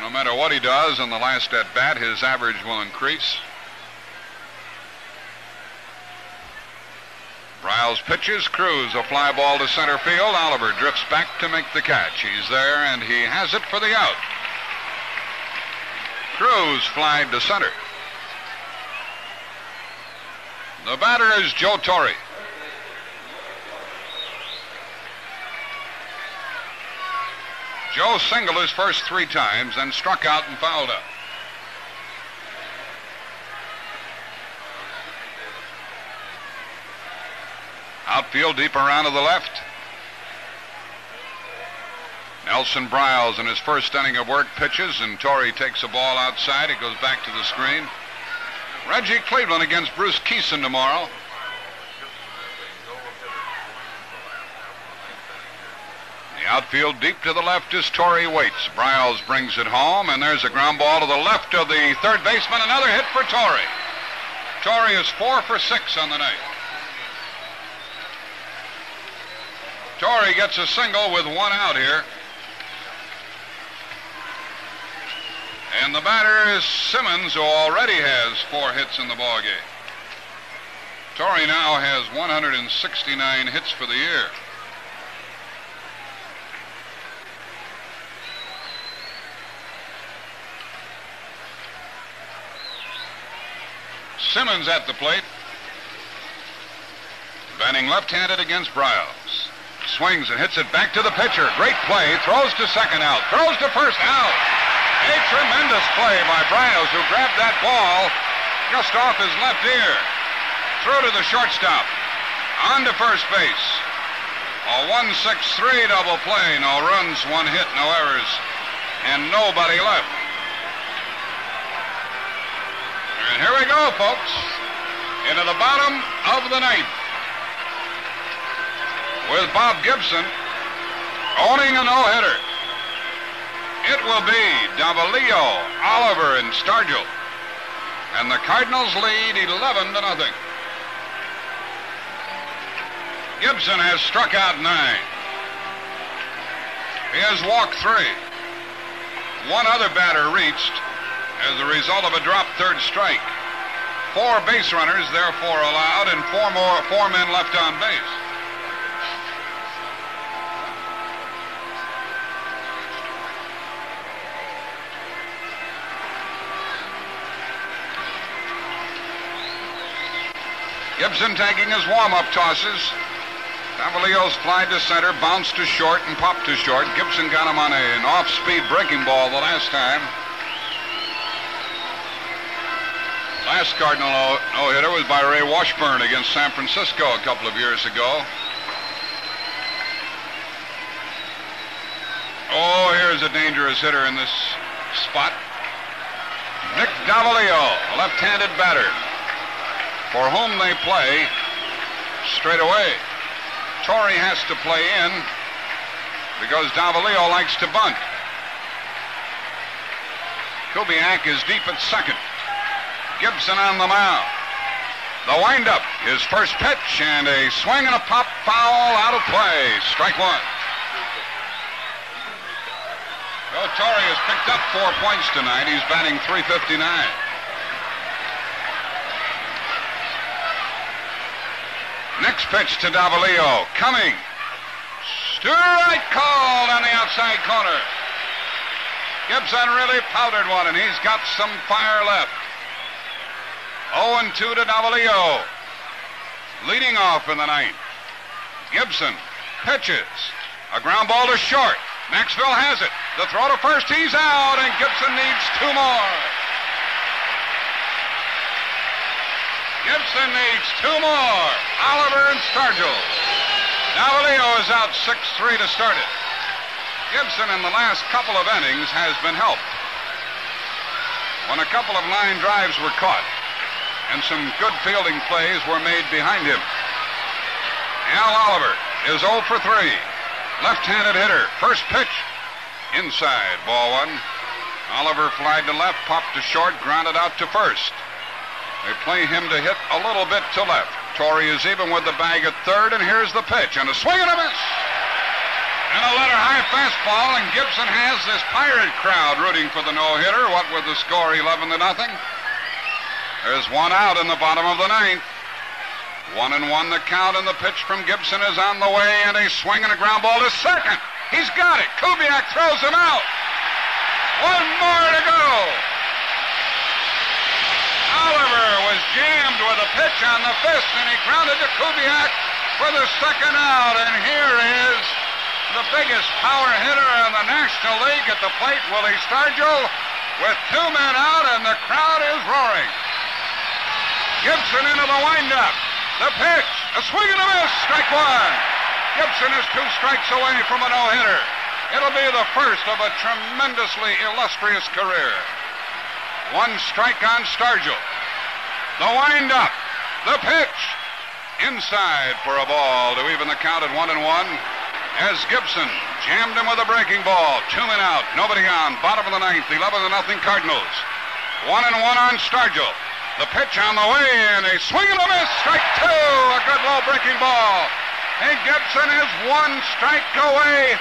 No matter what he does on the last at bat, his average will increase. Riles pitches, Cruz a fly ball to center field. Oliver drifts back to make the catch. He's there and he has it for the out. Cruz flied to center. The batter is Joe Torre. Joe singled his first three times, then struck out and fouled up. Outfield deep around to the left. Nelson Briles in his first inning of work pitches, and Torre takes a ball outside. It goes back to the screen. Reggie Cleveland against Bruce Kison tomorrow. The outfield deep to the left is Torre Waits. Briles brings it home, and there's a ground ball to the left of the third baseman. Another hit for Torre. Torre is four for six on the night. Torre gets a single with one out here. And the batter is Simmons, who already has four hits in the ballgame. Torre now has 169 hits for the year. Simmons at the plate. Batting left-handed against Briles. Swings and hits it back to the pitcher. Great play. Throws to second out. Throws to first out. A tremendous play by Briles, who grabbed that ball just off his left ear. Throw to the shortstop. On to first base. A 1-6-3 double play. No runs, one hit, no errors, and nobody left. And here we go, folks. Into the bottom of the ninth. With Bob Gibson owning a no-hitter. It will be Davalillo, Oliver, and Stargell. And the Cardinals lead 11 to nothing. Gibson has struck out nine. He has walked three. One other batter reached as a result of a dropped third strike. Four base runners therefore allowed and four more four men left on base. Gibson taking his warm-up tosses. Davalillo's fly to center, bounced to short, and popped to short. Gibson got him on a, an off-speed breaking ball the last time. Last Cardinal no- no-hitter was by Ray Washburn against San Francisco a couple of years ago. Oh, here's a dangerous hitter in this spot. Nick Davalillo, left-handed batter, for whom they play straight away. Torre has to play in because Davalillo likes to bunt. Kubiak is deep at second. Gibson on the mound. The windup, his first pitch, and a swing and a pop foul out of play. Strike one. Joe Torre has picked up four points tonight. He's batting 359. Next pitch to Davalillo. Coming. Strike called on the outside corner. Gibson really powdered one, and he's got some fire left. 0 and 2 to Davalillo. Leading off in the ninth. Gibson pitches. A ground ball to short. Maxville has it. The throw to first. He's out, and Gibson needs two more. Gibson needs two more. Oliver and Stargell. Davalillo is out 6-3 to start it. Gibson in the last couple of innings has been helped. When a couple of line drives were caught and some good fielding plays were made behind him. Al Oliver is 0 for 3. Left-handed hitter. First pitch. Inside. Ball one. Oliver flied to left, popped to short, grounded out to first. They play him to hit a little bit to left. Torre is even with the bag at third, and here's the pitch. And a swing and a miss. And a letter high fastball, and Gibson has this pirate crowd rooting for the no-hitter. What with the score 11 to nothing? There's one out in the bottom of the ninth. One and one the count, and the pitch from Gibson is on the way, and a swing and a ground ball to second. He's got it. Kubiak throws him out. One more to go. Oliver was jammed with a pitch on the fist, and he grounded to Kubiak for the second out. And here is the biggest power hitter in the National League at the plate, Willie Stargell, with two men out, and the crowd is roaring. Gibson into the windup. The pitch, a swing and a miss, strike one. Gibson is two strikes away from a no-hitter. It'll be the first of a tremendously illustrious career. One strike on Stargell. The windup. The pitch. Inside for a ball to even the count at one and one. As Gibson jammed him with a breaking ball. Two men out. Nobody on. Bottom of the ninth. 11 to nothing Cardinals. One and one on Stargell. The pitch on the way and a swing and a miss. Strike two. A good low breaking ball. And Gibson is one strike away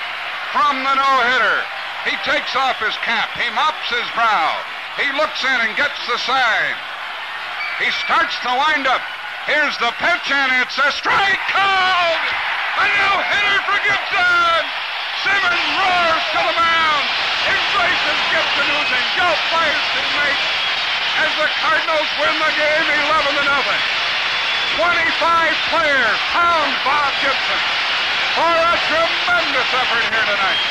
from the no-hitter. He takes off his cap. He mops his brow. He looks in and gets the sign. He starts the windup. Here's the pitch, and it's a strike called. A no-hitter for Gibson. Simmons roars to the mound, embraces Gibson, who's engulfed by his teammates, as the Cardinals win the game 11 to nothing. 25 players pound Bob Gibson for a tremendous effort here tonight.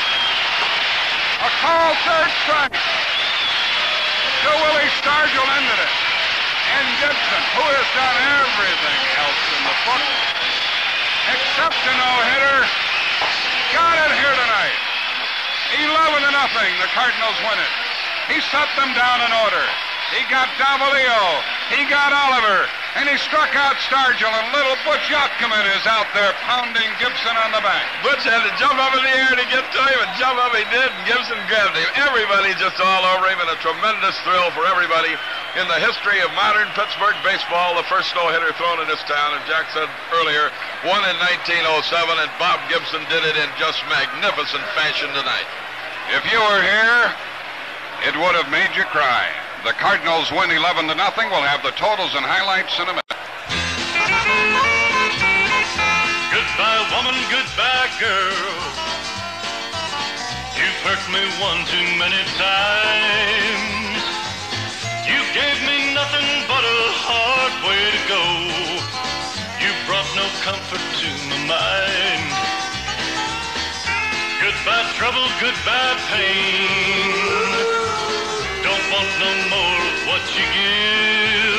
A call third strike to Willie Stargell ended it. And Gibson, who has done everything else in the book except a no-hitter, got it here tonight. 11 to nothing. The Cardinals win it. He set them down in order. He got Davalillo. He got Oliver. And he struck out Stargell, and little Butch Yatkeman is out there pounding Gibson on the back. Butch had to jump up in the air to get to him, and jump up he did, and Gibson grabbed him. Everybody just all over him, and a tremendous thrill for everybody in the history of modern Pittsburgh baseball. The first no-hitter thrown in this town, and Jack said earlier, one in 1907, and Bob Gibson did it in just magnificent fashion tonight. If you were here, it would have made you cry. The Cardinals win 11 to nothing. We'll have the totals and highlights in a minute. Goodbye, woman, goodbye, girl. You've hurt me one too many times. You gave me nothing but a hard way to go. You brought no comfort to my mind. Goodbye, trouble, goodbye, pain. Want no more what you give.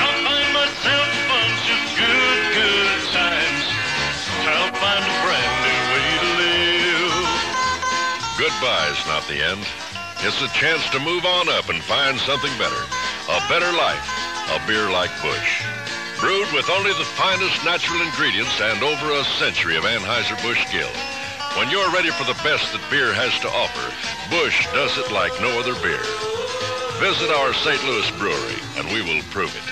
I'll find myself a bunch of good, good times. I'll find a brand new way to live. Goodbye is not the end. It's a chance to move on up and find something better. A better life. A beer like Busch. Brewed with only the finest natural ingredients and over a century of Anheuser-Busch Gill. When you're ready for the best that beer has to offer, Busch does it like no other beer. Visit our St. Louis brewery, and we will prove it.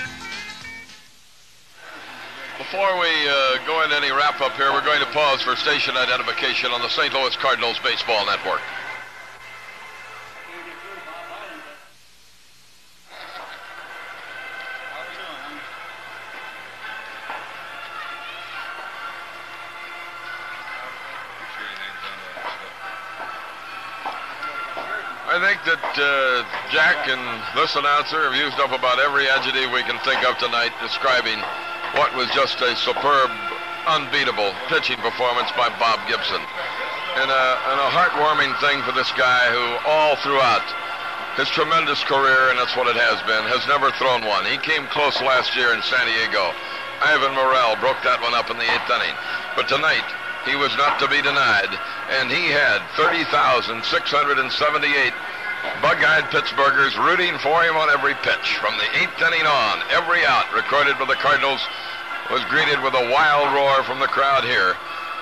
Before we uh, go into any wrap-up here, we're going to pause for station identification on the St. Louis Cardinals Baseball Network. That uh, Jack and this announcer have used up about every adjective we can think of tonight describing what was just a superb, unbeatable pitching performance by Bob Gibson. And a, and a heartwarming thing for this guy who all throughout his tremendous career, and that's what it has been, has never thrown one. He came close last year in San Diego. Ivan Murrell broke that one up in the eighth inning. But tonight, he was not to be denied, and he had 30,678 bug-eyed Pittsburghers rooting for him on every pitch. From the eighth inning on, every out recorded by the Cardinals was greeted with a wild roar from the crowd here,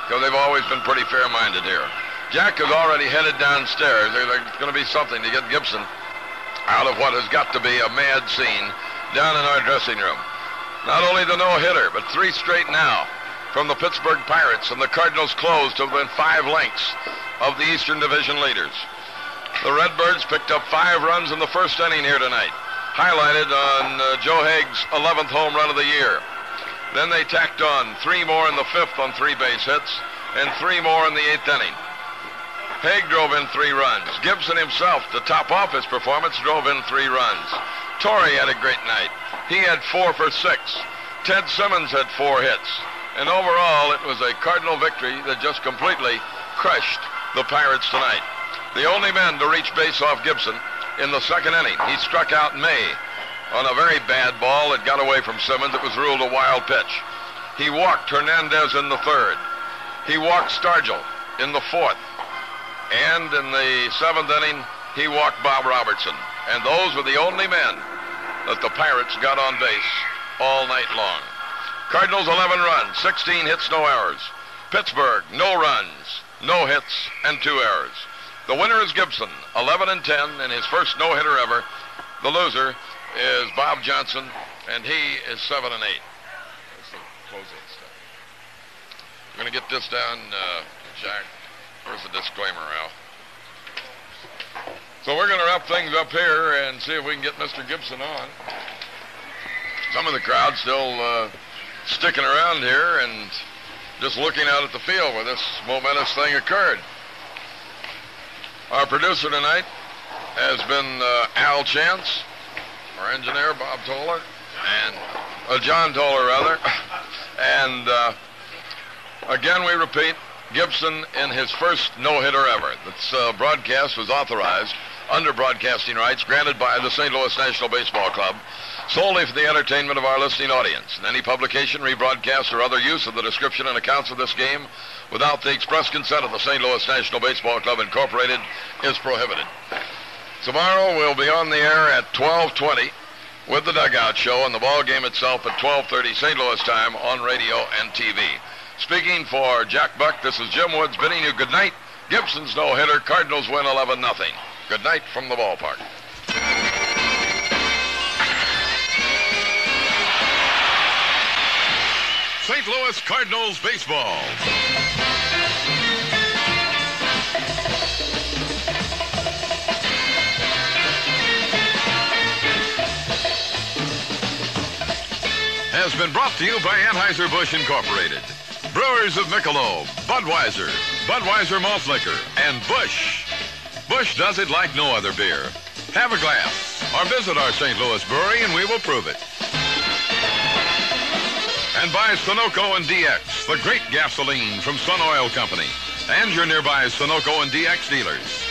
because they've always been pretty fair-minded here. Jack is already headed downstairs. There's going to be something to get Gibson out of what has got to be a mad scene down in our dressing room. Not only the no-hitter, but three straight now from the Pittsburgh Pirates, and the Cardinals closed to within five lengths of the Eastern Division leaders. The Redbirds picked up five runs in the first inning here tonight. highlighted on uh, Joe Hague's 11th home run of the year. Then they tacked on three more in the fifth on three base hits and three more in the eighth inning. Haig drove in three runs. Gibson himself, to top off his performance, drove in three runs. Torre had a great night. He had four for six. Ted Simmons had four hits. And overall, it was a Cardinal victory that just completely crushed the Pirates tonight. The only man to reach base off Gibson in the second inning. He struck out May on a very bad ball that got away from Simmons. It was ruled a wild pitch. He walked Hernandez in the third. He walked Stargell in the fourth. And in the seventh inning, he walked Bob Robertson. And those were the only men that the Pirates got on base all night long. Cardinals 11 runs, 16 hits, no errors. Pittsburgh, no runs, no hits, and two errors. The winner is Gibson, 11 and 10 in his first no-hitter ever. The loser is Bob Johnson, and he is 7 and 8. That's the closing stuff. We're going to get this down, uh, Jack. Where's the disclaimer, Al? So we're going to wrap things up here and see if we can get Mr. Gibson on. Some of the crowd still uh, sticking around here and just looking out at the field where this momentous thing occurred. Our producer tonight has been uh, Al Chance, our engineer Bob Toller, and uh, John Toller rather, and uh, again we repeat, Gibson in his first no-hitter ever. This uh, broadcast was authorized under broadcasting rights granted by the St. Louis National Baseball Club solely for the entertainment of our listening audience. And any publication, rebroadcast, or other use of the description and accounts of this game without the express consent of the St. Louis National Baseball Club Incorporated is prohibited. Tomorrow we'll be on the air at 1220 with the Dugout Show and the ball game itself at 1230 St. Louis time on radio and TV. Speaking for Jack Buck, this is Jim Woods bidding you good night. Gibson's no-hitter. Cardinals win 11 nothing. Good night from the ballpark. St. Louis Cardinals baseball. Has been brought to you by Anheuser-Busch Incorporated. Brewers of Michelob, Budweiser, Budweiser Malt Liquor, and Busch. Busch does it like no other beer. Have a glass or visit our St. Louis brewery and we will prove it. And by Sunoco and DX, the great gasoline from Sun Oil Company, and your nearby Sunoco and DX dealers.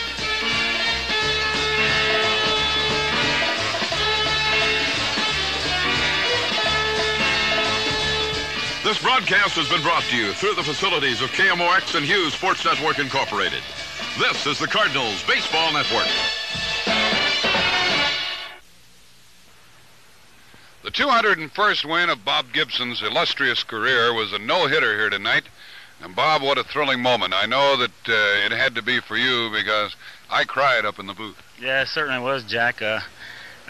This broadcast has been brought to you through the facilities of KMOX and Hughes Sports Network Incorporated. This is the Cardinals Baseball Network. The 201st win of Bob Gibson's illustrious career was a no-hitter here tonight. And Bob, what a thrilling moment. I know that uh, it had to be for you because I cried up in the booth. Yeah, it certainly was, Jack. Uh,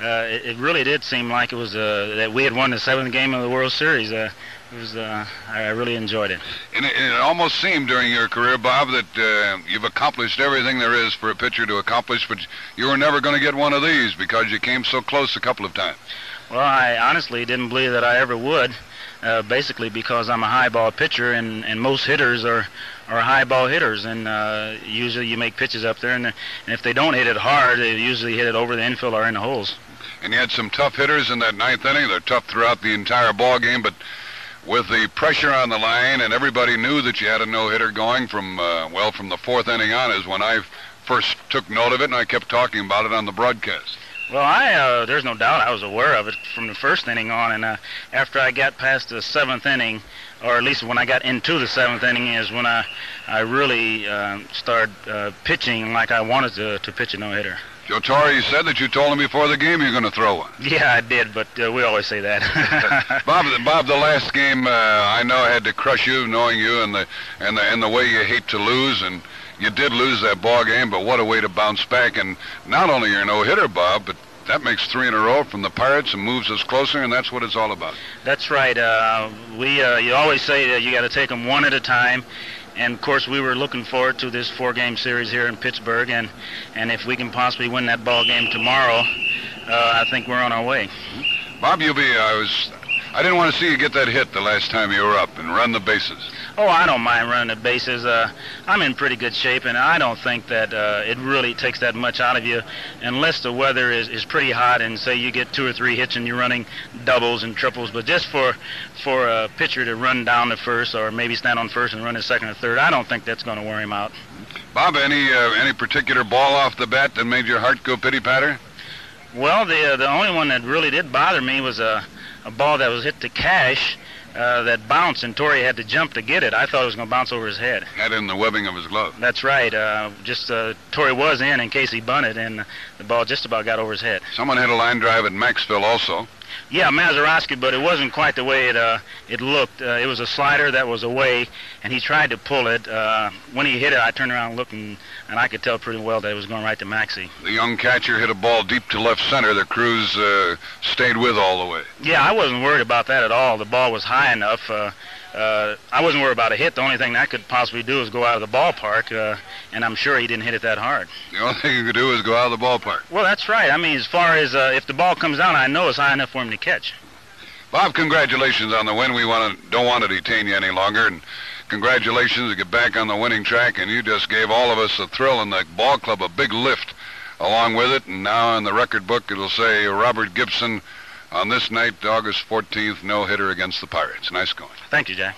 uh, it, it really did seem like it was uh, that we had won the seventh game of the World Series. It was. Uh, I I really enjoyed it. And it, it almost seemed during your career, Bob, that uh, you've accomplished everything there is for a pitcher to accomplish, but you were never going to get one of these because you came so close a couple of times. Well, I honestly didn't believe that I ever would. Uh, basically, because I'm a high ball pitcher, and, and most hitters are are high ball hitters, and uh, usually you make pitches up there, and, and if they don't hit it hard, they usually hit it over the infield or in the holes. And you had some tough hitters in that ninth inning. They're tough throughout the entire ball game, but with the pressure on the line, and everybody knew that you had a no-hitter going from uh, well from the fourth inning on is when I first took note of it, and I kept talking about it on the broadcast. Well, I uh, there's no doubt I was aware of it from the first inning on, and uh, after I got past the seventh inning, or at least when I got into the seventh inning, is when I I really uh, started uh, pitching like I wanted to to pitch a no hitter. Joe Torre, you said that you told him before the game you're going to throw one. Yeah, I did, but uh, we always say that. Bob, Bob, the last game uh, I know I had to crush you, knowing you and the and the and the way you hate to lose, and you did lose that ball game. But what a way to bounce back! And not only you're no hitter, Bob, but that makes three in a row from the Pirates and moves us closer, and that's what it's all about. That's right. Uh, we uh, you always say that you got to take them one at a time. And of course, we were looking forward to this four-game series here in Pittsburgh, and and if we can possibly win that ball game tomorrow, uh, I think we're on our way. Bob, you'll be. I was. I didn't want to see you get that hit the last time you were up and run the bases. Oh, I don't mind running the bases. Uh, I'm in pretty good shape, and I don't think that uh, it really takes that much out of you unless the weather is, is pretty hot and say you get two or three hits and you're running doubles and triples. But just for for a pitcher to run down to first or maybe stand on first and run to second or third, I don't think that's going to wear him out. Bob, any uh, any particular ball off the bat that made your heart go pitty patter? Well, the uh, the only one that really did bother me was a a ball that was hit to Cash uh, that bounced, and Torre had to jump to get it. I thought it was going to bounce over his head. Had in the webbing of his glove. That's right. Uh, just uh, Torre was in in case he bunted, and the ball just about got over his head. Someone hit a line drive at Maxville also. Yeah, Mazeroski, but it wasn't quite the way it uh, it looked. Uh, it was a slider that was away, and he tried to pull it. Uh, when he hit it, I turned around and looked, and, and I could tell pretty well that it was going right to Maxie. The young catcher hit a ball deep to left center that Cruz uh, stayed with all the way. Yeah, I wasn't worried about that at all. The ball was high enough. Uh, I wasn't worried about a hit. The only thing that could possibly do is go out of the ballpark, uh, and I'm sure he didn't hit it that hard. The only thing you could do is go out of the ballpark. Well, that's right. I mean, as far as uh, if the ball comes down, I know it's high enough for him to catch. Bob, congratulations on the win. We want to don't want to detain you any longer, and congratulations to get back on the winning track. And you just gave all of us a thrill, and the ball club a big lift along with it. And now in the record book, it'll say Robert Gibson on this night, August 14th, no hitter against the Pirates. Nice going. Thank you, Jack.